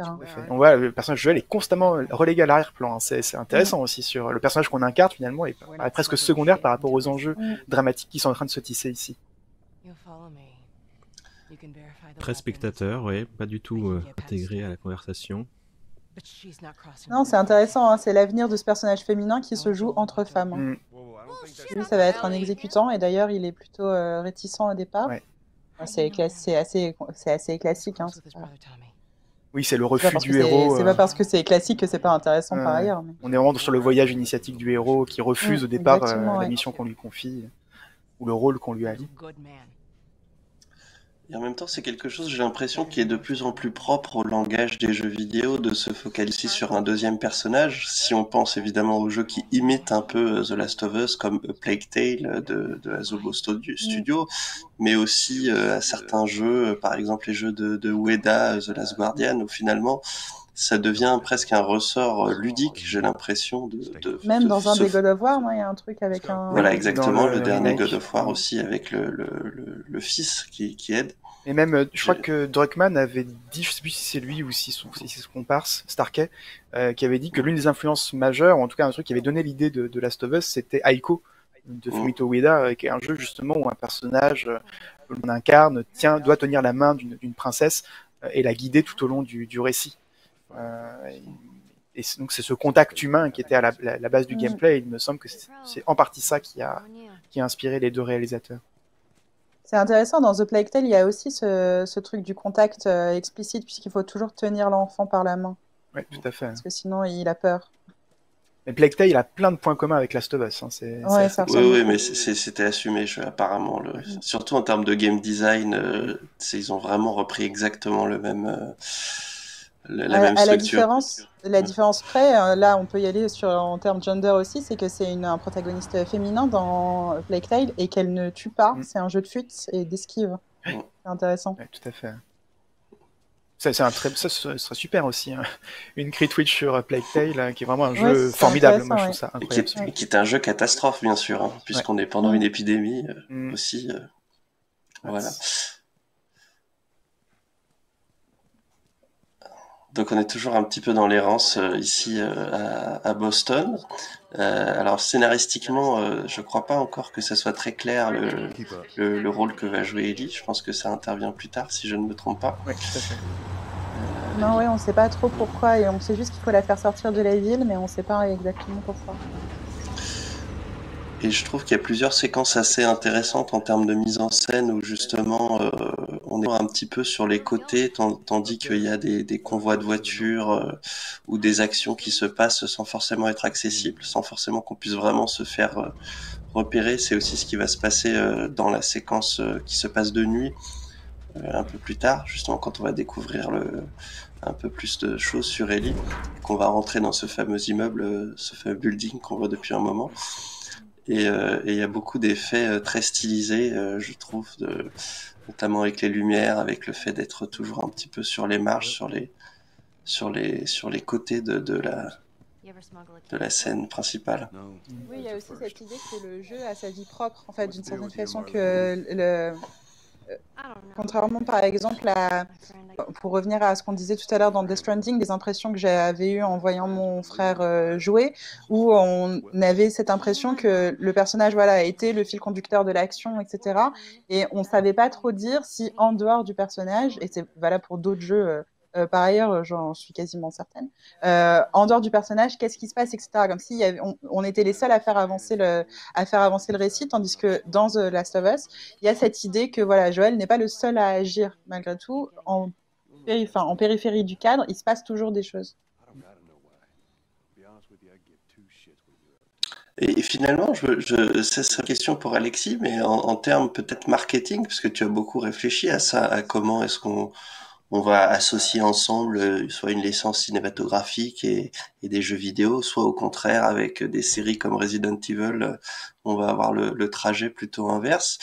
On voit le personnage de Joël est constamment relégué à l'arrière-plan. Hein. C'est intéressant mm. aussi sur le personnage qu'on incarne finalement est presque secondaire par rapport aux enjeux mm. dramatiques qui sont en train de se tisser ici. Très spectateur, ouais, pas du tout euh, intégré à la conversation. Non, c'est intéressant, hein, c'est l'avenir de ce personnage féminin qui se joue entre femmes. Mm. Lui, ça va être un exécutant, et d'ailleurs, il est plutôt euh, réticent au départ. Ouais. Enfin, C'est assez, classique. Hein, Oui, c'est le refus du héros. c'est euh, pas parce que c'est classique que c'est pas intéressant par ailleurs. mais- On est vraiment sur le voyage initiatique du héros qui refuse Mm, au départ euh, la ouais. mission qu'on lui confie ou le rôle qu'on lui allie. Et en même temps, c'est quelque chose, j'ai l'impression, qui est de plus en plus propre au langage des jeux vidéo, de se focaliser sur un deuxième personnage. Si on pense évidemment aux jeux qui imitent un peu euh, The Last of Us, comme A Plague Tale de, de Asobo Studio, mais aussi euh, à certains jeux, euh, par exemple les jeux de, de Ueda, euh, The Last Guardian, où finalement, ça devient presque un ressort euh, ludique, j'ai l'impression, de, de, Même de dans un des God of War, il y a un truc avec un. Voilà, exactement, le le, dernier remake. God of War aussi, avec le, le, le, le fils qui, qui aide. Et même, euh, je crois que Druckmann avait dit, je sais plus si c'est lui ou si, son, si c'est son comparse, Starkey, euh, qui avait dit que l'une des influences majeures, ou en tout cas un truc qui avait donné l'idée de, de Last of Us, c'était Aiko de Mm. Fumito Ueda, euh, qui est un jeu justement où un personnage euh, que l'on incarne tient, doit tenir la main d'une princesse euh, et la guider tout au long du, du récit. Euh, et donc c'est ce contact humain qui était à la, la- la base du gameplay. Il me semble que c'est en partie ça qui a, qui a inspiré les deux réalisateurs. C'est intéressant, dans The Plague Tale, il y a aussi ce, ce truc du contact euh, explicite, puisqu'il faut toujours tenir l'enfant par la main, Ouais, tout à fait. parce que sinon il a peur. Mais Plague Tale, il a plein de points communs avec Last of Us. Hein. Ouais, ça Oui, oui, mais c'était assumé, je- apparemment. Le... Surtout en termes de game design, euh, ils ont vraiment repris exactement le même, euh, la à, même à la différence, la différence près, euh, là on peut y aller sur, en termes gender aussi, c'est que c'est une, un protagoniste féminin dans Plague Tale et qu'elle ne tue pas, Mm. c'est un jeu de fuite et d'esquive. C'est intéressant. Ouais, tout à fait. Ça, c'est un très... ça, ce serait super aussi. hein. Une crit Twitch sur euh, Plague Tale, euh, qui est vraiment un jeu formidable. Moi, je trouve ça Et qui, incroyable. est, qui est un jeu catastrophe, bien sûr, hein, puisqu'on est pendant Mm. une épidémie euh, Mm. aussi. euh, voilà. Donc on est toujours un petit peu dans l'errance euh, ici euh, à, à Boston. Euh, alors scénaristiquement, euh, je crois pas encore que ça soit très clair le, le, le rôle que va jouer Ellie. Je pense que ça intervient plus tard, si je ne me trompe pas. Ouais, tout à fait. Non, ouais, on sait pas trop pourquoi et on sait juste qu'il faut la faire sortir de la ville, mais on sait pas exactement pourquoi. Et je trouve qu'il y a plusieurs séquences assez intéressantes en termes de mise en scène où justement euh, on est un petit peu sur les côtés tandis qu'il y a des, des convois de voitures euh, ou des actions qui se passent sans forcément être accessibles, sans forcément qu'on puisse vraiment se faire euh, repérer. C'est aussi ce qui va se passer euh, dans la séquence euh, qui se passe de nuit un peu plus tard, justement quand on va découvrir le, un peu plus de choses sur Ellie, qu'on va rentrer dans ce fameux immeuble, ce fameux building qu'on voit depuis un moment. Et euh, et il y a beaucoup d'effets euh, très stylisés, euh, je trouve, de, notamment avec les lumières, avec le fait d'être toujours un petit peu sur les marges, sur les, sur les, sur les côtés de, de, la, de la scène principale. Oui, il y a aussi cette idée que le jeu a sa vie propre, en fait, d'une certaine façon que le... Contrairement par exemple à, pour revenir à ce qu'on disait tout à l'heure dans Death Stranding, des impressions que j'avais eues en voyant mon frère euh, jouer, où on avait cette impression que le personnage voilà, été le fil conducteur de l'action, etc. Et on savait pas trop dire si en dehors du personnage, et c'est valable pour d'autres jeux euh, euh, par ailleurs, j'en suis quasiment certaine. Euh, en dehors du personnage, qu'est-ce qui se passe, etc. Comme si on, était les seuls à faire avancer le, récit, tandis que dans The Last of Us, il y a cette idée que voilà, Joël n'est pas le seul à agir malgré tout. En, périphérie du cadre, il se passe toujours des choses. Et finalement, c'est une question pour Alexis, mais en, en termes peut-être marketing, parce que tu as beaucoup réfléchi à ça, à comment est-ce qu'on on va associer ensemble soit une licence cinématographique et, et, des jeux vidéo, soit au contraire avec des séries comme Resident Evil, on va avoir le, le trajet plutôt inverse.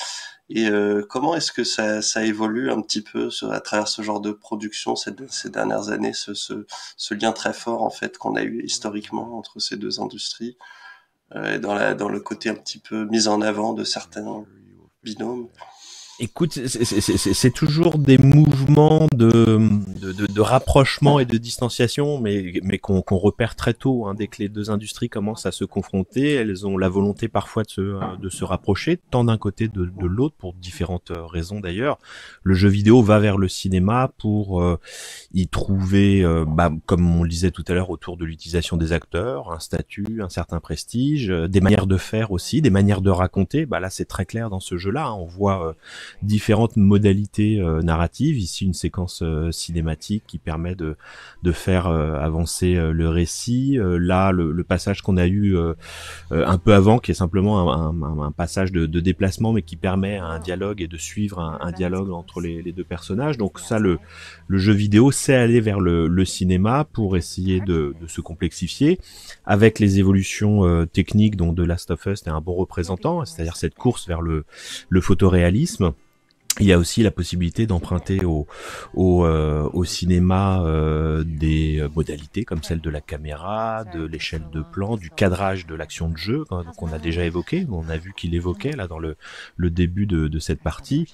Et euh, comment est-ce que ça, ça, évolue un petit peu ce, à travers ce genre de production ces, ces dernières années, ce, ce, ce, lien très fort en fait qu'on a eu historiquement entre ces deux industries, euh, et dans, la, dans le côté un petit peu mis en avant de certains binômes? Écoute, c'est toujours des mouvements de, de, de, rapprochement et de distanciation, mais, mais qu'on repère très tôt. Hein. Dès que les deux industries commencent à se confronter, elles ont la volonté parfois de se, de se rapprocher, tant d'un côté de, de l'autre, pour différentes raisons d'ailleurs. Le jeu vidéo va vers le cinéma pour euh, y trouver, euh, bah, comme on le disait tout à l'heure, autour de l'utilisation des acteurs, un statut, un certain prestige, euh, des manières de faire aussi, des manières de raconter. Bah, là, c'est très clair dans ce jeu-là. On voit différentes modalités euh, narratives. Ici, une séquence euh, cinématique qui permet de, de faire euh, avancer le récit. là, le, le passage qu'on a eu un peu avant, qui est simplement un, un, un passage de, de, déplacement, mais qui permet un dialogue et de suivre un, un dialogue entre les, les, deux personnages. Donc ça, le, le jeu vidéo sait aller vers le, le cinéma pour essayer de, de, se complexifier avec les évolutions techniques dont The Last of Us est un bon représentant, c'est-à-dire cette course vers le, le photoréalisme. Il y a aussi la possibilité d'emprunter au, au, euh, au cinéma euh, des modalités comme celle de la caméra, de l'échelle de plan, du cadrage de l'action de jeu qu'on a déjà évoqué. On a vu qu'il évoquait là dans le, le début de, de cette partie.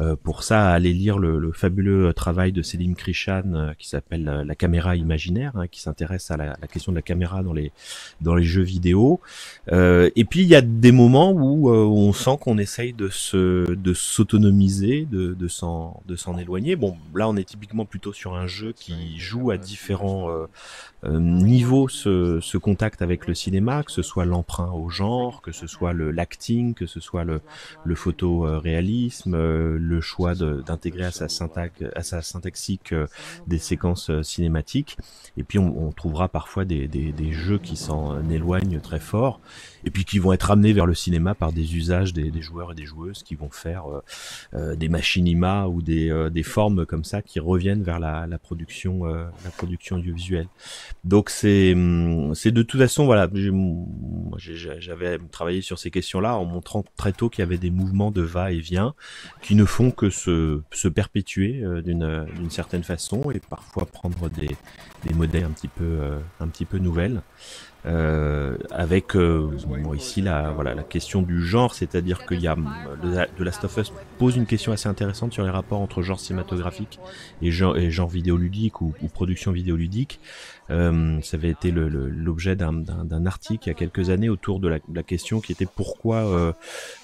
Euh, pour ça, aller lire le, le, fabuleux travail de Selim Krishan euh, qui s'appelle euh, La caméra imaginaire, hein, qui s'intéresse à la, la, question de la caméra dans les dans les jeux vidéo. et puis il y a des moments où on sent qu'on essaye de de s'autonomiser, de, de s'en de s'en éloigner. Bon, là on est typiquement plutôt sur un jeu qui joue à différents niveaux ce, ce, contact avec le cinéma, que ce soit l'emprunt au genre, que ce soit le l'acting, que ce soit le, le photoréalisme, le choix d'intégrer à sa syntaxe, à sa syntaxique euh, des séquences euh, cinématiques. Et puis on, on trouvera parfois des, des, des jeux qui s'en éloignent très fort et puis qui vont être amenés vers le cinéma par des usages des, des joueurs et des joueuses qui vont faire euh, euh des machinima ou des, euh, des formes comme ça qui reviennent vers la, la production euh, la production audiovisuelle. Donc c'est hum, c'est de toute façon voilà j'avais travaillé sur ces questions-là en montrant très tôt qu'il y avait des mouvements de va-et-vient qui ne font que se, se perpétuer d'une d'une certaine façon et parfois prendre des, des modèles un petit peu un petit peu nouvelles. Euh, avec euh, bon, ici la, voilà, la question du genre, c'est-à-dire qu'il y a de Last of Us pose une question assez intéressante sur les rapports entre genre cinématographique et genre, et genre vidéoludique ou, ou production vidéoludique. Euh, ça avait été l'objet d'un article il y a quelques années autour de la, la question qui était pourquoi euh,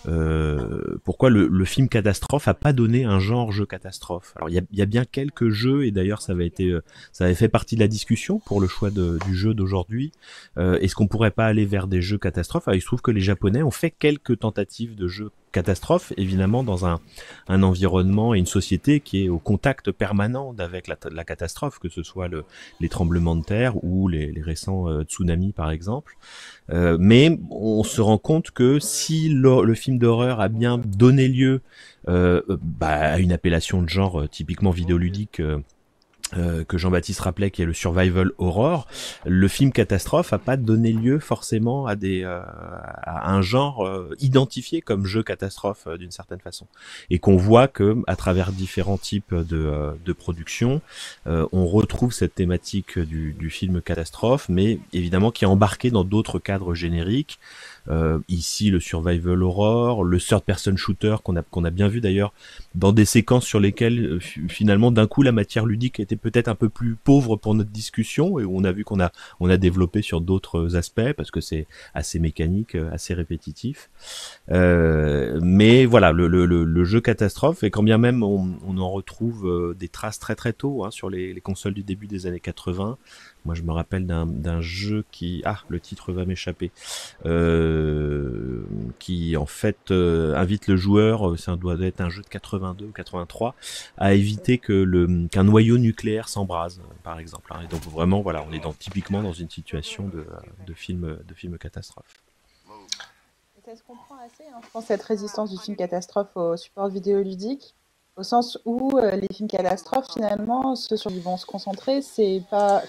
euh, pourquoi le, le, film catastrophe a pas donné un genre jeu catastrophe. Alors il y a, y a, bien quelques jeux et d'ailleurs ça avait été euh, ça avait fait partie de la discussion pour le choix de, du jeu d'aujourd'hui. Euh, Est-ce qu'on pourrait pas aller vers des jeux catastrophes? Alors, Il se trouve que les Japonais ont fait quelques tentatives de jeux catastrophe, évidemment dans un, un, environnement et une société qui est au contact permanent avec la, la catastrophe, que ce soit le, les tremblements de terre ou les, les récents euh, tsunamis par exemple. Euh, mais on se rend compte que si le, le film d'horreur a bien donné lieu euh, bah, à une appellation de genre euh, typiquement vidéoludique, euh, que Jean-Baptiste rappelait, qui est le survival horror, le film catastrophe a pas donné lieu forcément à des euh, à un genre euh, identifié comme jeu catastrophe d'une certaine façon, et qu'on voit que à travers différents types de, de production, on retrouve cette thématique du, du film catastrophe, mais évidemment qui est embarqué dans d'autres cadres génériques. Euh, ici, le survival horror, le third person shooter qu'on a qu'on a bien vu d'ailleurs dans des séquences sur lesquelles euh, finalement d'un coup la matière ludique était peut-être un peu plus pauvre pour notre discussion et on a vu qu'on a on a développé sur d'autres aspects parce que c'est assez mécanique, euh, assez répétitif. Euh, mais voilà, le, le, le, jeu catastrophe et quand bien même on, on en retrouve des traces très très tôt hein, sur les, les consoles du début des années 80. Moi, je me rappelle d'un jeu qui, ah, le titre va m'échapper, euh, qui en fait euh, invite le joueur, euh, ça doit être un jeu de 82 ou 83, à éviter que le qu'un noyau nucléaire s'embrase, par exemple. Hein. Et donc vraiment, voilà, on est dans, typiquement dans une situation de, de film, de film catastrophe. Ça se comprend assez, hein, je pense, cette résistance du film catastrophe au support vidéoludique au sens où les films catastrophes, finalement, ceux sur ils vont se concentrer, c'est pas.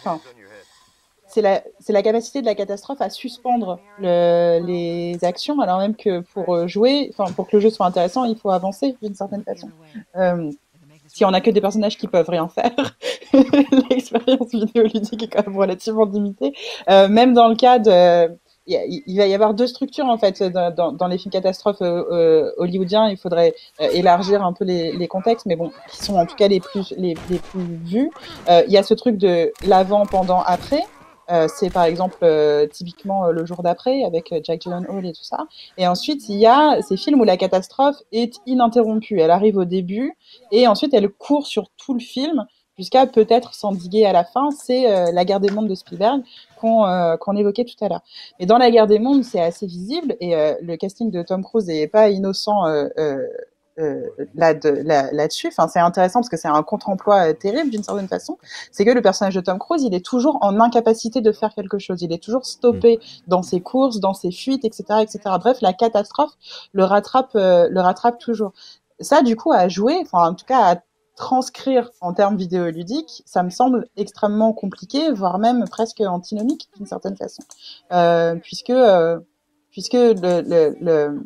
C'est la, capacité de la catastrophe à suspendre le, les actions, alors même que pour jouer, enfin, pour que le jeu soit intéressant, il faut avancer d'une certaine façon. Euh, si on n'a que des personnages qui peuvent rien faire, <laughs> l'expérience vidéoludique est quand même relativement limitée. Euh, même dans le cas de il, va y avoir deux structures en fait dans, les films catastrophes euh, euh, hollywoodiens. Il faudrait euh, élargir un peu les, contextes, mais bon, qui sont en tout cas les plus les, les plus vus. il y a ce truc de l'avant, pendant, après. C'est par exemple typiquement le jour d'après avec Jack Gyllenhaal et tout ça. Et ensuite il y a ces films où la catastrophe est ininterrompue. Elle arrive au début et ensuite elle court sur tout le film jusqu'à peut-être s'endiguer à la fin, c'est euh, La guerre des mondes de Spielberg qu'on euh, évoquait tout à l'heure. Mais dans La guerre des mondes, c'est assez visible et euh, le casting de Tom Cruise n'est pas innocent là là-dessus. enfin, c'est intéressant parce que c'est un contre-emploi terrible d'une certaine façon. C'est que le personnage de Tom Cruise, il est toujours en incapacité de faire quelque chose. Il est toujours stoppé mm. dans ses courses, dans ses fuites, etc., etc. Bref, la catastrophe le rattrape, le rattrape toujours. Ça, du coup, à jouer, enfin, en tout cas, à transcrire en termes vidéoludiques, ça me semble extrêmement compliqué, voire même presque antinomique d'une certaine façon, euh, puisque euh, puisque le, le, le,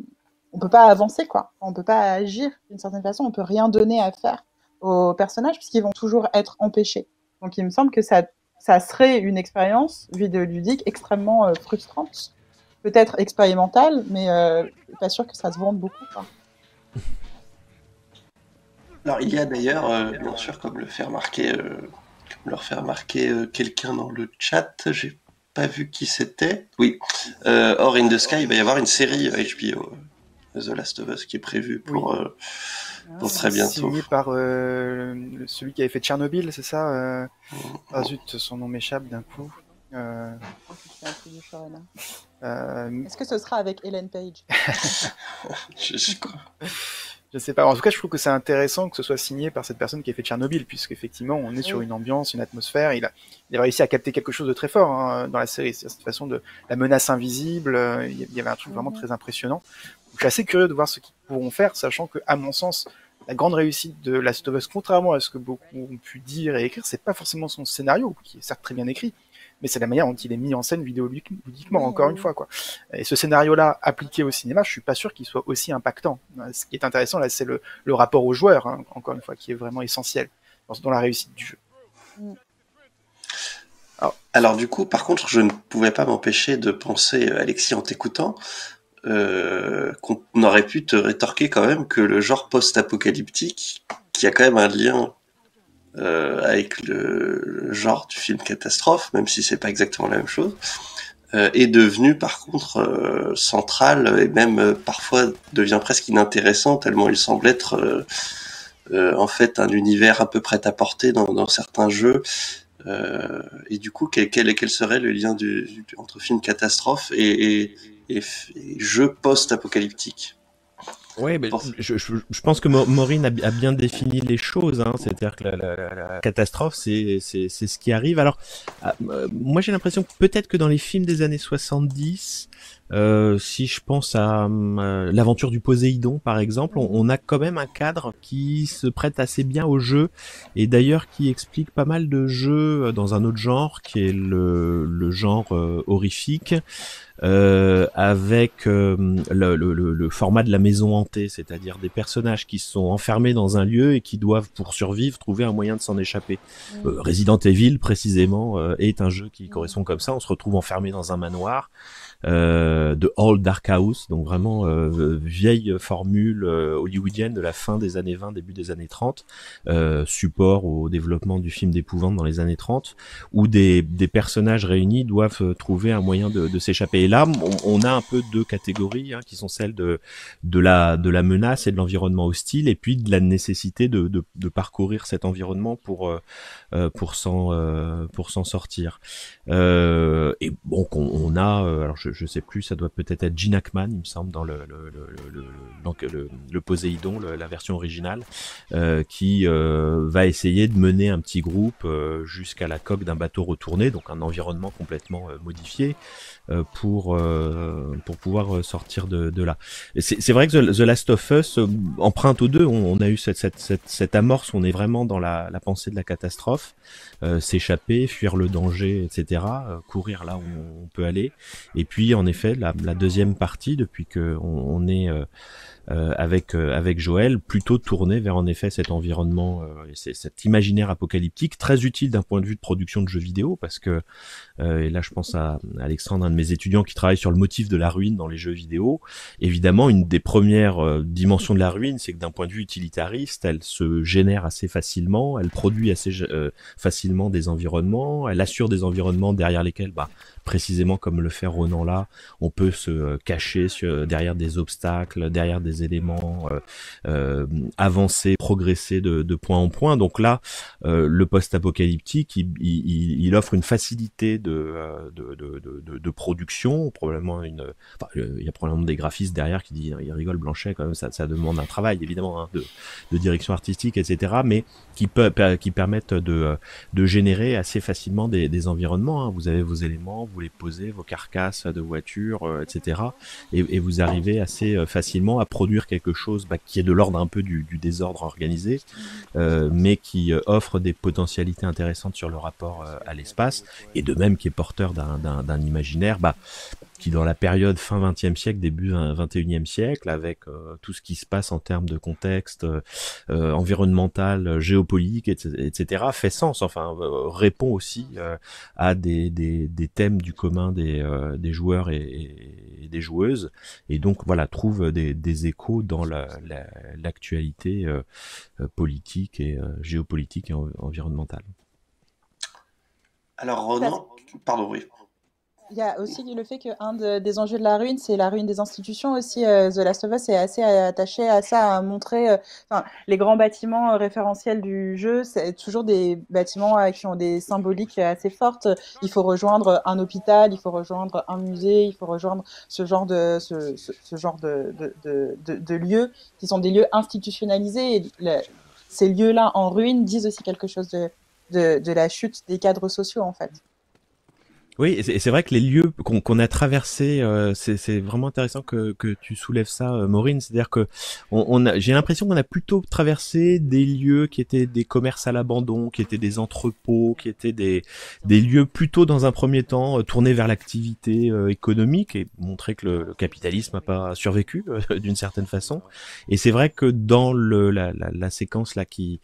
on peut pas avancer quoi, on peut pas agir d'une certaine façon, on peut rien donner à faire aux personnages puisqu'ils vont toujours être empêchés. Donc il me semble que ça ça serait une expérience vidéoludique extrêmement euh, frustrante, peut-être expérimentale, mais euh, pas sûr que ça se vende beaucoup. Alors il y a d'ailleurs, euh, bien sûr, comme le fait remarquer, euh, comme leur fait remarquer quelqu'un dans le chat, j'ai pas vu qui c'était. Oui, Or in the Sky, il va y avoir une série HBO, The Last of Us, qui est prévue pour, pour très bientôt. Signé par celui qui avait fait Tchernobyl, c'est ça Ah zut, son nom m'échappe d'un coup. Est-ce que ce sera avec Ellen Page? <laughs> Je, je crois. Je sais pas. En tout cas, je trouve que c'est intéressant que ce soit signé par cette personne qui a fait Tchernobyl, puisqu'effectivement, on est sur une ambiance, une atmosphère. Il a, il a réussi à capter quelque chose de très fort hein, dans la série. C'est cette façon de la menace invisible. Euh, il y avait un truc vraiment mhm. très impressionnant. Je suis assez curieux de voir ce qu'ils pourront faire, sachant que, à mon sens, la grande réussite de Last of Us, contrairement à ce que beaucoup ont pu dire et écrire, c'est pas forcément son scénario, qui est certes très bien écrit, mais c'est la manière dont il est mis en scène vidéoludiquement, encore une fois. Et ce scénario-là, appliqué au cinéma, je suis pas sûr qu'il soit aussi impactant. Ce qui est intéressant, là, c'est le, rapport au joueur, hein, encore une fois, qui est vraiment essentiel dans, la réussite du jeu. Alors, alors, du coup, par contre, je ne pouvais pas m'empêcher de penser, euh, Alexis, en t'écoutant, euh, qu'on aurait pu te rétorquer quand même que le genre post-apocalyptique, qui a quand même un lien euh, avec le, genre du film catastrophe, même si c'est pas exactement la même chose, euh, est devenu par contre euh, central et même euh, parfois devient presque inintéressant tellement il semble être en fait un univers un peu prêt à porter dans, dans certains jeux. et du coup, quel, quel, quel, serait le lien du, entre film catastrophe et, et, et, et jeu post-apocalyptique oui, mais je, je, je, pense que Maureen a, a, bien défini les choses. Hein. C'est-à-dire que la, la, la catastrophe, c'est ce qui arrive. Alors, ah, euh, moi j'ai l'impression que peut-être que dans les films des années 70, euh, si je pense à euh, l'aventure du Poséidon par exemple, on, on, a quand même un cadre qui se prête assez bien au jeu et d'ailleurs qui explique pas mal de jeux dans un autre genre qui est le, le genre euh, horrifique euh, avec euh, le, le, le, format de la maison hantée, c'est-à-dire des personnages qui sont enfermés dans un lieu et qui doivent, pour survivre, trouver un moyen de s'en échapper. Euh, Resident Evil, précisément, euh, est un jeu qui correspond comme ça. On se retrouve enfermé dans un manoir euh, de Old Dark House, donc vraiment euh, vieille formule euh, hollywoodienne de la fin des années 20, début des années 30, support au développement du film d'épouvante dans les années 30, où des, des personnages réunis doivent trouver un moyen de, de s'échapper. Et là, on, on, a un peu deux catégories, hein, qui sont celles de, de, la, de la menace et de l'environnement hostile, et puis de la nécessité de, de, de parcourir cet environnement pour, euh, pour s'en euh, sortir. Euh, et bon, on, on a, alors je sais plus, ça doit peut-être être Gene Hackman, il me semble, dans le le le le, le, Poséidon, la version originale, qui va essayer de mener un petit groupe jusqu'à la coque d'un bateau retourné, donc un environnement complètement modifié. Euh, pour euh, pour pouvoir euh, sortir de, de là. C'est vrai que The, Last of Us emprunte aux deux. On, on a eu cette, cette, cette, cette, amorce. On est vraiment dans la, la pensée de la catastrophe, s'échapper, fuir le danger, etc. courir là où on peut aller. Et puis en effet, la, deuxième partie, depuis que on, on est euh, avec euh, avec Joël, plutôt tourné vers en effet cet environnement, euh, cet imaginaire apocalyptique, très utile d'un point de vue de production de jeux vidéo, parce que et là je pense à Alexandre, un de mes étudiants qui travaille sur le motif de la ruine dans les jeux vidéo. Évidemment, une des premières dimensions de la ruine, c'est que d'un point de vue utilitariste, elle se génère assez facilement, elle produit assez facilement des environnements, elle assure des environnements derrière lesquels, bah, précisément comme le fait Ronan là, on peut se euh, cacher sur, derrière des obstacles, derrière des éléments, euh, euh, avancer, progresser de, de, point en point. Donc là, le post-apocalyptique, il, il, il, offre une facilité de, de, de, de production, probablement une, enfin, il y a probablement des graphistes derrière qui disent, il rigole Blanchet quand même, ça, ça demande un travail évidemment hein, de, de direction artistique, etc. Mais qui peut, qui permettent de, de générer assez facilement des, des environnements. Hein. Vous avez vos éléments, vous les posez, vos carcasses de voitures, euh, etc. Et, vous arrivez assez euh, facilement à produire quelque chose bah, qui est de l'ordre un peu du, désordre organisé, euh, mais qui offre des potentialités intéressantes sur le rapport à l'espace, et de même qui est porteur d'un imaginaire. Bah, qui dans la période fin 20e siècle, début 21e siècle, avec euh, tout ce qui se passe en termes de contexte euh, euh environnemental, géopolitique, etc., fait sens, enfin euh, répond aussi à des, des, des, thèmes du commun des, des joueurs et, des joueuses, et donc voilà, trouve des, des échos dans l'actualité la, politique et géopolitique et environnementale. Alors Ronan, pardon, oui. Il y a aussi le fait qu'un des enjeux de la ruine, c'est la ruine des institutions aussi. Euh, The Last of Us est assez attaché à ça, à montrer euh, les grands bâtiments euh, référentiels du jeu. C'est toujours des bâtiments qui ont des symboliques assez fortes. Il faut rejoindre un hôpital, il faut rejoindre un musée, il faut rejoindre ce genre de, ce, genre de, de, de, de, lieux qui sont des lieux institutionnalisés. Ces lieux-là en ruine disent aussi quelque chose de, de, de la chute des cadres sociaux, en fait. Oui, et c'est vrai que les lieux qu'on a traversés, euh, c'est vraiment intéressant que, que, tu soulèves ça, euh, Maureen. C'est-à-dire que on, on j'ai l'impression qu'on a plutôt traversé des lieux qui étaient des commerces à l'abandon, qui étaient des entrepôts, qui étaient des, des lieux plutôt dans un premier temps euh, tournés vers l'activité euh, économique et montrer que le, capitalisme n'a pas survécu <laughs> d'une certaine façon. Et c'est vrai que dans le, la, la, séquence là qui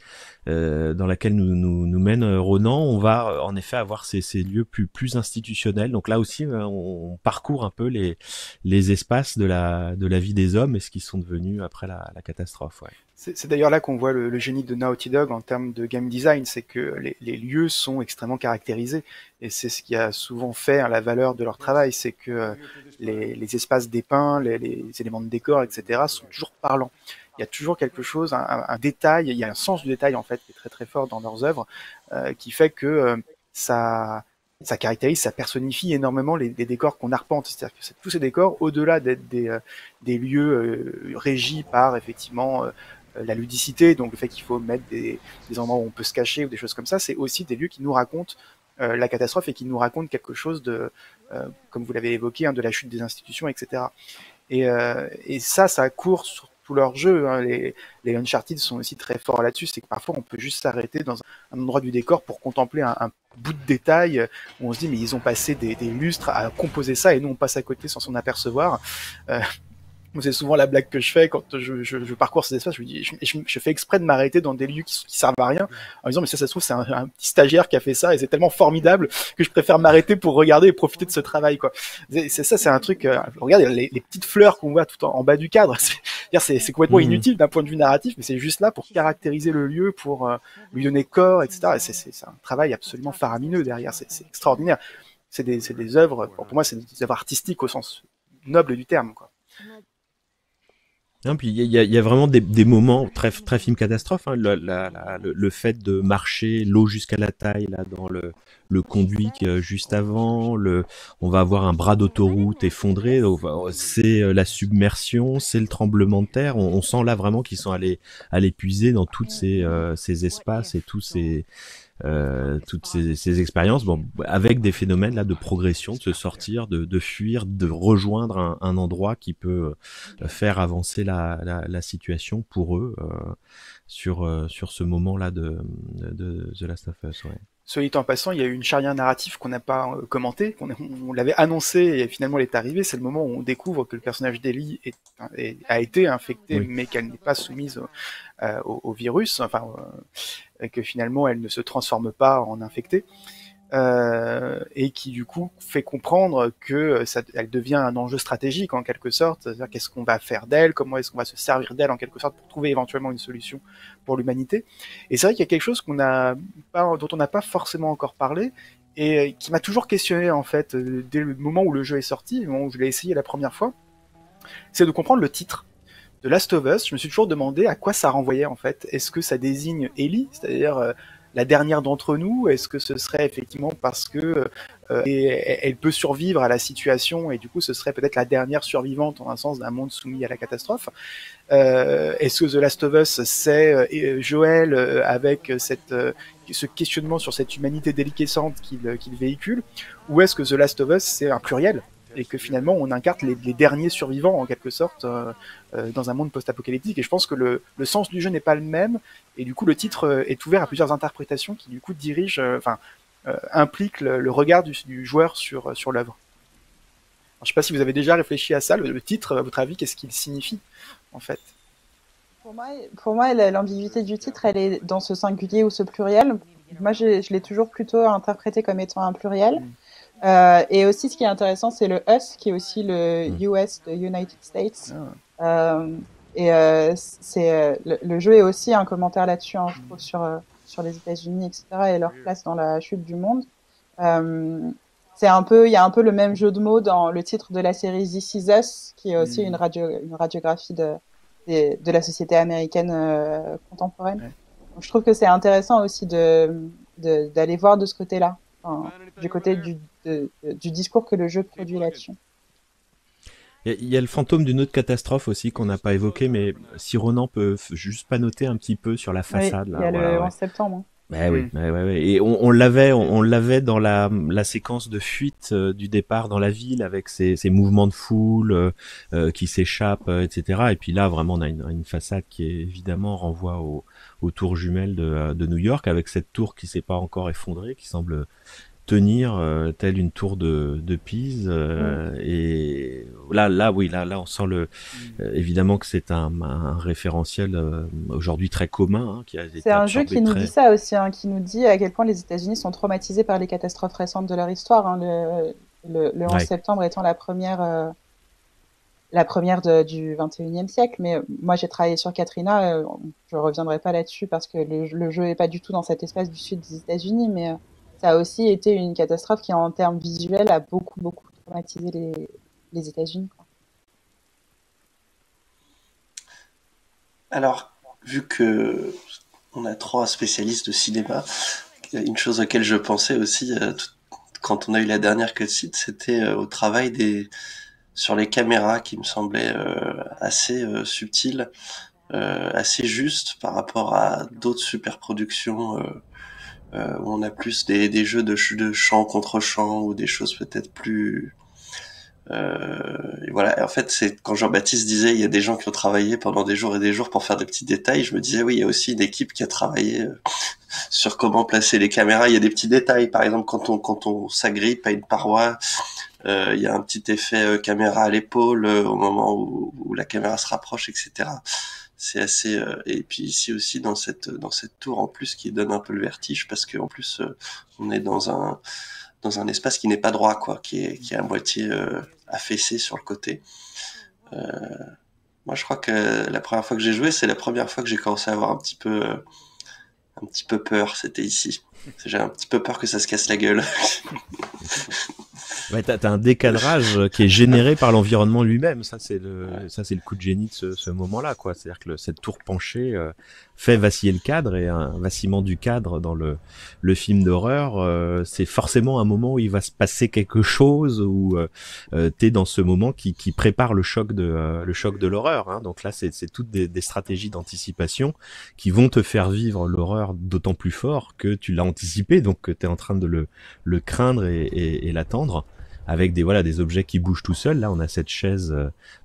dans laquelle nous, nous, nous mène Ronan, on va en effet avoir ces, ces lieux plus plus institutionnels donc là aussi, euh, on, parcourt un peu les, les espaces de la, vie des hommes et ce qu'ils sont devenus après la, catastrophe. C'est d'ailleurs là qu'on voit le, génie de Naughty Dog en termes de game design, c'est que les, lieux sont extrêmement caractérisés et c'est ce qui a souvent fait hein, la valeur de leur travail, c'est que euh, les, espaces dépeints, les, éléments de décor, etc. sont toujours parlants. Il y a toujours quelque chose, un, détail, il y a un sens du détail en fait qui est très très fort dans leurs œuvres, euh, qui fait que ça ça caractérise, ça personnifie énormément les, décors qu'on arpente. C'est-à-dire que tous ces décors, au-delà d'être des, euh, lieux euh, régis par effectivement euh, la ludicité, donc le fait qu'il faut mettre des, endroits où on peut se cacher ou des choses comme ça, c'est aussi des lieux qui nous racontent la catastrophe et qui nous racontent quelque chose de, comme vous l'avez évoqué, hein, de la chute des institutions, etc. Et, et ça, ça court sur tout leur jeu. Hein. Les, les Uncharted sont aussi très forts là-dessus, c'est que parfois on peut juste s'arrêter dans un endroit du décor pour contempler un, bout de détail où on se dit mais ils ont passé des, lustres à composer ça et nous on passe à côté sans s'en apercevoir. Euh, c'est souvent la blague que je fais quand je, je, je parcours ces espaces. Je, dis, je, je, fais exprès de m'arrêter dans des lieux qui, qui, servent à rien, en disant mais ça, ça se trouve c'est un, un, petit stagiaire qui a fait ça et c'est tellement formidable que je préfère m'arrêter pour regarder et profiter de ce travail quoi. C'est ça, c'est un truc. Euh, regarde les, les, petites fleurs qu'on voit tout en, bas du cadre. <laughs> C'est complètement mmh. inutile d'un point de vue narratif, mais c'est juste là pour caractériser le lieu, pour euh, lui donner corps, etc. C'est un travail absolument faramineux derrière. C'est extraordinaire. C'est des, des œuvres. Pour moi, c'est des œuvres artistiques au sens noble du terme quoi. Puis il y a, y a, vraiment des, des, moments très très film catastrophe. Hein, le, le, fait de marcher l'eau jusqu'à la taille là dans le, le conduit juste avant. Le, on va avoir un bras d'autoroute effondré. C'est euh, la submersion, c'est le tremblement de terre. On, on sent là vraiment qu'ils sont allés à l'épuiser dans toutes ces, euh, ces espaces et tous ces euh, toutes ces, ces, expériences, bon, avec des phénomènes là de progression, de se sortir, de, de fuir, de rejoindre un, un, endroit qui peut euh, faire avancer la, la, la situation pour eux. Euh, sur sur ce moment-là de, de, The Last of Us. Ouais. Soit en passant, il y a eu une charnière narrative qu'on n'a pas euh, commentée, qu'on on, l'avait annoncé et finalement elle est arrivée. C'est le moment où on découvre que le personnage d'Ellie a été infecté, mais qu'elle n'est pas soumise au, au, virus, enfin, et que finalement elle ne se transforme pas en infectée. Euh, et qui du coup fait comprendre que ça, elle devient un enjeu stratégique en quelque sorte, c'est-à-dire qu'est-ce qu'on va faire d'elle, comment est-ce qu'on va se servir d'elle en quelque sorte pour trouver éventuellement une solution pour l'humanité? Et c'est vrai qu'il y a quelque chose dont on n'a pas forcément encore parlé et qui m'a toujours questionné en fait euh, dès le moment où le jeu est sorti, le moment où je l'ai essayé la première fois, c'est de comprendre le titre de Last of Us. Je me suis toujours demandé à quoi ça renvoyait en fait. Est-ce que ça désigne Ellie, c'est-à-dire euh, la dernière d'entre nous Est-ce que ce serait effectivement parce que euh, elle peut survivre à la situation et du coup ce serait peut-être la dernière survivante en un sens d'un monde soumis à la catastrophe? Euh, Est-ce que The Last of Us c'est Joël avec ce questionnement sur cette humanité déliquescente qu'il véhicule? Ou est-ce que The Last of Us c'est un pluriel? Et que finalement on incarne les, derniers survivants en quelque sorte euh, euh, dans un monde post-apocalyptique. Et je pense que le, le sens du jeu n'est pas le même, et du coup le titre euh, est ouvert à plusieurs interprétations qui du coup dirigent, enfin impliquent le, regard du, du, joueur sur sur l'œuvre. Je sais pas si vous avez déjà réfléchi à ça. Le, titre, à votre avis, qu'est-ce qu'il signifie en fait? Pour moi, pour moi l'ambiguïté du titre, elle est dans ce singulier ou ce pluriel. Moi, je, je l'ai toujours plutôt interprété comme étant un pluriel. Euh, et aussi, ce qui est intéressant, c'est le US, qui est aussi le US mm. de United States. Ah. Euh, et euh, c'est le, jeu est aussi un commentaire là-dessus, hein, je trouve, sur sur les États-Unis, etc. et leur place dans la chute du monde. c'est un peu, il y a un peu le même jeu de mots dans le titre de la série This Is Us, qui est aussi mm. une radio, une radiographie de de, de la société américaine contemporaine. Donc, je trouve que c'est intéressant aussi de d'aller voir de ce côté-là du côté du, du, discours que le jeu produit là-dessus. Il y, a le fantôme d'une autre catastrophe aussi qu'on n'a pas évoqué, mais si Ronan peut juste pas noter un petit peu sur la façade. il y a le 11 septembre. Bah oui, bah et on, l'avait, on, l'avait dans la, la séquence de fuite euh, du départ dans la ville avec ces, ces mouvements de foule euh, euh, qui s'échappent, etc. Et puis là, vraiment, on a une, une façade qui évidemment renvoie au, aux tours jumelles de, de New York, avec cette tour qui s'est pas encore effondrée, qui semble tenir euh, telle une tour de, de Pise euh, et là là oui là là on sent le euh, évidemment que c'est un, un, référentiel aujourd'hui très commun hein, qui a c'est un jeu qui nous dit ça aussi hein, qui nous dit à quel point les États-Unis sont traumatisés par les catastrophes récentes de leur histoire hein, le, le, le 11 septembre étant la première la première du 21e siècle mais moi j'ai travaillé sur Katrina je reviendrai pas là-dessus parce que le, jeu est pas du tout dans cet espace du sud des États-Unis mais ça a aussi été une catastrophe qui, en termes visuels, a beaucoup, beaucoup traumatisé les, les États-Unis. Alors, vu que on a trois spécialistes de cinéma, une chose à laquelle je pensais aussi euh, quand on a eu la dernière cutscene, c'était euh, au travail des sur les caméras qui me semblait euh, assez subtil, assez juste par rapport à d'autres superproductions euh, où on a plus des, des jeux de, de chant contre chant ou des choses peut-être plus euh, voilà, en fait, c'est quand Jean-Baptiste disait il y a des gens qui ont travaillé pendant des jours et des jours pour faire des petits détails, je me disais oui, il y a aussi une équipe qui a travaillé euh, <laughs> sur comment placer les caméras. Il y a des petits détails, par exemple quand on quand on s'agrippe à une paroi, euh, il y a un petit effet euh, caméra à l'épaule au moment où, où, la caméra se rapproche, etc c'est assez euh, et puis ici aussi dans cette dans cette tour en plus qui donne un peu le vertige parce qu'en plus euh, on est dans un dans un espace qui n'est pas droit quoi qui est qui est à moitié euh, affaissé sur le côté. Moi je crois que la première fois que j'ai joué c'est la première fois que j'ai commencé à avoir un petit peu un petit peu peur. C'était ici. J'ai un petit peu peur que ça se casse la gueule <laughs> Ouais, t'as, un décadrage qui est généré par l'environnement lui-même. Ça, c'est le, ça, c'est le coup de génie de ce, ce moment-là, quoi. C'est-à-dire que cette tour penchée euh, fait vaciller le cadre et un vacillement du cadre dans le, le film d'horreur, euh, c'est forcément un moment où il va se passer quelque chose où euh, euh t'es dans ce moment qui, qui prépare le choc de, euh, le choc de l'horreur. Hein. Donc là, c'est, c'est toutes des, stratégies d'anticipation qui vont te faire vivre l'horreur d'autant plus fort que tu l'as anticipé, donc que t'es en train de le, le craindre et, et l'attendre avec des voilà des objets qui bougent tout seuls. Là, on a cette chaise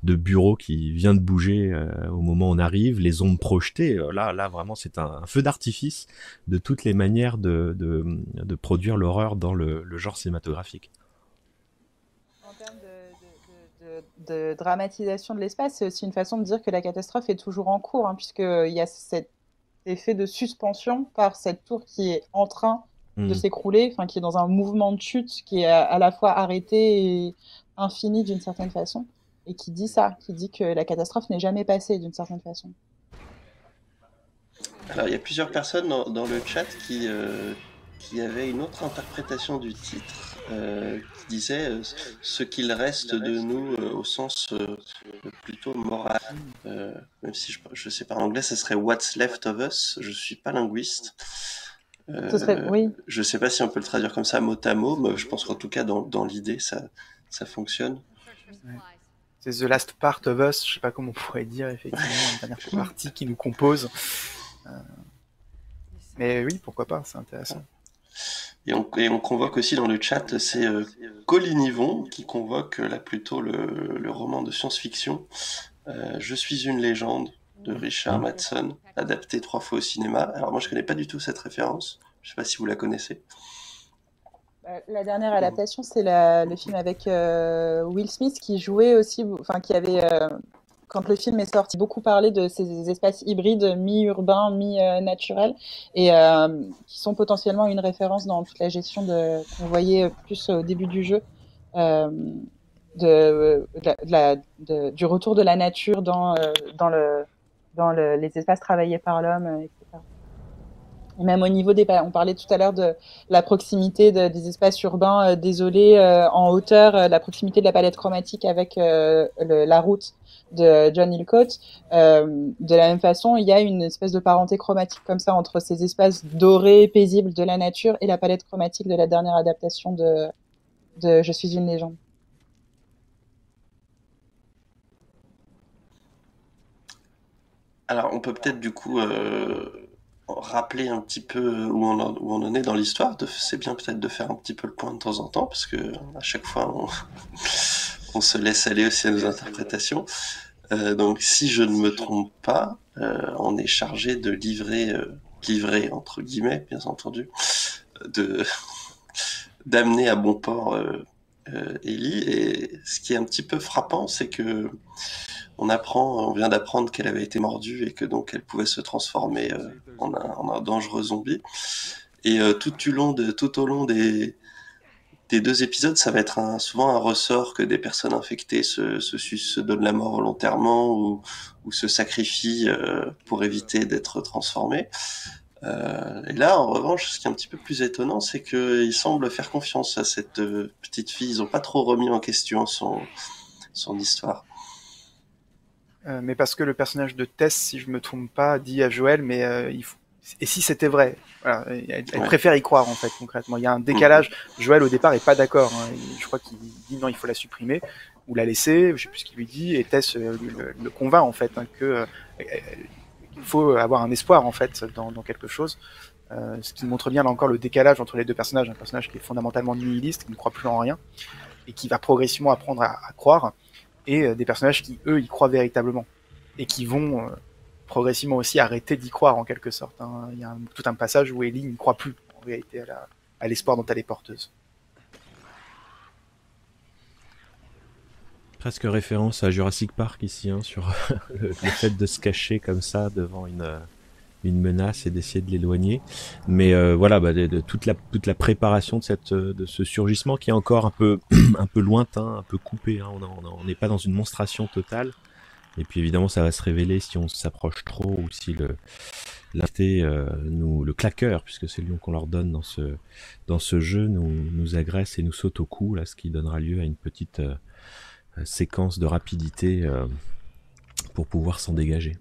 de bureau qui vient de bouger au moment où on arrive, les ombres projetées. Là, là vraiment, c'est un, feu d'artifice de toutes les manières de, de, produire l'horreur dans le, genre cinématographique. En termes de dramatisation de l'espace, c'est aussi une façon de dire que la catastrophe est toujours en cours, hein, puisqu'il y a cet effet de suspension par cette tour qui est en train de Mhm. s'écrouler, enfin qui est dans un mouvement de chute qui est à, à la fois arrêté et infini d'une certaine façon, et qui dit ça, qui dit que la catastrophe n'est jamais passée d'une certaine façon. Alors, il y a plusieurs personnes dans, dans le chat qui, euh, qui avaient une autre interprétation du titre, euh, qui disait euh, ce qu'il reste de nous euh, au sens euh, plutôt moral. Euh, même si je, je sais pas en anglais, ça serait What's left of us. Je suis pas linguiste. Euh, Ce serait, oui, Je sais pas si on peut le traduire comme ça mot à mot, mais je pense qu'en tout cas dans, dans l'idée ça, ça fonctionne. C'est The Last Part of Us, je sais pas comment on pourrait dire, effectivement, une dernière <laughs> partie qui nous compose. Euh, Mais oui, pourquoi pas, c'est intéressant. Et on, et on convoque aussi dans le chat, c'est euh, Colin Yvon qui convoque euh, là plutôt le, le roman de science-fiction euh, Je suis une légende de Richard Madson, adapté trois fois au cinéma. Alors moi je connais pas du tout cette référence, je sais pas si vous la connaissez. Euh, La dernière adaptation, c'est le film avec euh, Will Smith qui jouait aussi, enfin qui avait, euh, quand le film est sorti, beaucoup parlé de ces espaces hybrides mi-urbains, mi-naturels, et euh, qui sont potentiellement une référence dans toute la gestion de qu'on voyait plus au début du jeu, de, de la- de la- de- du retour de la nature dans, dans, le, dans le- les espaces travaillés par l'homme, euh, etc. Et même au niveau des, on parlait tout à l'heure de la proximité de- des espaces urbains euh, désolés euh, en hauteur, euh, la proximité de la palette chromatique avec euh, le- la route de John Hillcoat. Euh, de la même façon, il y a une espèce de parenté chromatique comme ça entre ces espaces dorés, paisibles de la nature et la palette chromatique de la dernière adaptation de, de Je suis une légende. Alors on peut peut-être du coup euh, rappeler un petit peu où on en, où on en est dans l'histoire. C'est bien peut-être de faire un petit peu le point de temps en temps parce que à chaque fois on, <laughs> on se laisse aller aussi à nos interprétations. Euh, donc, si je ne me trompe pas, euh, on est chargé de livrer, euh, livrer entre guillemets, bien entendu, <laughs> d'amener à bon port euh, Ellie. Et ce qui est un petit peu frappant, c'est que on apprend, on vient d'apprendre qu'elle avait été mordue et que donc elle pouvait se transformer euh, en, un, dangereux zombie. Et euh, tout, au long des, deux épisodes, ça va être souvent un ressort que des personnes infectées se, se, donnent la mort volontairement ou, ou se sacrifient euh, pour éviter d'être transformées. Euh, et là, en revanche, ce qui est un petit peu plus étonnant, c'est qu'ils semblent faire confiance à cette euh, petite fille. Ils n'ont pas trop remis en question son, son histoire. Euh, mais parce que le personnage de Tess, si je me trompe pas, dit à Joël, mais il faut... et si c'était vrai? Voilà, Elle, elle Ouais. préfère y croire en fait concrètement. Il y a un décalage. Joël au départ est pas d'accord. hein. Je crois qu'il dit non, il faut la supprimer ou la laisser. Je sais plus ce qu'il lui dit. Et Tess lui- le, le convainc en fait hein, que il faut avoir un espoir en fait dans, quelque chose. Euh, ce qui montre bien là encore le décalage entre les deux personnages. Un personnage qui est fondamentalement nihiliste, qui ne croit plus en rien et qui va progressivement apprendre à, croire, et euh, des personnages qui eux y croient véritablement et qui vont euh, progressivement aussi arrêter d'y croire en quelque sorte. hein. Il y a tout un passage où Ellie ne croit plus en réalité à l'espoir dont elle est porteuse. Presque référence à Jurassic Park ici, hein, sur <laughs> le, le fait de se cacher comme ça devant une, euh, une menace et d'essayer de l'éloigner. Mais euh, voilà, bah, de, toute, la, toute la préparation de, cette, euh, de ce surgissement qui est encore un peu, <clears throat> un peu lointain, un peu coupé. Hein, on n'est pas dans une monstration totale. Et puis évidemment, ça va se révéler si on s'approche trop ou si le l'invité euh, nous le claqueur, puisque c'est le nom qu'on leur donne dans ce dans ce jeu, nous nous agresse et nous saute au cou, là, ce qui donnera lieu à une petite euh, euh, séquence de rapidité euh, pour pouvoir s'en dégager.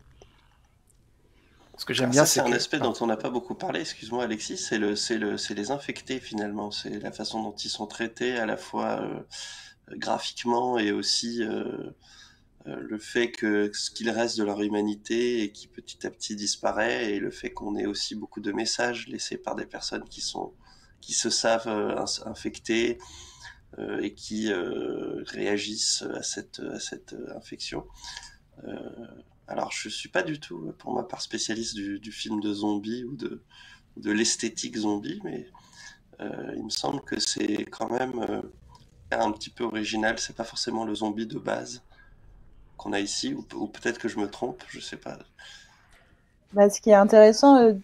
Ce que j'aime Alors bien, c'est un que- aspect dont on n'a pas beaucoup parlé, excuse-moi Alexis, c'est le, c'est le, c'est les infectés finalement, c'est la façon dont ils sont traités à la fois euh, graphiquement et aussi euh, euh, le fait que ce qu'il reste de leur humanité et qui petit à petit disparaît et le fait qu'on ait aussi beaucoup de messages laissés par des personnes qui sont qui se savent euh, infectées, et qui réagissent à cette, cette infection. alors, je suis pas du tout, pour ma part, spécialiste du, film de zombies ou de, l'esthétique zombie, mais il me semble que c'est quand même un petit peu original. C'est pas forcément le zombie de base qu'on a ici, ou, peut-être que je me trompe, je sais pas. Bah, ce qui est intéressant euh,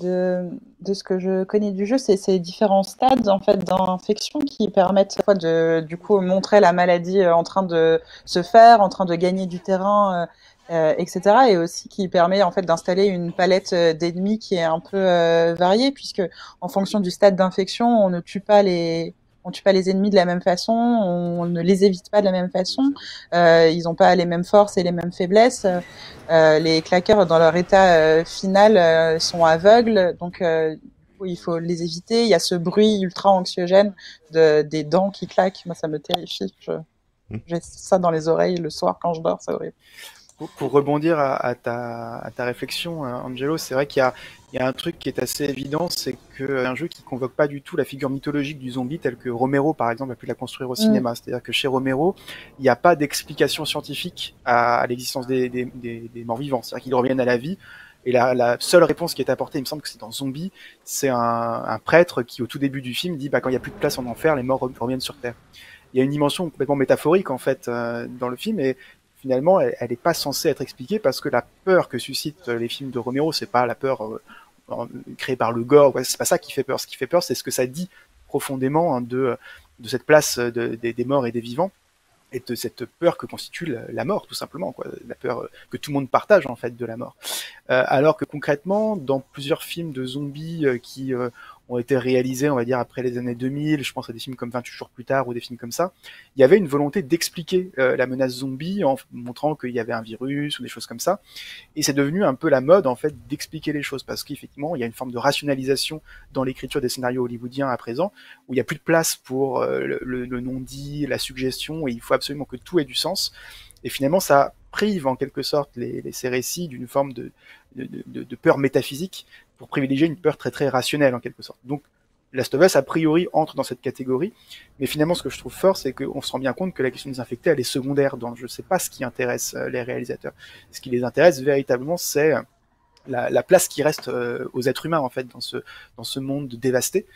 de, de, ce que je connais du jeu, c'est ces différents stades en fait d'infection qui permettent de du coup montrer la maladie euh, en train de se faire, en train de gagner du terrain, euh, etc. Et aussi qui permet en fait d'installer une palette d'ennemis qui est un peu variée puisque en fonction du stade d'infection, on ne tue pas les on tue pas les ennemis de la même façon, on ne les évite pas de la même façon, euh, ils n'ont pas les mêmes forces et les mêmes faiblesses. Euh, les claqueurs, dans leur état euh, final, euh, sont aveugles, donc euh, il faut les éviter. Il y a ce bruit ultra anxiogène de, des dents qui claquent. Moi, ça me terrifie. Hmm. J'ai ça dans les oreilles le soir quand je dors, c'est horrible. Pour rebondir à, à, ta, à ta, réflexion, hein, Angelo, c'est vrai qu'il y a, il y a un truc qui est assez évident, c'est qu'un jeu qui convoque pas du tout la figure mythologique du zombie tel que Romero, par exemple, a pu la construire au mm. cinéma. C'est-à-dire que chez Romero, il n'y a pas d'explication scientifique à, l'existence des, des, des, des, morts vivants. C'est-à-dire qu'ils reviennent à la vie. Et la, la, seule réponse qui est apportée, il me semble que c'est dans Zombie, c'est un, un, prêtre qui, au tout début du film, dit bah, quand il n'y a plus de place en enfer, les morts reviennent sur Terre. Il y a une dimension complètement métaphorique, en fait, euh, dans le film, et finalement, elle n'est pas censée être expliquée parce que la peur que suscitent les films de Romero, c'est pas la peur euh, créé par le gore. Ouais, c'est pas ça qui fait peur. Ce qui fait peur, c'est ce que ça dit profondément hein, de, de cette place de, des morts et des vivants et de cette peur que constitue la, mort, tout simplement, quoi. la peur que tout le monde partage en fait de la mort. Euh, alors que concrètement, dans plusieurs films de zombies euh, qui euh, ont été réalisés, on va dire, après les années 2000, je pense à des films comme 28 jours plus tard ou des films comme ça, il y avait une volonté d'expliquer euh, la menace zombie en montrant qu'il y avait un virus ou des choses comme ça. Et c'est devenu un peu la mode, en fait, d'expliquer les choses parce qu'effectivement, il y a une forme de rationalisation dans l'écriture des scénarios hollywoodiens à présent, où il n'y a plus de place pour euh, le, non-dit, la suggestion, et il faut absolument que tout ait du sens. Et finalement, ça prive en quelque sorte les, les ces récits d'une forme de, de, de, peur métaphysique pour privilégier une peur très très rationnelle en quelque sorte. Donc Last of Us a priori entre dans cette catégorie, mais finalement ce que je trouve fort c'est qu'on se rend bien compte que la question des infectés elle est secondaire dans je sais pas ce qui intéresse euh, les réalisateurs. Ce qui les intéresse véritablement c'est la, la, place qui reste euh, aux êtres humains en fait dans ce dans ce monde dévasté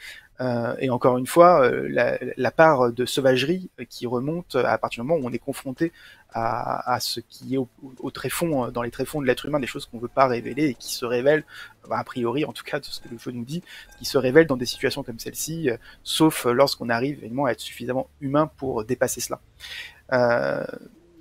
euh, et encore une fois, euh, la, part de sauvagerie qui remonte à partir du moment où on est confronté à, ce qui est au, au, tréfonds, dans les tréfonds de l'être humain, des choses qu'on ne veut pas révéler et qui se révèlent, bah, a priori en tout cas de ce que le jeu nous dit, qui se révèlent dans des situations comme celle-ci, euh, sauf lorsqu'on arrive évidemment à être suffisamment humain pour dépasser cela. Euh,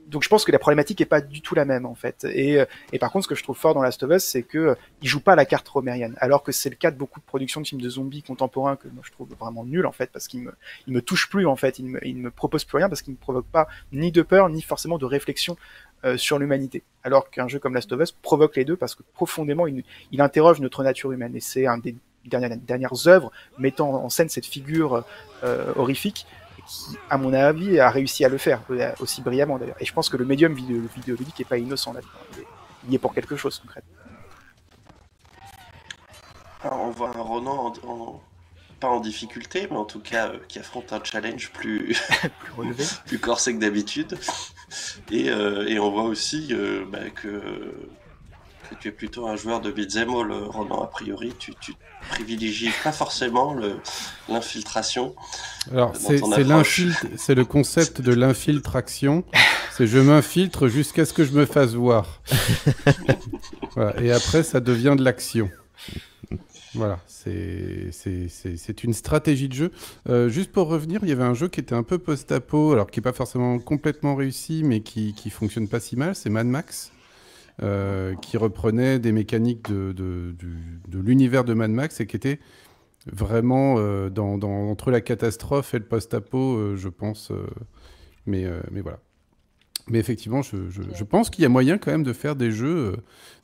donc je pense que la problématique est pas du tout la même en fait. Et, euh, et par contre, ce que je trouve fort dans Last of Us, c'est que euh, il joue pas la carte romérienne, alors que c'est le cas de beaucoup de productions de films de zombies contemporains que moi je trouve vraiment nul en fait, parce qu'il me, il me touche plus en fait, il me, il me propose plus rien parce qu'il me provoque pas ni de peur ni forcément de réflexion euh, sur l'humanité. Alors qu'un jeu comme Last of Us provoque les deux parce que profondément il, il interroge notre nature humaine et c'est un des dernières, dernières œuvres mettant en scène cette figure euh, horrifique qui, à mon avis, a réussi à le faire euh, aussi brillamment d'ailleurs. Et je pense que le médium vidéo, vidéoludique est pas innocent là-dedans. Il est pour quelque chose concrètement. Alors, on voit un Ronan en, pas en difficulté, mais en tout cas euh, qui affronte un challenge plus, <laughs> plus, relevé. <laughs> plus corsé que d'habitude. Et, euh, et, on voit aussi euh, bah, que que tu es plutôt un joueur de beat'em all, Ronan, a priori, tu, tu privilégies pas forcément l'infiltration. Alors, c'est le concept de l'infiltration. C'est je m'infiltre jusqu'à ce que je me fasse voir. <laughs> voilà. Et après, ça devient de l'action. Voilà, c'est une stratégie de jeu. Euh, juste pour revenir, il y avait un jeu qui était un peu post-apo, alors qui n'est pas forcément complètement réussi, mais qui, qui fonctionne pas si mal, c'est Mad Max. Euh, qui reprenait des mécaniques de, de, de, l'univers de Mad Max et qui était vraiment euh, dans, dans, entre la catastrophe et le post-apo, euh, je pense. Mais, mais voilà. Mais effectivement, je, je, je pense qu'il y a moyen quand même de faire des jeux,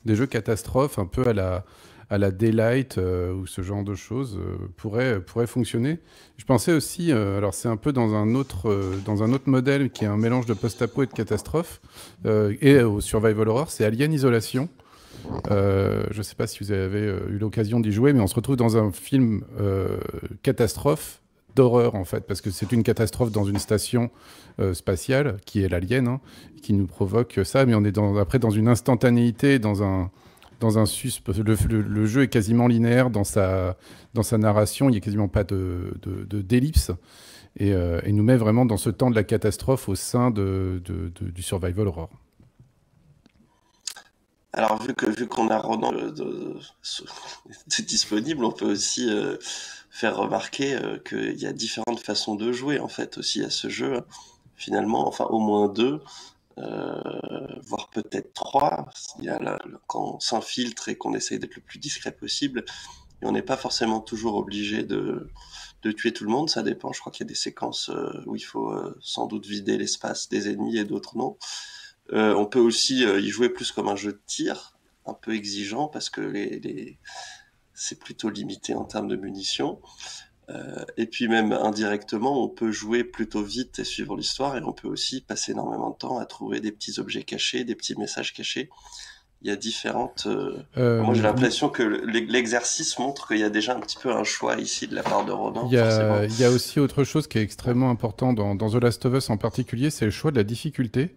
des jeux catastrophes un peu à la, à la Daylight euh, ou ce genre de choses euh, pourrait, pourrait fonctionner. Je pensais aussi, euh, alors c'est un peu dans un, autre, euh, dans un autre modèle qui est un mélange de post-apo et de catastrophe, euh, et au survival horror, c'est Alien Isolation. je ne sais pas si vous avez eu l'occasion d'y jouer, mais on se retrouve dans un film catastrophe d'horreur en fait, parce que c'est une catastrophe dans une station spatiale qui est l'alien, hein, qui nous provoque ça, mais on est dans, après dans une instantanéité, dans un dans un sus. Le, jeu est quasiment linéaire dans sa, dans sa narration, il n'y a quasiment pas de, d'ellipse. et, et, nous met vraiment dans ce temps de la catastrophe au sein de, du survival horror. Alors, vu que vu qu'on a Ronan <laughs> c'est disponible, on peut aussi euh, faire remarquer euh, qu'il y a différentes façons de jouer en fait aussi à ce jeu. Hein. Finalement, enfin au moins deux, euh, voire peut-être trois. Il y a quand on s'infiltre et qu'on essaye d'être le plus discret possible, et on n'est pas forcément toujours obligé de, de tuer tout le monde. Ça dépend. Je crois qu'il y a des séquences où il faut sans doute vider l'espace des ennemis et d'autres non. Euh, on peut aussi euh, y jouer plus comme un jeu de tir, un peu exigeant parce que c'est plutôt limité en termes de munitions. Euh, et puis même indirectement, on peut jouer plutôt vite et suivre l'histoire, et on peut aussi passer énormément de temps à trouver des petits objets cachés, des petits messages cachés. Il y a différentes. Moi, j'ai l'impression que l'exercice montre qu'il y a déjà un petit peu un choix ici de la part de Ronan. Il y a, il y a aussi autre chose qui est extrêmement important dans, dans The Last of Us en particulier, c'est le choix de la difficulté.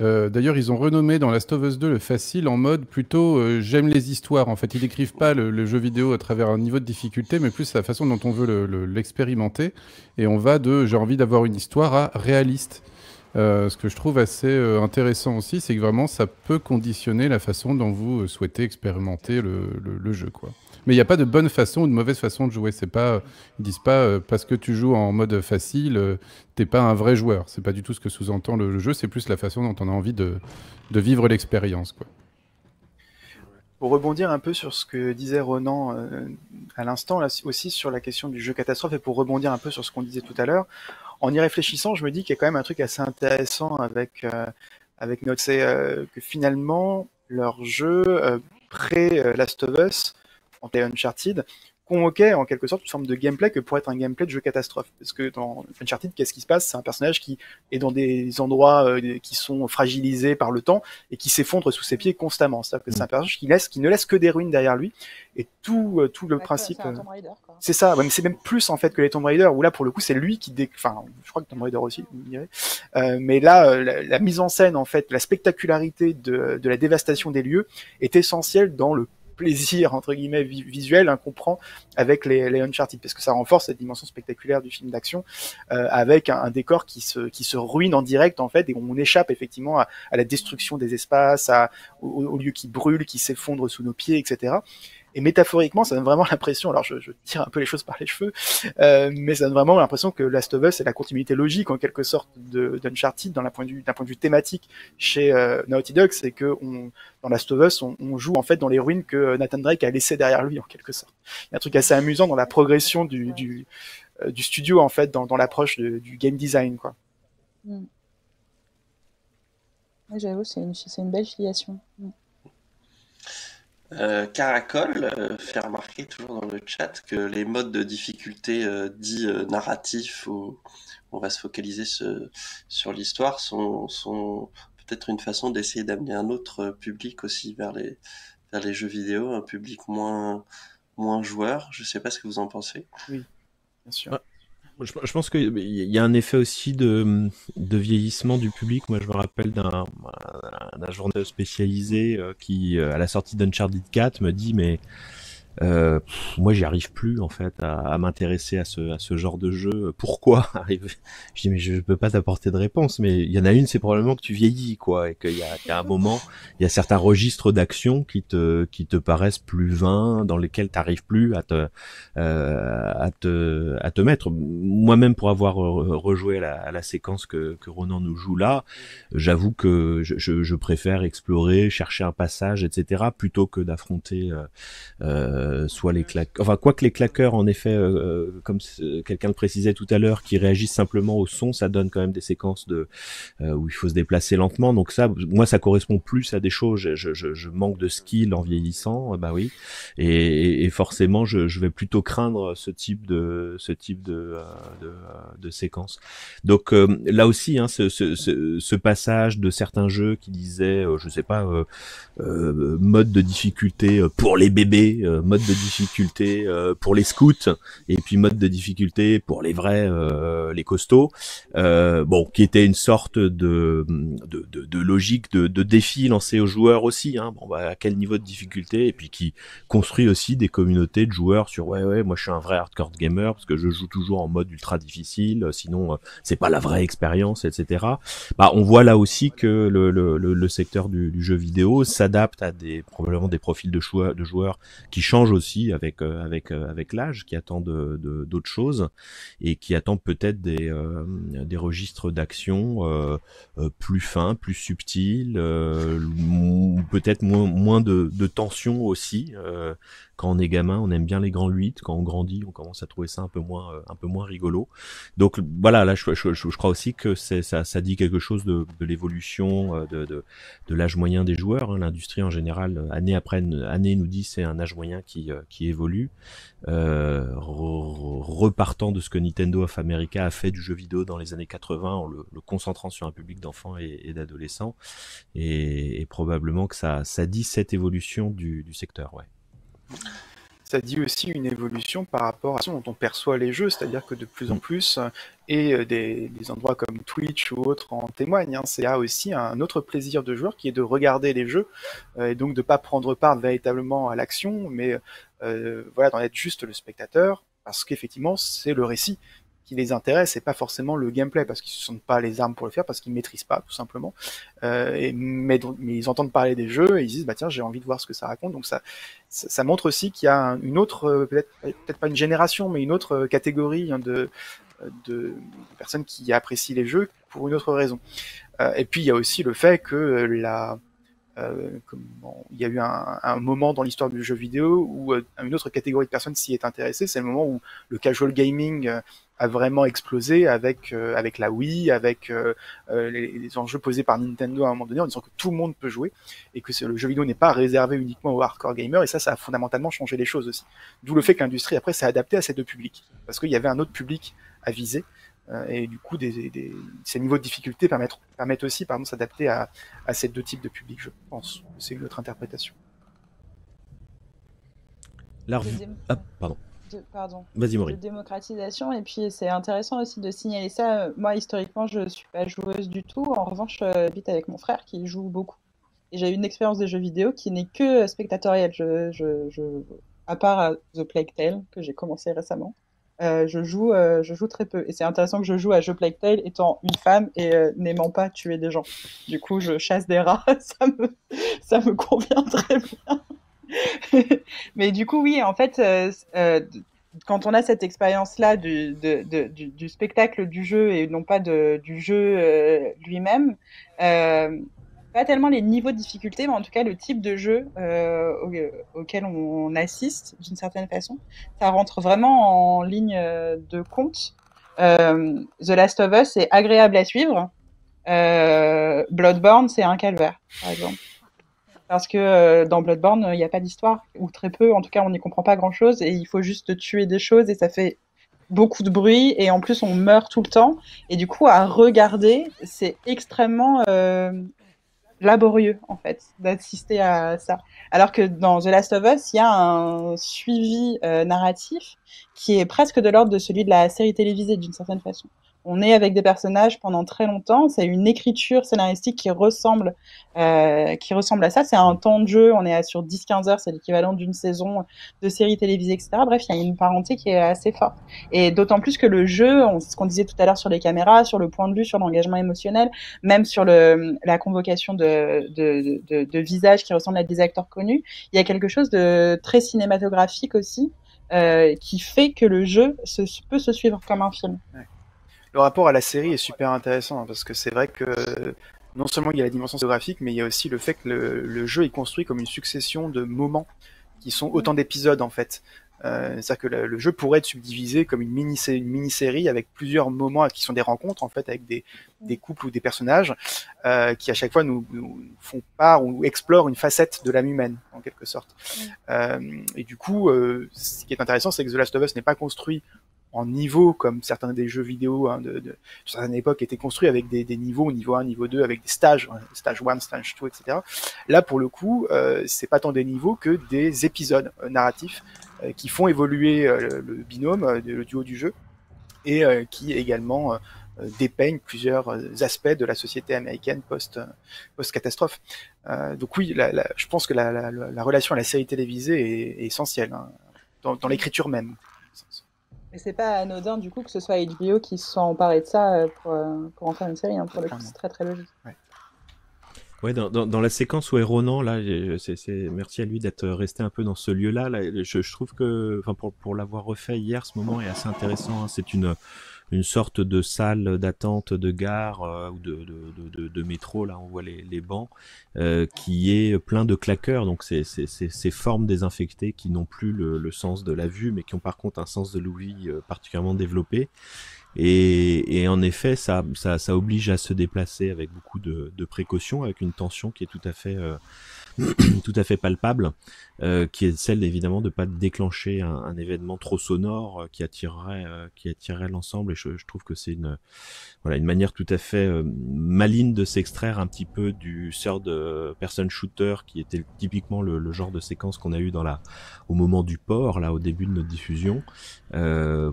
Euh, d'ailleurs, ils ont renommé dans Last of Us 2 le facile en mode plutôt euh, j'aime les histoires. En fait, ils décrivent pas le, jeu vidéo à travers un niveau de difficulté, mais plus la façon dont on veut l'expérimenter. et on va de j'ai envie d'avoir une histoire à réaliste. Euh, ce que je trouve assez intéressant aussi, c'est que vraiment ça peut conditionner la façon dont vous souhaitez expérimenter le, jeu. Mais il n'y a pas de bonne façon ou de mauvaise façon de jouer. C'est pas, disent pas euh, parce que tu joues en mode facile, euh, t'es pas un vrai joueur. C'est pas du tout ce que sous-entend le, jeu. C'est plus la façon dont on a envie de, vivre l'expérience. Pour rebondir un peu sur ce que disait Ronan euh, à l'instant, aussi sur la question du jeu catastrophe, et pour rebondir un peu sur ce qu'on disait tout à l'heure, en y réfléchissant, je me dis qu'il y a quand même un truc assez intéressant avec avec notre, c'est que finalement leur jeu pré Last of Us en Uncharted, convoquait en quelque sorte une forme de gameplay que pourrait être un gameplay de jeu catastrophe. Parce que dans Uncharted, qu'est-ce qui se passe? C'est un personnage qui est dans des endroits euh, qui sont fragilisés par le temps et qui s'effondre sous ses pieds constamment. C'est-à-dire que c'est un mm. personnage qui, laisse, qui ne laisse que des ruines derrière lui. Et tout, euh, tout le principe. Euh, c'est ça, mais c'est même plus en fait que les Tomb Raider, où là pour le coup c'est lui qui. Dé... Enfin, je crois que Tomb Raider aussi, vous direz. mais là, la, mise en scène, en fait, la spectacularité de, de la dévastation des lieux est essentielle dans le plaisir entre guillemets visuel hein, qu'on prend avec les, les, Uncharted parce que ça renforce cette dimension spectaculaire du film d'action euh, avec un, décor qui se qui se ruine en direct en fait et on échappe effectivement à, la destruction des espaces, à, aux, lieux qui brûlent, qui s'effondrent sous nos pieds, etc. Et métaphoriquement, ça donne vraiment l'impression, alors je, je, tire un peu les choses par les cheveux, euh, mais ça donne vraiment l'impression que Last of Us est la continuité logique en quelque sorte d'Uncharted d'un point de vue d'un point de vue thématique chez euh, Naughty Dog, c'est que on, dans Last of Us, on, on, joue en fait dans les ruines que Nathan Drake a laissé derrière lui en quelque sorte. Il y a un truc assez amusant dans la progression du, du, euh, du studio en fait, dans, dans l'approche du game design quoi. Mm. J'avoue, c'est une, une, belle filiation. Mm. Euh, Caracol euh, fait remarquer toujours dans le chat que les modes de difficulté euh, dits euh, narratifs où on va se focaliser sur l'histoire sont, sont peut-être une façon d'essayer d'amener un autre public aussi vers les, vers les jeux vidéo, un public moins, moins joueur. Je sais pas ce que vous en pensez. Oui, bien sûr. Je, pense qu'il y a un effet aussi de, de, vieillissement du public. Moi, je me rappelle d'un journal spécialisé euh, qui, euh, à la sortie d'Uncharted 4, me dit mais euh, moi, j'y arrive plus en fait à, à m'intéresser à ce, à ce genre de jeu. Pourquoi <laughs> Je dis mais je peux pas t'apporter de réponse. Mais il y en a une, c'est probablement que tu vieillis quoi, et qu'il y a, un moment, il y a certains registres d'action qui te qui te paraissent plus vains, dans lesquels t'arrives plus à te euh, à te à te mettre. Moi-même, pour avoir rejoué la, à la séquence que, que Ronan nous joue là, j'avoue que je, je, je, préfère explorer, chercher un passage, etc., plutôt que d'affronter euh, euh euh, soit les claqueurs, enfin quoi que les claqueurs en effet, euh, euh, comme quelqu'un le précisait tout à l'heure, qui réagissent simplement au son, ça donne quand même des séquences de où il faut se déplacer lentement. Donc ça, moi, ça correspond plus à des choses. Je, je, je manque de skill en vieillissant, bah oui, et, et forcément, je, je, vais plutôt craindre ce type de ce type de de, de séquence. Donc là aussi, hein, ce, ce, ce, passage de certains jeux qui disaient, je sais pas, mode de difficulté pour les bébés, mode de difficulté pour les scouts, et puis mode de difficulté pour les vrais, les costauds. bon, qui était une sorte de de, logique de, défi lancé aux joueurs aussi. Hein. Bon, bah, à quel niveau de difficulté et puis qui construit aussi des communautés de joueurs sur ouais ouais moi je suis un vrai hardcore gamer parce que je joue toujours en mode ultra difficile sinon euh, c'est pas la vraie expérience etc bah on voit là aussi que le, le, secteur du, jeu vidéo s'adapte à des probablement des profils de joueurs de joueurs qui changent aussi avec euh, avec euh, avec l'âge qui attendent de d'autres choses et qui attendent peut-être des des registres d'action plus fins plus subtils peut-être moins moins de, de tension aussi. Euh, quand on est gamin, on aime bien les grands 8. Quand on grandit, on commence à trouver ça un peu moins, euh, un peu moins rigolo. Donc voilà, là, je, je, je crois aussi que ça, ça dit quelque chose de, de l'évolution euh, de, de, de l'âge moyen des joueurs. Hein. L'industrie en général, année après année, nous dit c'est un âge moyen qui, qui évolue. Euh, repartant de ce que Nintendo of America a fait du jeu vidéo dans les années 80 en le, le concentrant sur un public d'enfants et, et d'adolescents et, et, probablement que ça, ça dit cette évolution du, du secteur ouais ça dit aussi une évolution par rapport à ce dont on perçoit les jeux, c'est-à-dire que de plus en plus, et euh, des, endroits comme Twitch ou autres en témoignent, hein, c'est aussi un autre plaisir de joueur qui est de regarder les jeux, euh, et donc de pas prendre part véritablement à l'action, mais euh, voilà, d'en être juste le spectateur, parce qu'effectivement c'est le récit qui les intéresse et pas forcément le gameplay parce qu'ils se sentent pas les armes pour le faire parce qu'ils maîtrisent pas tout simplement. Euh, et, mais, mais, ils entendent parler des jeux et ils disent bah tiens j'ai envie de voir ce que ça raconte. Donc ça ça, montre aussi qu'il y a une autre euh, peut-être peut-être pas une génération mais une autre euh, catégorie hein, de, de, personnes qui apprécient les jeux pour une autre raison. Euh, et puis il y a aussi le fait que la euh, il y a eu un, un moment dans l'histoire du jeu vidéo où euh, une autre catégorie de personnes s'y est intéressée. C'est le moment où le casual gaming euh, a vraiment explosé avec avec la Wii, avec les, les, enjeux posés par Nintendo à un moment donné en disant que tout le monde peut jouer et que le jeu vidéo n'est pas réservé uniquement aux hardcore gamers et ça ça a fondamentalement changé les choses aussi. D'où le fait que l'industrie après s'est adaptée à ces deux publics parce qu'il y avait un autre public à viser et du coup, des, des, ces niveaux de difficulté permettent, permettent aussi pardon, s'adapter à, à ces deux types de publics, je pense. C'est une autre interprétation. La ah, pardon. pardon. Vas-y, Maurice. De démocratisation, et puis c'est intéressant aussi de signaler ça. Moi, historiquement, je suis pas joueuse du tout. En revanche, j'habite avec mon frère qui joue beaucoup. Et j'ai une expérience de jeux vidéo qui n'est que spectatorielle. Je, je, je, à part The Plague Tale, que j'ai commencé récemment. Euh, je joue, euh, je joue très peu. Et c'est intéressant que je joue à jeu Plague Tale étant une femme et euh, n'aimant pas tuer des gens. Du coup, je chasse des rats, <laughs> ça me, ça me convient très bien. <laughs> Mais du coup, oui, en fait, quand on a cette expérience-là du, du, spectacle du jeu et non pas du jeu lui-même, pas tellement les niveaux de difficulté, mais en tout cas le type de jeu euh, auquel on assiste d'une certaine façon. Ça rentre vraiment en ligne euh, de compte. Euh, The Last of Us est agréable à suivre. Euh, Bloodborne, c'est un calvaire, par exemple. Parce que euh, dans Bloodborne, il n'y a pas d'histoire, ou très peu, en tout cas on n'y comprend pas grand-chose, et il faut juste tuer des choses, et ça fait beaucoup de bruit, et en plus on meurt tout le temps. Et du coup, à regarder, c'est extrêmement euh, laborieux en fait d'assister à ça. Alors que dans The Last of Us, il y a un suivi euh, narratif qui est presque de l'ordre de celui de la série télévisée d'une certaine façon on est avec des personnages pendant très longtemps. C'est une écriture scénaristique qui ressemble, euh, qui ressemble à ça. C'est un temps de jeu. On est sur 10-15 heures. C'est l'équivalent d'une saison de série télévisée, etc. Bref, il y a une parenté qui est assez forte. Et d'autant plus que le jeu, on, ce qu'on disait tout à l'heure sur les caméras, sur le point de vue, sur l'engagement émotionnel, même sur le, la convocation de, de, de, de visages qui ressemblent à des acteurs connus, il y a quelque chose de très cinématographique aussi. Euh, qui fait que le jeu se, peut se suivre comme un film. Le rapport à la série est super intéressant hein, parce que c'est vrai que non seulement il y a la dimension géographique, mais il y a aussi le fait que le, jeu est construit comme une succession de moments qui sont autant d'épisodes en fait. Euh, C'est-à-dire que le, le, jeu pourrait être subdivisé comme une mini-série mini avec plusieurs moments qui sont des rencontres en fait avec des, des couples ou des personnages euh, qui à chaque fois nous, nous, font part ou explorent une facette de l'âme humaine en quelque sorte. Euh, et du coup, euh, ce qui est intéressant, c'est que The Last of Us n'est pas construit en niveau comme certains des jeux vidéo hein, de, de, certaines époques étaient construits avec des, des, niveaux, niveau 1, niveau 2, avec des stages, hein, stage 1, stage 2, etc. Là, pour le coup, euh, c'est pas tant des niveaux que des épisodes euh, narratifs euh, qui font évoluer euh, le binôme, euh, le duo du jeu, et qui également dépeignent plusieurs aspects de la société américaine post post catastrophe. donc oui, la, la, je pense que la, la, relation à la série télévisée est, est essentielle hein, dans, dans l'écriture même. Et c'est pas anodin du coup que ce soit HBO qui se soit emparé de ça euh, pour, euh, pour en faire une série. Hein. Pour le coup, c'est très très logique. Ouais. Ouais, dans, dans, dans, la séquence où est Ronan, là, c'est, c'est, merci à lui d'être resté un peu dans ce lieu-là. Là, je, je trouve que, enfin, pour, pour l'avoir refait hier, ce moment est assez intéressant. Hein. C'est une, une sorte de salle d'attente de gare euh, ou de, de, de, de, métro, là on voit les, les bancs, euh, qui est plein de claqueurs, donc c'est ces formes désinfectées qui n'ont plus le, le, sens de la vue, mais qui ont par contre un sens de l'ouïe euh, particulièrement développé. Et, et, en effet, ça, ça, ça, oblige à se déplacer avec beaucoup de, de précautions, avec une tension qui est tout à fait euh, <clears throat> tout à fait palpable, euh, qui est celle évidemment de pas déclencher un, un événement trop sonore euh, qui attirerait euh, qui attirerait l'ensemble. Et je, je, trouve que c'est une voilà une manière tout à fait maligne de s'extraire un petit peu du third person shooter qui était typiquement le, le genre de séquence qu'on a eu dans la au moment du port là au début de notre diffusion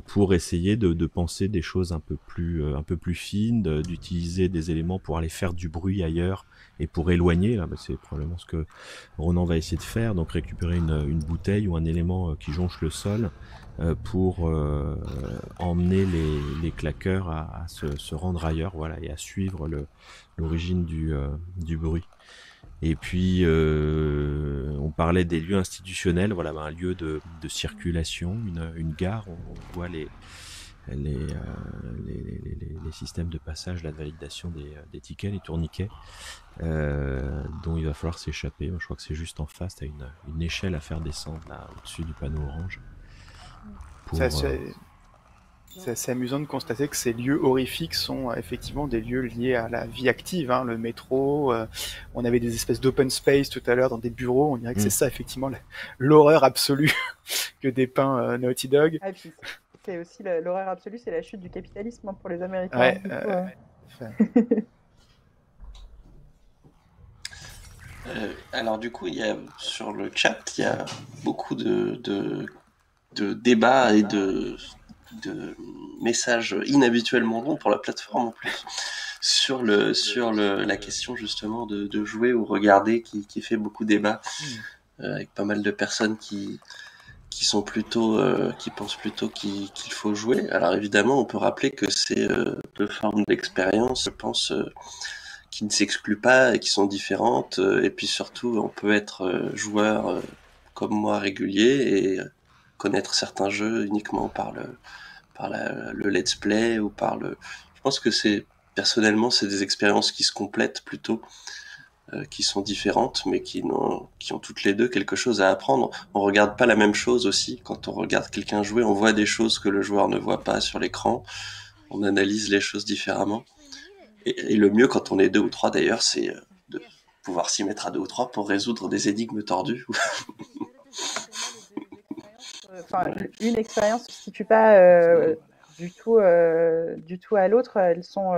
pour essayer de, de, penser des choses un peu plus un peu plus fines, d'utiliser des éléments pour aller faire du bruit ailleurs et pour éloigner, là, bah, c'est probablement ce que Ronan va essayer de faire, donc récupérer une, bouteille ou un élément euh, qui jonche le sol euh, pour euh, emmener les, claqueurs à, se, rendre ailleurs, voilà, et à suivre l'origine du, du bruit. Et puis, on parlait des lieux institutionnels, voilà, bah, un lieu de, de circulation, une, une gare, on, on voit les, les, les, systèmes de passage, la validation des, des tickets, les tourniquets, euh, dont il va falloir s'échapper. Je crois que c'est juste en face, tu as une, une, échelle à faire descendre là au-dessus du panneau orange. Pour, ça, c'est... Euh... C'est assez amusant de constater que ces lieux horrifiques sont euh, effectivement des lieux liés à la vie active, hein, le métro. Euh, on avait des espèces d'open space tout à l'heure dans des bureaux. On dirait que mm. c'est ça effectivement l'horreur absolue <laughs> que dépeint euh, Naughty Dog. Ah, c'est aussi l'horreur absolue, c'est la chute du capitalisme hein, pour les Américains. Ouais, <laughs> coup, euh, alors du coup, il y a sur le chat, il y a beaucoup de, de, débats et de, de messages inhabituellement longs pour la plateforme en plus sur le sur le, la question justement de, jouer ou regarder qui, qui fait beaucoup débat euh, avec pas mal de personnes qui qui sont plutôt euh, qui pensent plutôt qu'il qu faut jouer. Alors évidemment, on peut rappeler que c'est euh, deux formes d'expérience, je pense, qui ne s'excluent pas et qui sont différentes. et puis surtout, on peut être joueur comme moi régulier et connaître certains jeux uniquement par le par la, le let's play ou par le. Je pense que c'est personnellement, c'est des expériences qui se complètent plutôt euh, qui sont différentes, mais qui ont, qui ont toutes les deux quelque chose à apprendre. On regarde pas la même chose aussi. Quand on regarde quelqu'un jouer, on voit des choses que le joueur ne voit pas sur l'écran. On analyse les choses différemment. Et, le mieux quand on est deux ou trois d'ailleurs, c'est euh, de pouvoir s'y mettre à deux ou trois pour résoudre des énigmes tordues. <laughs> enfin, une expérience ne se situe pas euh, du tout, euh, du tout à l'autre. Elles sont,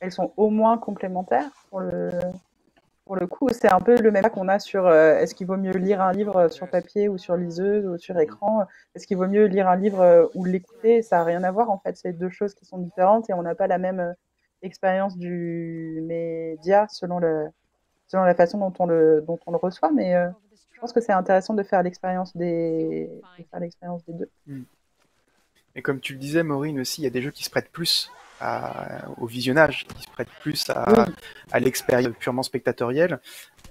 elles sont au moins complémentaires pour le, pour le coup, c'est un peu le même cas qu'on a sur est-ce qu'il vaut mieux lire un livre sur papier ou sur liseuse ou sur écran? Est-ce qu'il vaut mieux lire un livre ou l'écouter? Ça n'a rien à voir en fait. C'est deux choses qui sont différentes et on n'a pas la même expérience du média selon, le, selon la façon dont on le, dont on le reçoit. Mais euh, je pense que c'est intéressant de faire l'expérience des, de faire l'expérience des deux. Mm. Et comme tu le disais, Maureen aussi, il y a des jeux qui se prêtent plus à, au visionnage, qui se prête plus à, oui. à l'expérience purement spectatorielle,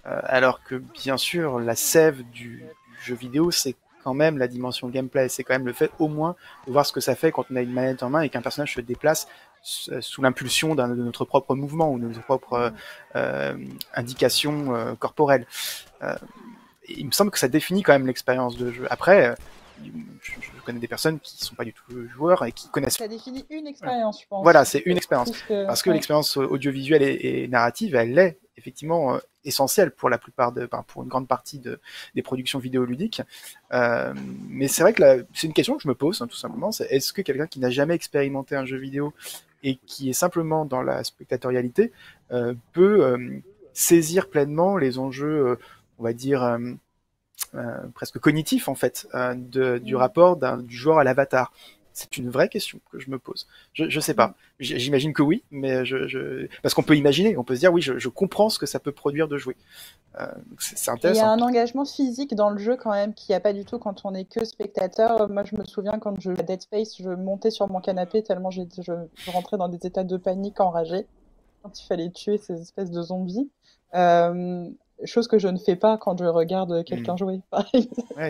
euh, alors que bien sûr la sève du, du jeu vidéo c'est quand même la dimension gameplay, c'est quand même le fait au moins de voir ce que ça fait quand on a une manette en main et qu'un personnage se déplace sous l'impulsion de notre propre mouvement ou de notre propre euh, euh, corporelle. Euh, il me semble que ça définit quand même l'expérience de jeu. Après, je, connais des personnes qui sont pas du tout joueurs et qui connaissent. Ça définit une expérience, je pense. Voilà, c'est une expérience. Parce que l'expérience audiovisuelle et, narrative, elle est effectivement euh, essentielle pour la plupart de, pour une grande partie de, des productions vidéoludiques. Euh, mais c'est vrai que c'est une question que je me pose, hein, tout simplement. C'est est-ce que quelqu'un qui n'a jamais expérimenté un jeu vidéo et qui est simplement dans la spectatorialité euh, peut euh, saisir pleinement les enjeux, euh, on va dire, presque cognitifs en fait, de, du mm. rapport du joueur à l'avatar c'est une vraie question que je me pose. Je, je sais pas. Mm. J'imagine que oui, mais je, je... parce qu'on peut imaginer, on peut se dire oui, je, je, comprends ce que ça peut produire de jouer. Euh, c'est intéressant. Il y a un engagement physique dans le jeu quand même qu'il n'y a pas du tout quand on est que spectateur. Moi, je me souviens quand je jouais à Dead Space, je montais sur mon canapé tellement je, je rentrais dans des états de panique enragés quand il fallait tuer ces espèces de zombies. Euh, chose que je ne fais pas quand je regarde quelqu'un mm. jouer, par,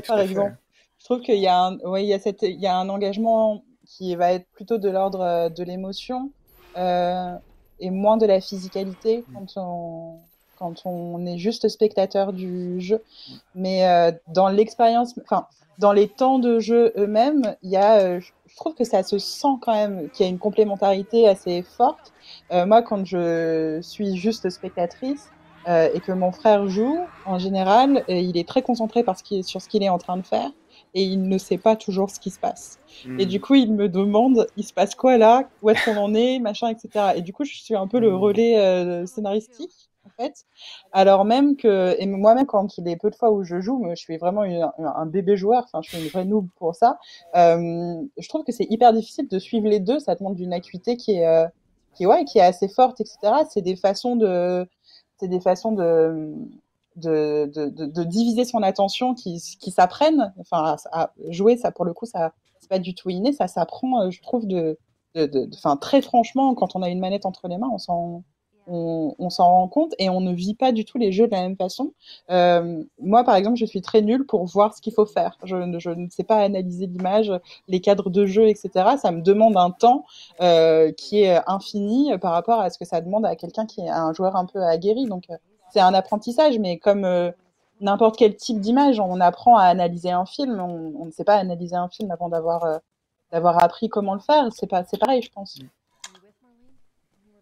par exemple je trouve qu'il y a un, ouais, il y a cette, il y a un engagement qui va être plutôt de l'ordre euh, de l'émotion euh, et moins de la physicalité quand on, quand on est juste spectateur du jeu. Mais euh, dans l'expérience, enfin, dans les temps de jeu eux-mêmes, il y a, euh, je trouve que ça se sent quand même qu'il y a une complémentarité assez forte. Moi, quand je suis juste spectatrice, euh, et que mon frère joue, en général, il est très concentré parce qu'il, sur ce qu'il est en train de faire et il ne sait pas toujours ce qui se passe. Et du hmm. coup, il me demande, il se passe quoi là? Où est-ce qu'on en est? Machin, etc. Et du coup, je suis un peu le hmm. relais euh, scénaristique, en fait. Alors même que, et moi-même, quand les peu de fois où je joue, je suis vraiment un bébé joueur, enfin, je suis une vraie noob pour ça. Euh, je trouve que c'est hyper difficile de suivre les deux. Ça demande une acuité qui est, euh, qui est, ouais, qui est assez forte, etc. C'est des façons de, c'est des façons de, de, de, de, diviser son attention qui, qui s'apprennent. Enfin, à, jouer, ça pour le coup, ça c'est pas du tout inné, ça s'apprend, euh, je trouve, de, de, enfin, très franchement, quand on a une manette entre les mains, on s'en on, on s'en rend compte et on ne vit pas du tout les jeux de la même façon. Euh, moi, par exemple, je suis très nulle pour voir ce qu'il faut faire. Je, je, ne sais pas analyser l'image, les cadres de jeu, etc. Ça me demande un temps euh, qui est infini par rapport à ce que ça demande à quelqu'un qui est un joueur un peu aguerri. Donc, euh, c'est un apprentissage, mais comme euh, n'importe quel type d'image, on apprend à analyser un film. On, ne sait pas analyser un film avant d'avoir euh, appris comment le faire. C'est pareil, je pense.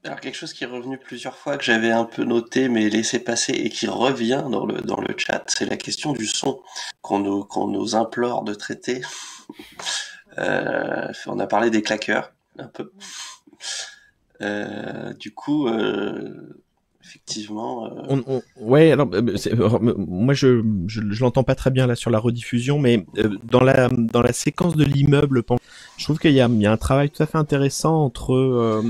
Alors quelque chose qui est revenu plusieurs fois que j'avais un peu noté mais laissé passer et qui revient dans le dans le chat, c'est la question du son qu'on nous qu'on nous implore de traiter. <laughs> Euh, on a parlé des claqueurs un peu. du coup, effectivement. Euh... ouais, alors euh, euh, moi je, je, je l'entends pas très bien là sur la rediffusion, mais euh, dans la dans la séquence de l'immeuble, je trouve qu'il y y a un travail tout à fait intéressant entre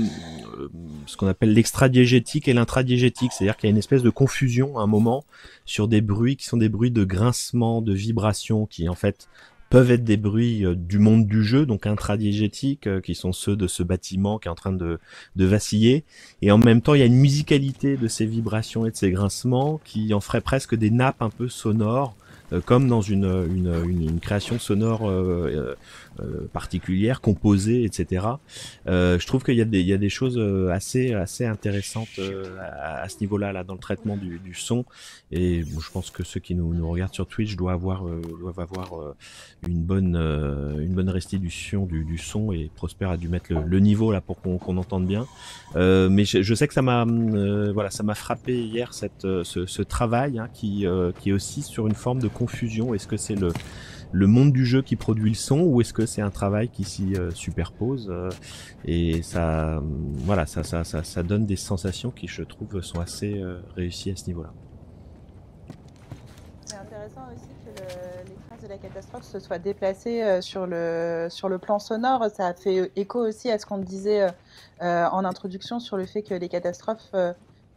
ce qu'on appelle l'extradiégétique et l'intradiégétique, c'est-à-dire qu'il y a une espèce de confusion à un moment sur des bruits qui sont des bruits de grincement, de vibration, qui en fait peuvent être des bruits euh, du monde du jeu, donc intradiégétiques, euh, qui sont ceux de ce bâtiment qui est en train de, de vaciller. Et en même temps, il y a une musicalité de ces vibrations et de ces grincements qui en ferait presque des nappes un peu sonores euh, comme dans une, une, une, création sonore euh, particulière, composée, etc. je trouve qu'il y, a des, il y a des choses assez, assez intéressantes à, à, ce niveau-là, là, dans le traitement du, du son. Et je pense que ceux qui nous, nous regardent sur Twitch doivent avoir, doivent avoir une bonne, une bonne restitution du, du, son et Prosper a dû mettre le, le niveau là pour qu'on entende bien. mais je, je, sais que ça m'a, voilà, ça m'a frappé hier cette, ce, ce travail hein, qui, qui est aussi sur une forme de confusion Est-ce que c'est le, le monde du jeu qui produit le son ou est-ce que c'est un travail qui s'y euh, superpose euh, et ça voilà ça, ça, ça, donne des sensations qui je trouve sont assez euh, réussies à ce niveau-là. C'est intéressant aussi que les traces de la catastrophe se soient déplacées sur le sur le plan sonore. Ça a fait écho aussi à ce qu'on disait en introduction sur le fait que les catastrophes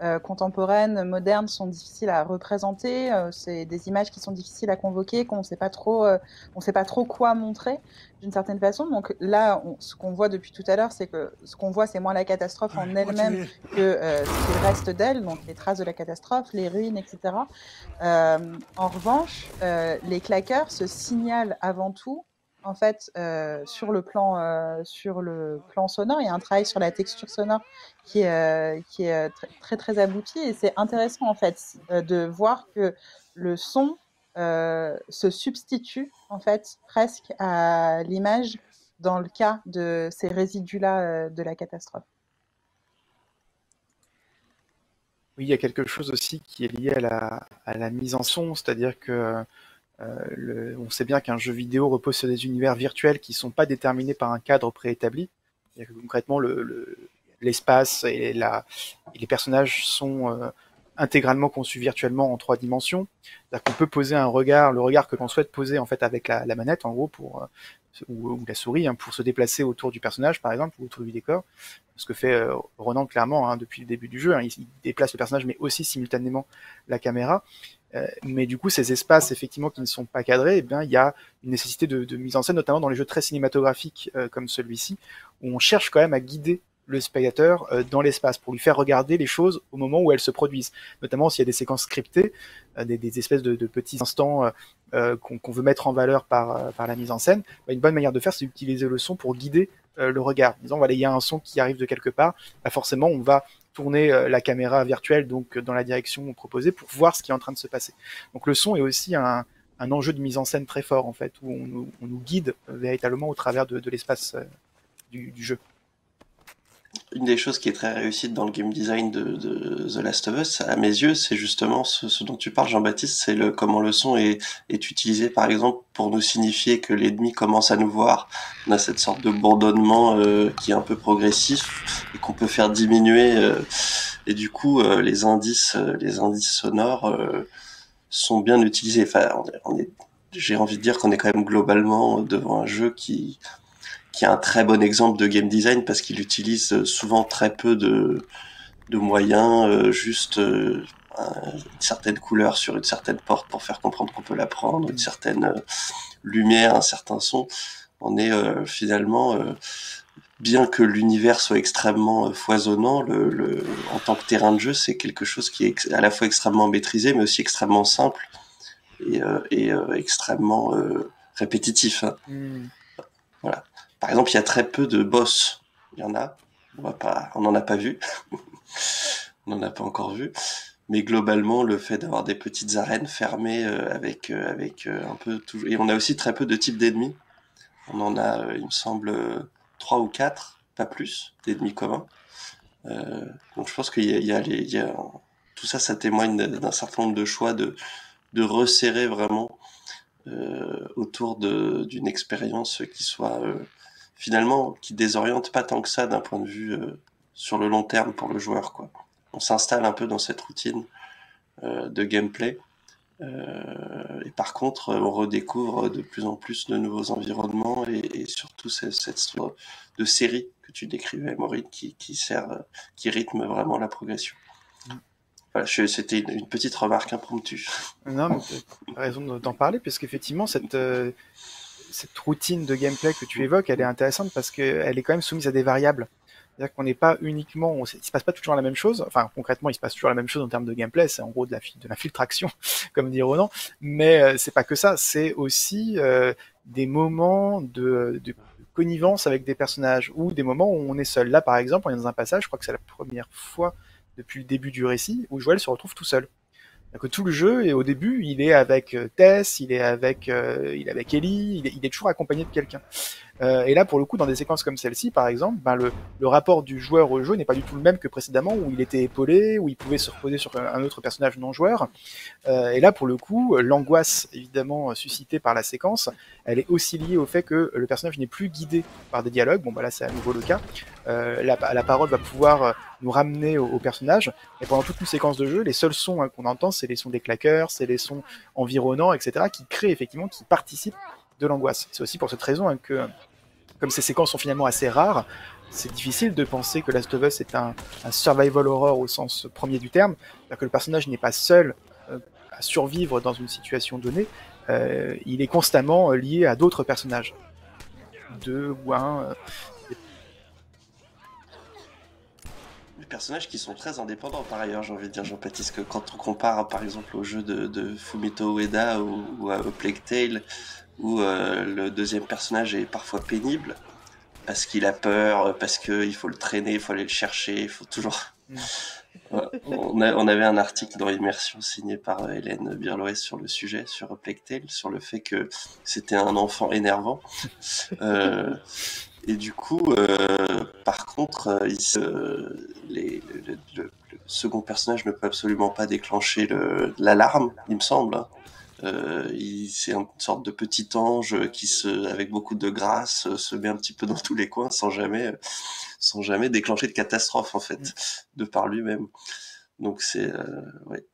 euh, contemporaines, modernes sont difficiles à représenter. Euh, c'est des images qui sont difficiles à convoquer, qu'on ne sait pas trop, euh, on sait pas trop quoi montrer d'une certaine façon. Donc là, on, ce qu'on voit depuis tout à l'heure, c'est que ce qu'on voit, c'est moins la catastrophe en elle-même que ce qu'il reste d'elle, donc les traces de la catastrophe, les ruines, etc. en revanche, les claqueurs se signalent avant tout en fait, euh, sur le plan euh, sur le plan sonore, il y a un travail sur la texture sonore qui est euh, qui est très très abouti et c'est intéressant en fait de voir que le son se substitue en fait presque à l'image dans le cas de ces résidus-là de la catastrophe. Oui, il y a quelque chose aussi qui est lié à la, à la mise en son, c'est-à-dire que euh, on sait bien qu'un jeu vidéo repose sur des univers virtuels qui ne sont pas déterminés par un cadre préétabli. concrètement, l'espace le, et, et les personnages sont euh, intégralement conçus virtuellement en trois dimensions. C'est-à-dire qu'on peut poser un regard, le regard que l'on souhaite poser en fait avec la, la manette, en gros, pour euh, ou, la souris hein, pour se déplacer autour du personnage, par exemple, ou autour du décor. Ce que fait euh, Ronan clairement hein, depuis le début du jeu. Hein, il, déplace le personnage, mais aussi simultanément la caméra. Euh, mais du coup, ces espaces, effectivement, qui ne sont pas cadrés, eh bien, il y a une nécessité de, mise en scène, notamment dans les jeux très cinématographiques euh, comme celui-ci, où on cherche quand même à guider le spectateur euh, dans l'espace pour lui faire regarder les choses au moment où elles se produisent. Notamment s'il y a des séquences scriptées, des, espèces de, petits instants qu'on veut mettre en valeur par, par la mise en scène. Bah, une bonne manière de faire, c'est d'utiliser le son pour guider le regard. Disons, voilà, il y a un son qui arrive de quelque part, bah, forcément, on va tourner la caméra virtuelle donc dans la direction proposée pour voir ce qui est en train de se passer. Donc le son est aussi un, un enjeu de mise en scène très fort en fait, où on, nous, guide véritablement au travers de, l'espace du jeu une des choses qui est très réussite dans le game design de, The Last of Us, à mes yeux, c'est justement ce, ce, dont tu parles, Jean-Baptiste, c'est le comment le son est, est utilisé, par exemple, pour nous signifier que l'ennemi commence à nous voir. On a cette sorte de bourdonnement euh, qui est un peu progressif et qu'on peut faire diminuer. Euh, et du coup, euh, les indices, euh, les indices sonores euh, sont bien utilisés. Enfin, on est, on est j'ai envie de dire qu'on est quand même globalement devant un jeu qui qui est un très bon exemple de game design parce qu'il utilise euh, souvent très peu de, de moyens, euh, juste euh, une certaine couleur sur une certaine porte pour faire comprendre qu'on peut la prendre, une certaine lumière, un certain son. On est finalement, bien que l'univers soit extrêmement foisonnant, le, le, en tant que terrain de jeu, c'est quelque chose qui est à la fois extrêmement maîtrisé, mais aussi extrêmement simple et, et extrêmement répétitif. Hein. Mm. Voilà. Par exemple, il y a très peu de boss. Il y en a. On n'en a pas vu. <laughs> on n'en a pas encore vu. Mais globalement, le fait d'avoir des petites arènes fermées euh, avec, euh, avec euh, un peu. Et on a aussi très peu de types d'ennemis. On en a, il me semble, trois ou quatre, pas plus, d'ennemis communs. donc je pense qu'il y a, tout ça, ça témoigne d'un certain nombre de choix de, de resserrer vraiment autour d'une expérience qui soit finalement qui désoriente pas tant que ça d'un point de vue euh, sur le long terme pour le joueur. Quoi. On s'installe un peu dans cette routine euh, de gameplay. Euh, et par contre, on redécouvre de plus en plus de nouveaux environnements et, et surtout cette, cette de série que tu décrivais, Maureen, qui, qui sert, qui rythme vraiment la progression. Mm. Voilà, c'était une, une, petite remarque impromptue. Non, mais as raison d'en parler, parce qu'effectivement, cette, euh, cette routine de gameplay que tu évoques, elle est intéressante parce qu'elle est quand même soumise à des variables. C'est-à-dire qu'on n'est pas uniquement, on, il se passe pas toujours la même chose. Enfin, concrètement, il se passe toujours la même chose en termes de gameplay. C'est en gros de la l'infiltration, <laughs> comme dit Ronan. Mais euh, c'est pas que ça. C'est aussi euh, des moments de, de, connivence avec des personnages ou des moments où on est seul. Là, par exemple, on est dans un passage. Je crois que c'est la première fois depuis le début du récit où Joël se retrouve tout seul que tout le jeu et au début il est avec euh, Tess, il est avec euh, il avec Ellie, il est toujours accompagné de quelqu'un. Euh, et là pour le coup dans des séquences comme celle-ci par exemple, ben, le, rapport du joueur au jeu n'est pas du tout le même que précédemment où il était épaulé, où il pouvait se reposer sur un autre personnage non joueur. Euh, et là pour le coup l'angoisse évidemment suscitée par la séquence, elle est aussi liée au fait que le personnage n'est plus guidé par des dialogues. Bon bah là c'est à nouveau le cas. Euh, la, parole va pouvoir nous ramener au, au, personnage. Et pendant toute une séquence de jeu, les seuls sons hein, qu'on entend, c'est les sons des claqueurs, c'est les sons environnants, etc., qui créent effectivement, qui participent de l'angoisse. C'est aussi pour cette raison hein, que, comme ces séquences sont finalement assez rares, c'est difficile de penser que Last of Us est un, survival horror au sens premier du terme, que le personnage n'est pas seul euh, à survivre dans une situation donnée, euh, il est constamment euh, lié à d'autres personnages. Deux ou un, euh, personnages qui sont très indépendants par ailleurs, j'ai envie de dire, Jean-Baptiste, que quand on compare par exemple au jeu de, de Fumito Ueda ou, ou à Plague Tale, où euh, le deuxième personnage est parfois pénible, parce qu'il a peur, parce qu'il faut le traîner, il faut aller le chercher, il faut toujours... Mm. <laughs> on, avait un article dans Immersion signé par euh, Hélène Birloès sur le sujet, sur Plectel, sur le fait que c'était un enfant énervant. <laughs> Euh, et du coup, euh, par contre, le, second personnage ne peut absolument pas déclencher l'alarme, il me semble. Hein. c'est une sorte de petit ange qui, se, avec beaucoup de grâce, se met un petit peu dans tous les coins sans jamais sans jamais déclencher de catastrophe en fait, mm. de par lui-même. Donc c'est euh, ouais.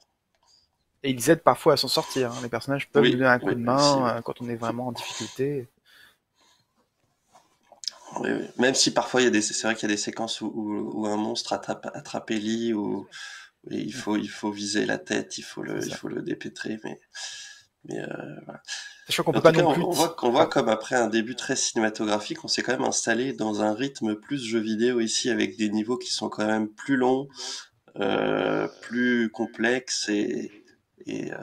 Et ils aident parfois à s'en sortir. Hein. Les personnages peuvent donner un coup de main euh, quand on est vraiment en difficulté. Oui, Même si parfois il y a des, c'est vrai qu'il y a des séquences où, un monstre attrape, attrape Ellie, ou il faut, il faut viser la tête, il faut le, il faut le dépêtrer, mais, mais euh, voilà. On, peut pas non plus... on, voit, voit comme après un début très cinématographique, on s'est quand même installé dans un rythme plus jeu vidéo ici avec des niveaux qui sont quand même plus longs, euh, plus complexes et, et, euh,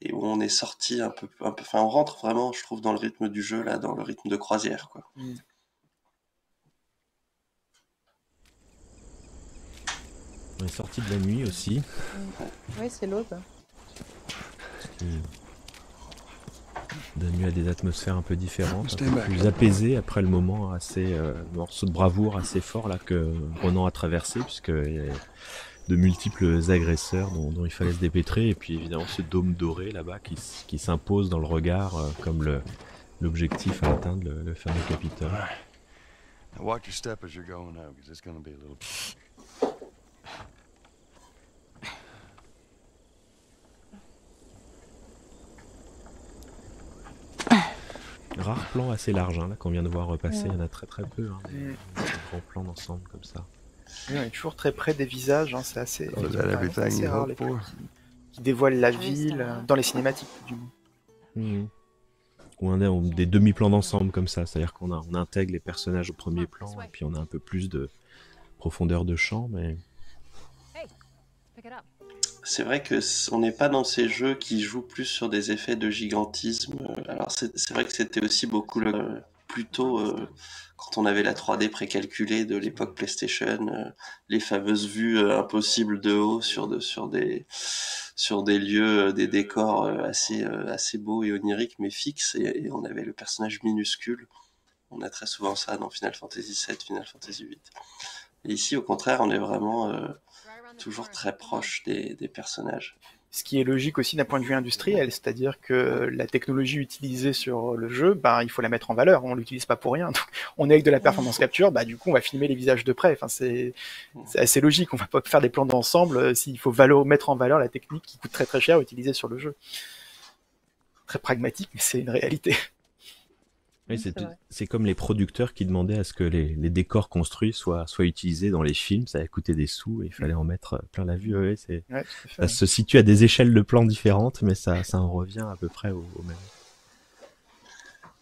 et, où on est sorti un peu, un peu, enfin on rentre vraiment, je trouve, dans le rythme du jeu là, dans le rythme de croisière, quoi. Mm. On est sorti de la nuit aussi. Oui, c'est l'aube. Donne lieu à des atmosphères un peu différentes, un peu plus apaisées après le moment assez euh, morceau de bravoure assez fort là que Ronan a traversé puisque il y a de multiples agresseurs dont, dont, il fallait se dépêtrer. Et puis évidemment ce dôme doré là-bas qui, qui s'impose dans le regard euh, comme le l'objectif à atteindre le, le fameux Capitole. Rare plan assez large, hein, là, qu'on vient de voir repasser. Il y en a très très peu, hein, des, mm. grands plans d'ensemble comme ça. on est toujours très près des visages, hein, c'est assez, assez rare les plans qui, dévoilent la ville, dans les cinématiques du moins. Mm. Ou un, des demi-plans d'ensemble comme ça, c'est-à-dire qu'on on intègre les personnages au premier plan et puis on a un peu plus de profondeur de champ, mais c'est vrai que on n'est pas dans ces jeux qui jouent plus sur des effets de gigantisme. Alors c'est vrai que c'était aussi beaucoup le, plutôt euh, quand on avait la 3D précalculée de l'époque PlayStation, euh, les fameuses vues euh, impossibles de haut sur, de, sur, des, sur des lieux, des décors assez, assez beaux et oniriques mais fixes, et, et, on avait le personnage minuscule. On a très souvent ça dans Final Fantasy VII, Final Fantasy VIII. Et ici, au contraire, on est vraiment toujours très proche des, personnages. Ce qui est logique aussi d'un point de vue industriel, c'est-à-dire que la technologie utilisée sur le jeu, bah, il faut la mettre en valeur, on l'utilise pas pour rien. on est avec de la performance capture, bah, du coup on va filmer les visages de près. Enfin, c'est assez logique, on va pas faire des plans d'ensemble euh, s'il faut mettre en valeur la technique qui coûte très très cher à utiliser sur le jeu. Très pragmatique, mais c'est une réalité c'est comme les producteurs qui demandaient à ce que les, décors construits soient, soient utilisés dans les films, ça a coûté des sous et il fallait en mettre plein la vue. Ouais, c'est, ça se situe à des échelles de plans différentes, mais ça, ça en revient à peu près au, même.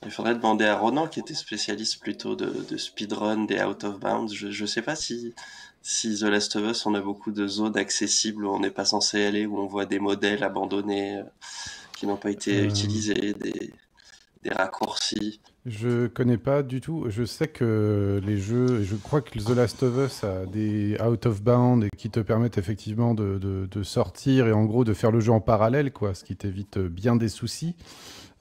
Il faudrait demander à Ronan, qui était spécialiste plutôt de, speedrun des out of bounds. Je ne sais pas si, si The Last of Us, on a beaucoup de zones accessibles où on n'est pas censé aller, où on voit des modèles abandonnés euh, qui n'ont pas été euh. utilisés, des, des raccourcis. Je connais pas du tout. Je sais que les jeux, je crois que The Last of Us a des out of bound qui te permettent effectivement de, sortir et en gros de faire le jeu en parallèle, quoi, ce qui t'évite bien des soucis.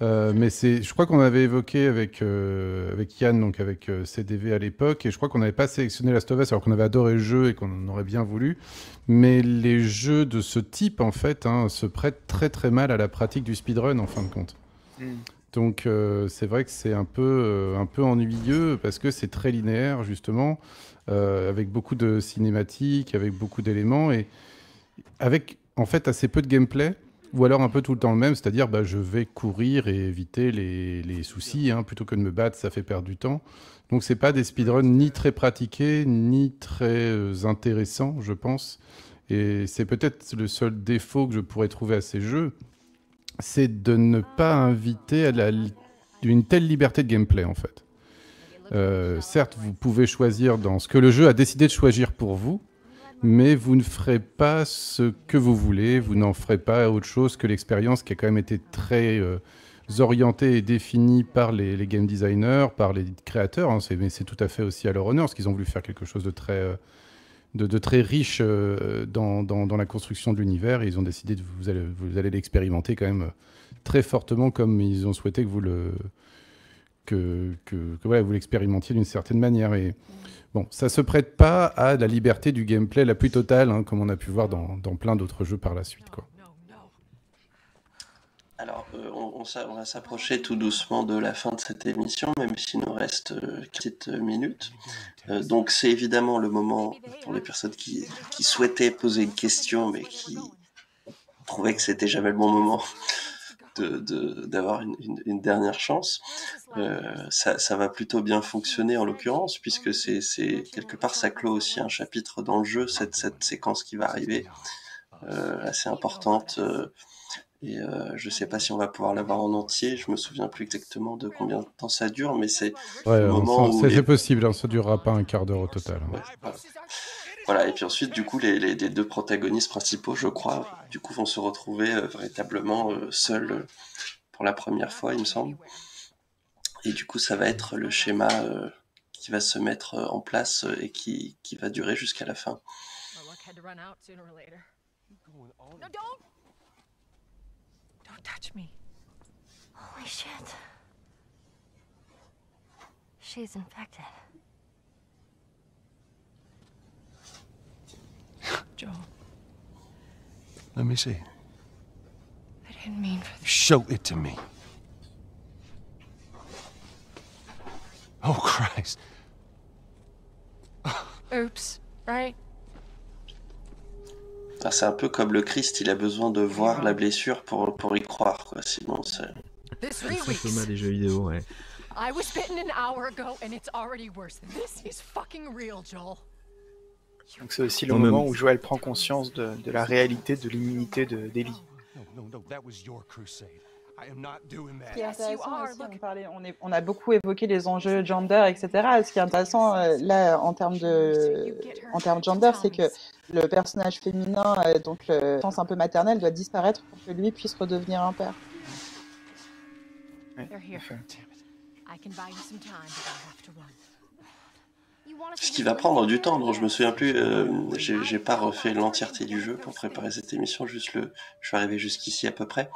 Euh, mais c'est, je crois qu'on avait évoqué avec euh, avec Yann, donc avec euh, CDV à l'époque, et je crois qu'on n'avait pas sélectionné Last of Us alors qu'on avait adoré le jeu et qu'on aurait bien voulu. Mais les jeux de ce type, en fait, hein, se prêtent très très mal à la pratique du speedrun en fin de compte. Mm. Donc euh, c'est vrai que c'est un peu, euh, un peu ennuyeux parce que c'est très linéaire justement, euh, avec beaucoup de cinématiques, avec beaucoup d'éléments et avec en fait assez peu de gameplay ou alors un peu tout le temps le même, c'est-à-dire bah, je vais courir et éviter les, les soucis hein, plutôt que de me battre, ça fait perdre du temps. Donc c'est pas des speedruns ni très pratiqués ni très intéressants, je pense. Et c'est peut-être le seul défaut que je pourrais trouver à ces jeux, c'est de ne pas inviter à une telle liberté de gameplay en fait. Euh, certes, vous pouvez choisir dans ce que le jeu a décidé de choisir pour vous, mais vous ne ferez pas ce que vous voulez, vous n'en ferez pas autre chose que l'expérience qui a quand même été très euh, orientée et définie par les, game designers, par les créateurs. Hein, mais c'est tout à fait aussi à leur honneur, parce qu'ils ont voulu faire quelque chose de très, euh, de, très riche dans, dans, la construction de l'univers. Ils ont décidé de vous allez, vous allez l'expérimenter quand même très fortement comme ils ont souhaité que vous le que, que, vous l'expérimentiez d'une certaine manière. Et bon, ça se prête pas à la liberté du gameplay la plus totale, hein, comme on a pu voir dans, dans plein d'autres jeux par la suite. Quoi. Alors, euh, on, va s'approcher tout doucement de la fin de cette émission, même s'il nous reste euh, quelques minutes. Euh, donc, c'est évidemment le moment pour les personnes qui, souhaitaient poser une question, mais qui trouvaient que c'était jamais le bon moment d'avoir de, une, une, dernière chance. ça, ça, va plutôt bien fonctionner en l'occurrence, puisque c'est quelque part ça clôt aussi un chapitre dans le jeu, cette, cette séquence qui va arriver, assez importante. Et euh, je sais pas si on va pouvoir l'avoir en entier. Je me souviens plus exactement de combien de temps ça dure, mais c'est le moment où c'est possible. Hein, ça durera pas un quart d'heure au total. Hein. voilà. Et puis ensuite, du coup, les, les, deux protagonistes principaux, je crois, du coup, vont se retrouver euh, véritablement euh, seuls euh, pour la première fois, il me semble. Et du coup, ça va être le schéma qui va se mettre en place et qui, qui va durer jusqu'à la fin. Touch me. Holy shit. She's infected. <gasps> Joel. Let me see. I didn't mean for this. Show it to me. Oh, <laughs> Christ. Oops, right? C'est un peu comme le Christ, il a besoin de voir la blessure pour, pour y croire, quoi. Sinon, c'est. C'est Thomas des jeux vidéo, ouais. I was bitten an hour ago and it's already worse. This is fucking real, Joel. Donc c'est aussi le moment où Joel prend conscience de, de la réalité de l'immunité d'Ellie. No, no, no, that was your crusade. Aussi, on, parlait, on, est, on, a beaucoup évoqué les enjeux gender, etc. Ce qui est intéressant euh, là en termes de, en termes gender, c'est que le personnage féminin, euh, donc le sens un peu maternel, doit disparaître pour que lui puisse redevenir un père. Ce qui va prendre du temps, donc je me souviens plus, euh, j'ai pas refait l'entièreté du jeu pour préparer cette émission, juste le, je suis arrivé jusqu'ici à peu près.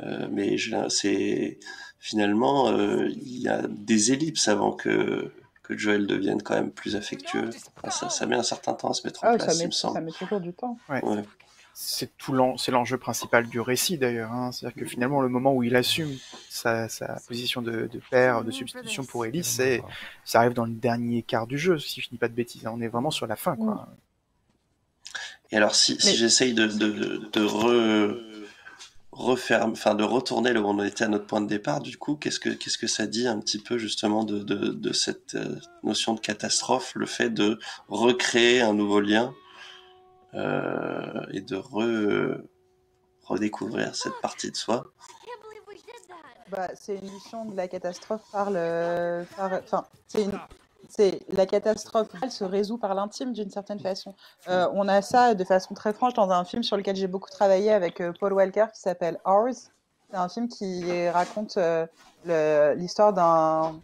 Euh, mais c'est finalement euh, il y a des ellipses avant que que Joel devienne quand même plus affectueux. ça, ça, met un certain temps à se mettre en ah, place, ça met, Ça met toujours du temps. C'est tout l'enjeu principal du récit d'ailleurs. Hein. C'est-à-dire que finalement, le moment où il assume sa, sa position de, de, père, de substitution pour Ellie, c'est ça arrive dans le dernier quart du jeu, si je dis pas de bêtises. On est vraiment sur la fin, quoi. Et alors, si, si j'essaye de, de, de re refaire, enfin de retourner le monde on était à notre point de départ. Du coup, qu'est-ce que qu'est-ce que ça dit un petit peu justement de, de, cette euh, notion de catastrophe, le fait de recréer un nouveau lien euh, et de re, redécouvrir cette partie de soi? Bah, c'est une notion de la catastrophe par le, enfin, c'est une c'est la catastrophe elle se résout par l'intime d'une certaine façon. Euh, on a ça de façon très franche dans un film sur lequel j'ai beaucoup travaillé avec euh, Paul Walker qui s'appelle Ours. C'est un film qui raconte euh, l'histoire d'un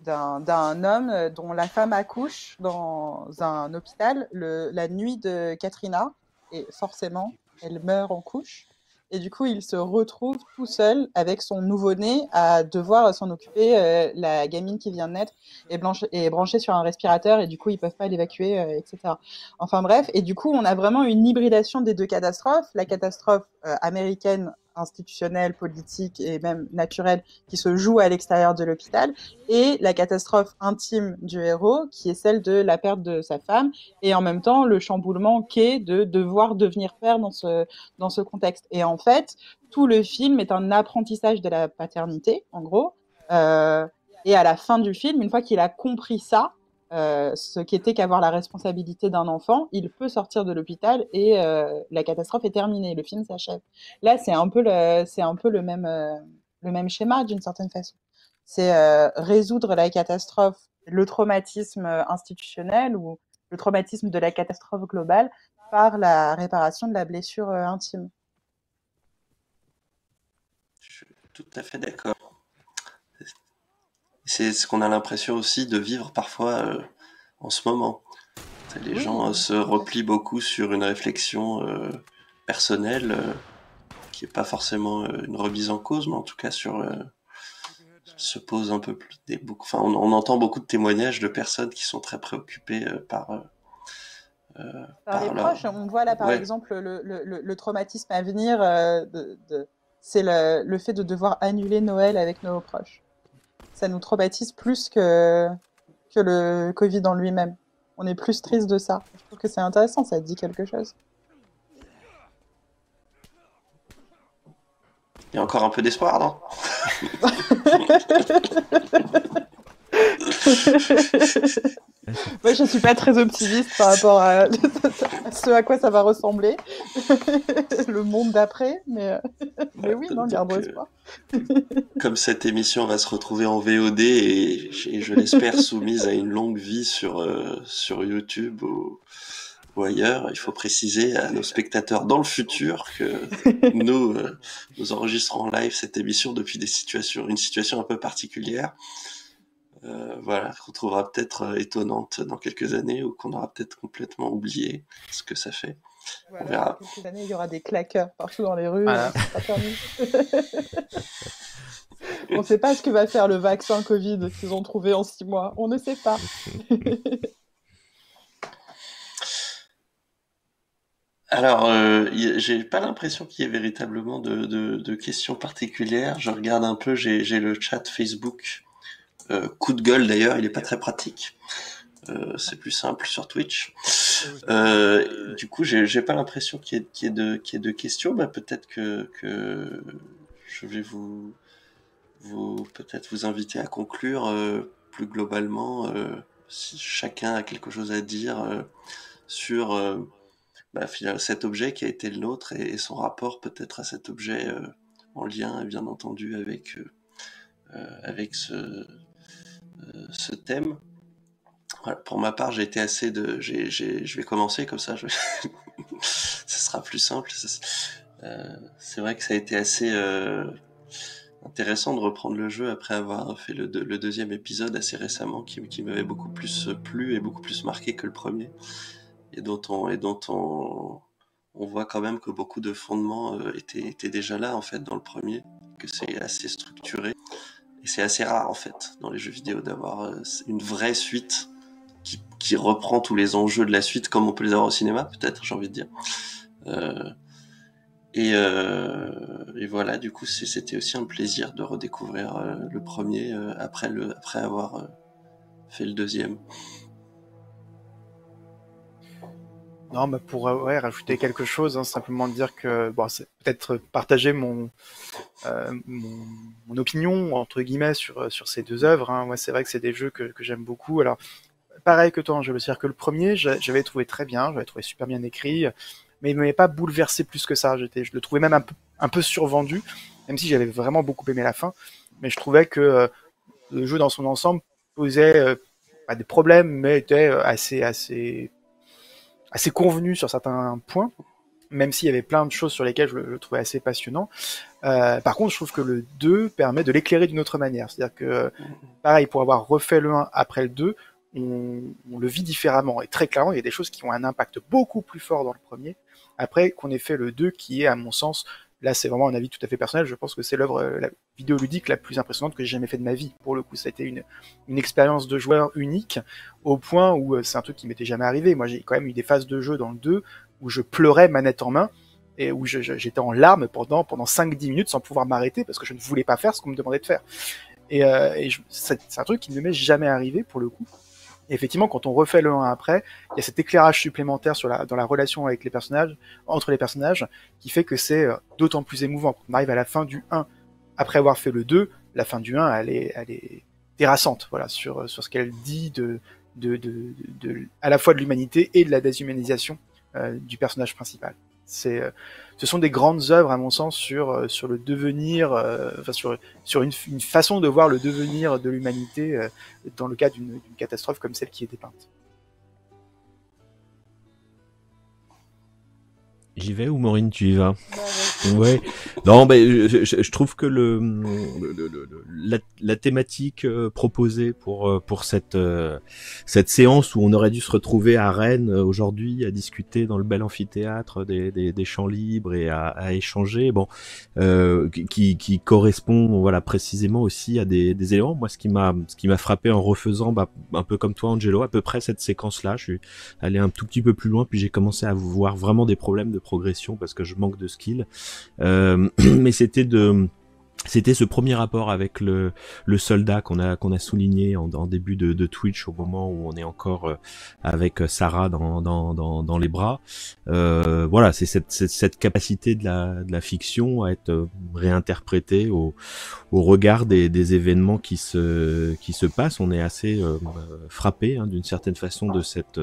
d'un homme dont la femme accouche dans un hôpital le, la nuit de Katrina et forcément elle meurt en couche. Et du coup, il se retrouve tout seul avec son nouveau-né à devoir s'en occuper. Euh, la gamine qui vient de naître est, branchée sur un respirateur et du coup, ils peuvent pas l'évacuer, euh, etc. Enfin bref, et du coup, on a vraiment une hybridation des deux catastrophes. La catastrophe euh, américaine institutionnelle, politique et même naturelle qui se joue à l'extérieur de l'hôpital, et la catastrophe intime du héros, qui est celle de la perte de sa femme, et en même temps le chamboulement qu'est de devoir devenir père dans ce, dans ce contexte. Et en fait, tout le film est un apprentissage de la paternité, en gros. Euh, et à la fin du film, une fois qu'il a compris ça, euh, ce qu'était qu'avoir la responsabilité d'un enfant, il peut sortir de l'hôpital et euh, la catastrophe est terminée, le film s'achève. Là, c'est un peu le, c'est un peu le même, euh, le même schéma d'une certaine façon. C'est résoudre la catastrophe, le traumatisme institutionnel ou le traumatisme de la catastrophe globale par la réparation de la blessure intime. Je suis tout à fait d'accord. C'est ce qu'on a l'impression aussi de vivre parfois euh, en ce moment. les gens se replient beaucoup sur une réflexion personnelle qui est pas forcément une remise en cause, mais en tout cas sur se pose un peu plus des enfin on, entend beaucoup de témoignages de personnes qui sont très préoccupées par euh, par, les proches. On voit là, par exemple, le, le, le, traumatisme à venir, euh, de, de, c'est le, le, fait de devoir annuler Noël avec nos proches. Ça nous traumatise plus que, que le Covid en lui-même. On est plus triste de ça. Je trouve que c'est intéressant, ça dit quelque chose. Il y a encore un peu d'espoir, non? <laughs> <laughs> <laughs> Moi, je suis pas très optimiste par rapport à, <laughs> ce à quoi ça va ressembler, <laughs> le monde d'après, mais, mais oui, non, garde espoir. Comme cette émission va se retrouver en VOD et, je l'espère soumise à une longue vie sur, euh, sur YouTube ou, ailleurs, il faut préciser à nos spectateurs dans le futur que nous, euh, nous enregistrons en live cette émission depuis des situations, une situation un peu particulière. Euh, voilà, qu'on trouvera peut-être euh, étonnante dans quelques années ou qu'on aura peut-être complètement oublié ce que ça fait. On verra. Dans quelques années, il y aura des claqueurs partout dans les rues. <laughs> On ne sait pas ce que va faire le vaccin Covid qu'ils ont trouvé en six mois. On ne sait pas. <laughs> Alors, euh, j'ai pas l'impression qu'il y ait véritablement de, de, questions particulières. Je regarde un peu, j'ai le chat Facebook euh, coup de gueule d'ailleurs, il est pas très pratique. Euh, c'est plus simple sur Twitch. Euh, du coup, j'ai pas l'impression qu'il y, ait de, questions. Bah, peut-être que, je vais vous, inviter à conclure plus globalement si chacun a quelque chose à dire sur bah, cet objet qui a été le nôtre et, son rapport peut-être à cet objet en lien bien entendu avec ce, ce thème. pour ma part, j'ai été assez de. je vais commencer comme ça. <laughs> Ce sera plus simple. Euh, c'est vrai que ça a été assez euh, intéressant de reprendre le jeu après avoir fait le, deuxième épisode assez récemment, qui, m'avait beaucoup plus plu et beaucoup plus marqué que le premier, et dont on, voit quand même que beaucoup de fondements étaient déjà là en fait dans le premier, que c'est assez structuré. C'est assez rare en fait dans les jeux vidéo d'avoir euh, une vraie suite qui, reprend tous les enjeux de la suite comme on peut les avoir au cinéma, peut-être, j'ai envie de dire. Euh, et, euh, et, voilà, du coup, c'était aussi un plaisir de redécouvrir euh, le premier euh, après, après avoir fait le deuxième. Non, bah pour ouais, rajouter quelque chose, hein, simplement dire que bon, c'est peut-être partager mon, euh, mon, mon opinion entre guillemets sur sur ces deux œuvres. Hein. Moi, c'est vrai que c'est des jeux que, que j'aime beaucoup. Alors, pareil que toi, je veux dire que le premier, j'avais trouvé très bien, j'avais trouvé super bien écrit, mais il m'avait pas bouleversé plus que ça. J'étais, je le trouvais même un peu un peu survendu, même si j'avais vraiment beaucoup aimé la fin. Mais je trouvais que euh, le jeu dans son ensemble posait euh, pas des problèmes, mais était euh, assez assez assez convenu sur certains points, même s'il y avait plein de choses sur lesquelles je le, trouvais assez passionnant. Euh, par contre, je trouve que le 2 permet de l'éclairer d'une autre manière. C'est-à-dire que, pareil, pour avoir refait le 1 après le 2, on, on, le vit différemment. Et très clairement, il y a des choses qui ont un impact beaucoup plus fort dans le premier, après qu'on ait fait le 2, qui est, à mon sens, Là, c'est vraiment un avis tout à fait personnel. Je pense que c'est l'œuvre euh, la vidéoludique la plus impressionnante que j'ai jamais fait de ma vie. Pour le coup, ça a été une, expérience de joueur unique au point où euh, c'est un truc qui m'était jamais arrivé. Moi, j'ai quand même eu des phases de jeu dans le 2 où je pleurais manette en main et où j'étais en larmes pendant pendant 5-10 minutes sans pouvoir m'arrêter parce que je ne voulais pas faire ce qu'on me demandait de faire. Et, euh, et c'est un truc qui ne m'est jamais arrivé pour le coup effectivement, quand on refait le 1 après, il y a cet éclairage supplémentaire dans la relation avec les personnages, entre les personnages, qui fait que c'est euh, d'autant plus émouvant. Quand on arrive à la fin du 1, après avoir fait le 2, la fin du 1, elle est, elle terrassante, voilà, sur, sur ce qu'elle dit de, à la fois de l'humanité et de la déshumanisation euh, du personnage principal. C'est, euh, ce sont des grandes œuvres, à mon sens, sur, euh, le devenir, euh, enfin sur, une, façon de voir le devenir de l'humanité dans le cas d'une catastrophe comme celle qui est dépeinte. J'y vais ou Maureen, tu y vas Ouais. Non, mais je, je, trouve que le, la, la, thématique euh, proposée pour euh, pour cette euh, cette séance où on aurait dû se retrouver à Rennes aujourd'hui à discuter dans le bel amphithéâtre des, des, des champs libres et à, à échanger, bon, euh, qui, qui correspond voilà précisément aussi à des, des éléments. Moi, ce qui m'a ce qui m'a frappé en refaisant, bah, un peu comme toi, Angelo, à peu près cette séquence-là. Je suis allé un tout petit peu plus loin, puis j'ai commencé à voir vraiment des problèmes de progression parce que je manque de skill. Euh, <clears throat> mais c'était de c'était ce premier rapport avec le, le soldat qu'on a qu'on a souligné en, en début de, de, Twitch au moment où on est encore euh, avec Sarah dans, dans, dans, dans les bras. Euh, voilà, c'est cette, cette, cette, capacité de la, de la fiction à être euh, réinterprétée au, au regard des, des événements qui se qui se passent. On est assez euh, frappé hein, d'une certaine façon de cette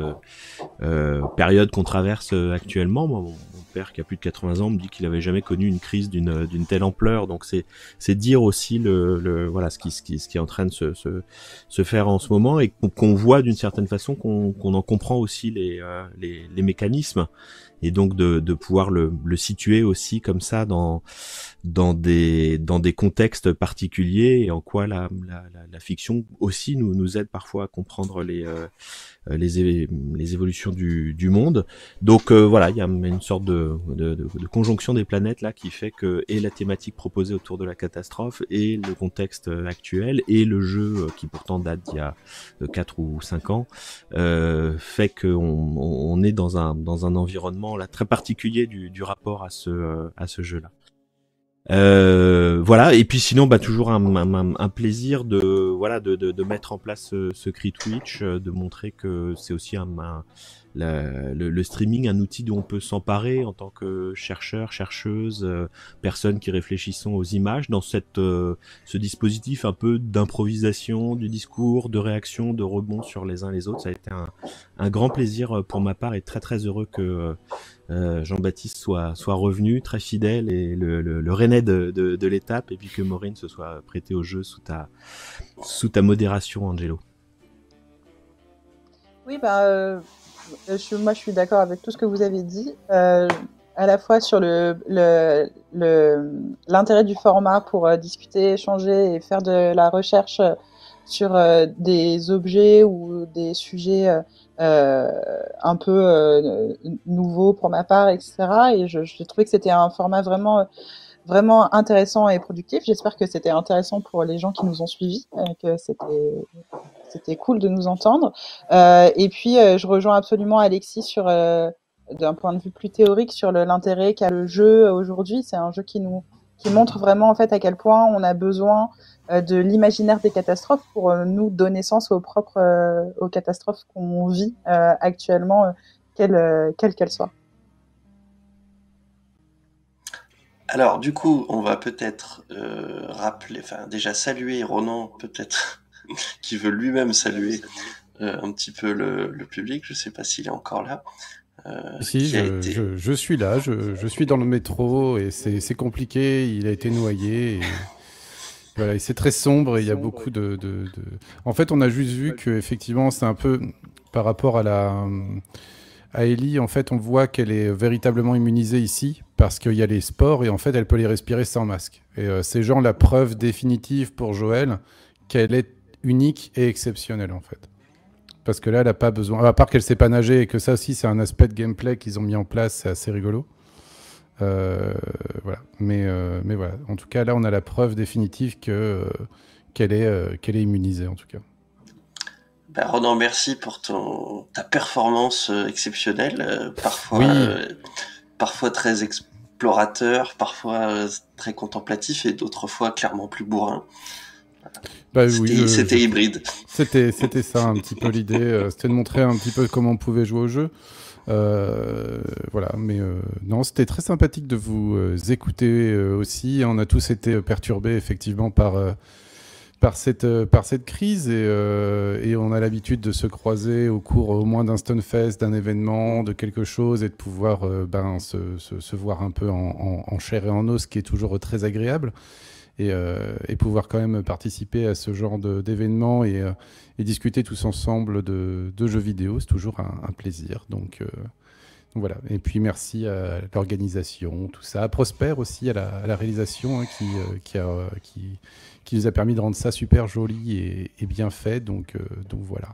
euh, période qu'on traverse actuellement. Mon, mon, père qui a plus de 80 ans me dit qu'il avait jamais connu une crise d'une d'une telle ampleur. Donc c'est c'est dire aussi le, voilà ce qui, ce qui ce qui est en train de se, se, se faire en ce moment et qu'on voit d'une certaine façon qu'on qu'on en comprend aussi les, euh, les, les mécanismes et donc de, de pouvoir le, le, situer aussi comme ça dans dans des dans des contextes particuliers et en quoi la, la, la fiction aussi nous nous aide parfois à comprendre les euh, les, les évolutions du, du monde. Donc euh, voilà, il y a une sorte de, de, de, conjonction des planètes là qui fait que et la thématique proposée autour de la catastrophe et le contexte actuel et le jeu qui pourtant date d'il y a 4 ou 5 ans euh, fait qu'on on est dans un dans un environnement là très particulier du, rapport à ce à ce jeu là. Euh, voilà et puis sinon bah toujours un, un, plaisir de voilà de, de, mettre en place ce, ce Twitch de montrer que c'est aussi un le, streaming un outil dont on peut s'emparer en tant que chercheur chercheuse euh, personne qui réfléchissons aux images dans cette euh, ce dispositif un peu d'improvisation du discours de réaction de rebond sur les uns les autres ça a été un, grand plaisir pour ma part et très très heureux que euh, Jean-Baptiste soit, soit revenu, très fidèle et le, le, René de, de, l'étape, et puis que Maureen se soit prêté au jeu sous ta, sous ta modération, Angelo. Oui, bah, euh, je, moi je suis d'accord avec tout ce que vous avez dit, euh, à la fois sur le, le, l'intérêt du format pour euh, discuter, échanger et faire de la recherche sur euh, des objets ou des sujets un peu euh, nouveau pour ma part, etc. Et je, je trouvais que c'était un format vraiment vraiment intéressant et productif. J'espère que c'était intéressant pour les gens qui nous ont suivis, que c'était c'était cool de nous entendre. Euh, et puis, euh, je rejoins absolument Alexis sur, euh, d'un point de vue plus théorique, sur l'intérêt qu'a le jeu aujourd'hui. C'est un jeu qui nous qui montre vraiment en fait à quel point on a besoin de l'imaginaire des catastrophes pour nous donner sens aux propres aux catastrophes qu'on vit actuellement, quelles qu'elles soient. Alors, du coup, on va peut-être rappeler, enfin, déjà saluer Ronan, peut-être, <laughs> qui veut lui-même saluer euh, un petit peu le, le public. Je ne sais pas s'il est encore là. Euh, si, je, été... je, je, suis là, je, je, suis dans le métro et c'est compliqué, il a été noyé. Et... <laughs> Voilà, c'est très sombre et il y a beaucoup de, de, de, En fait, on a juste vu que effectivement, c'est un peu par rapport à la à Ellie. En fait, on voit qu'elle est véritablement immunisée ici parce qu'il y a les sports et en fait, elle peut les respirer sans masque. Et euh, c'est genre la preuve définitive pour Joël qu'elle est unique et exceptionnelle en fait. Parce que là, elle n'a pas besoin. À part qu'elle sait pas nager et que ça aussi, c'est un aspect de gameplay qu'ils ont mis en place, c'est assez rigolo. Euh, voilà. Mais, euh, mais voilà. En tout cas, là, on a la preuve définitive que euh, qu'elle est, qu'elle est immunisée, en tout cas. Ben, Ronan, merci pour ton, ta performance exceptionnelle, parfois, oui. parfois très explorateur, parfois très contemplatif et d'autres fois clairement plus bourrin. Bah, oui, c'était hybride. C'était c'était ça un petit peu l'idée, c'était de montrer un petit peu comment on pouvait jouer au jeu. Euh, voilà, mais euh, non, c'était très sympathique de vous euh, écouter euh, aussi. On a tous été perturbés effectivement par euh, par cette par cette crise et, et on a l'habitude de se croiser au cours au moins d'un Stonefest, d'un événement, de quelque chose et de pouvoir ben se, se, se, voir un peu en, en, en, chair et en os, qui est toujours très agréable. Et, et, pouvoir quand même participer à ce genre d'événements et, et, discuter tous ensemble de, jeux vidéo, c'est toujours un, plaisir. Donc, voilà. Et puis merci à l'organisation, tout ça. À Prosper aussi à la, réalisation hein, qui, qui, qui, nous a permis de rendre ça super joli et, bien fait. Donc, donc voilà.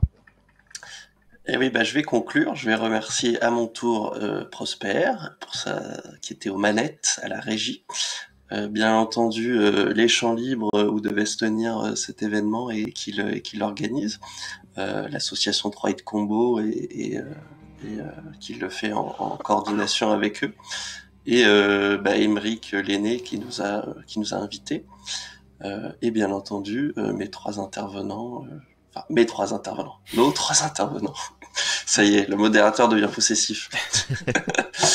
Et eh oui, bah, je vais conclure. Je vais remercier à mon tour Prosper pour ça, qui était aux manettes, à la régie. Euh, bien entendu euh, les champs libres euh, où devait se tenir cet événement et qui l'organise, l'association Troy de Combo et, qui le fait en, coordination avec eux, et bah, nous a qui nous a invités, et bien entendu mes trois intervenants, enfin mes trois intervenants, nos trois intervenants. <laughs> Ça y est, le modérateur devient possessif. <laughs>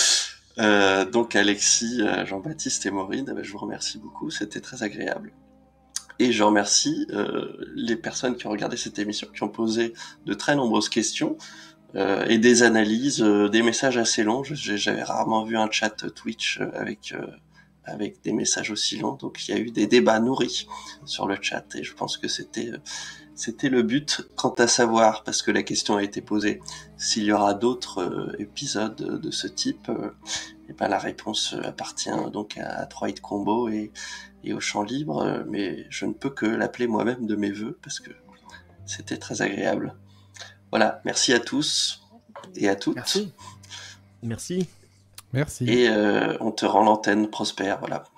Euh, donc Alexis, euh, Jean-Baptiste et Maureen, eh ben, je vous remercie beaucoup, c'était très agréable. Et je remercie euh, les personnes qui ont regardé cette émission, qui ont posé de très nombreuses questions euh, et des analyses, euh, des messages assez longs. J'avais rarement vu un chat Twitch avec avec des messages aussi longs. Donc il y a eu des débats nourris sur le chat et je pense que c'était c'était le but. Quant à savoir, parce que la question a été posée, s'il y aura d'autres euh, épisodes de ce type, euh, et ben la réponse appartient donc à Troy Combo et, et au champ libre, mais je ne peux que l'appeler moi-même de mes voeux parce que c'était très agréable. Voilà, merci à tous et à toutes. Merci. Merci. Merci. Et euh, on te rend l'antenne, Prosper, voilà. <laughs>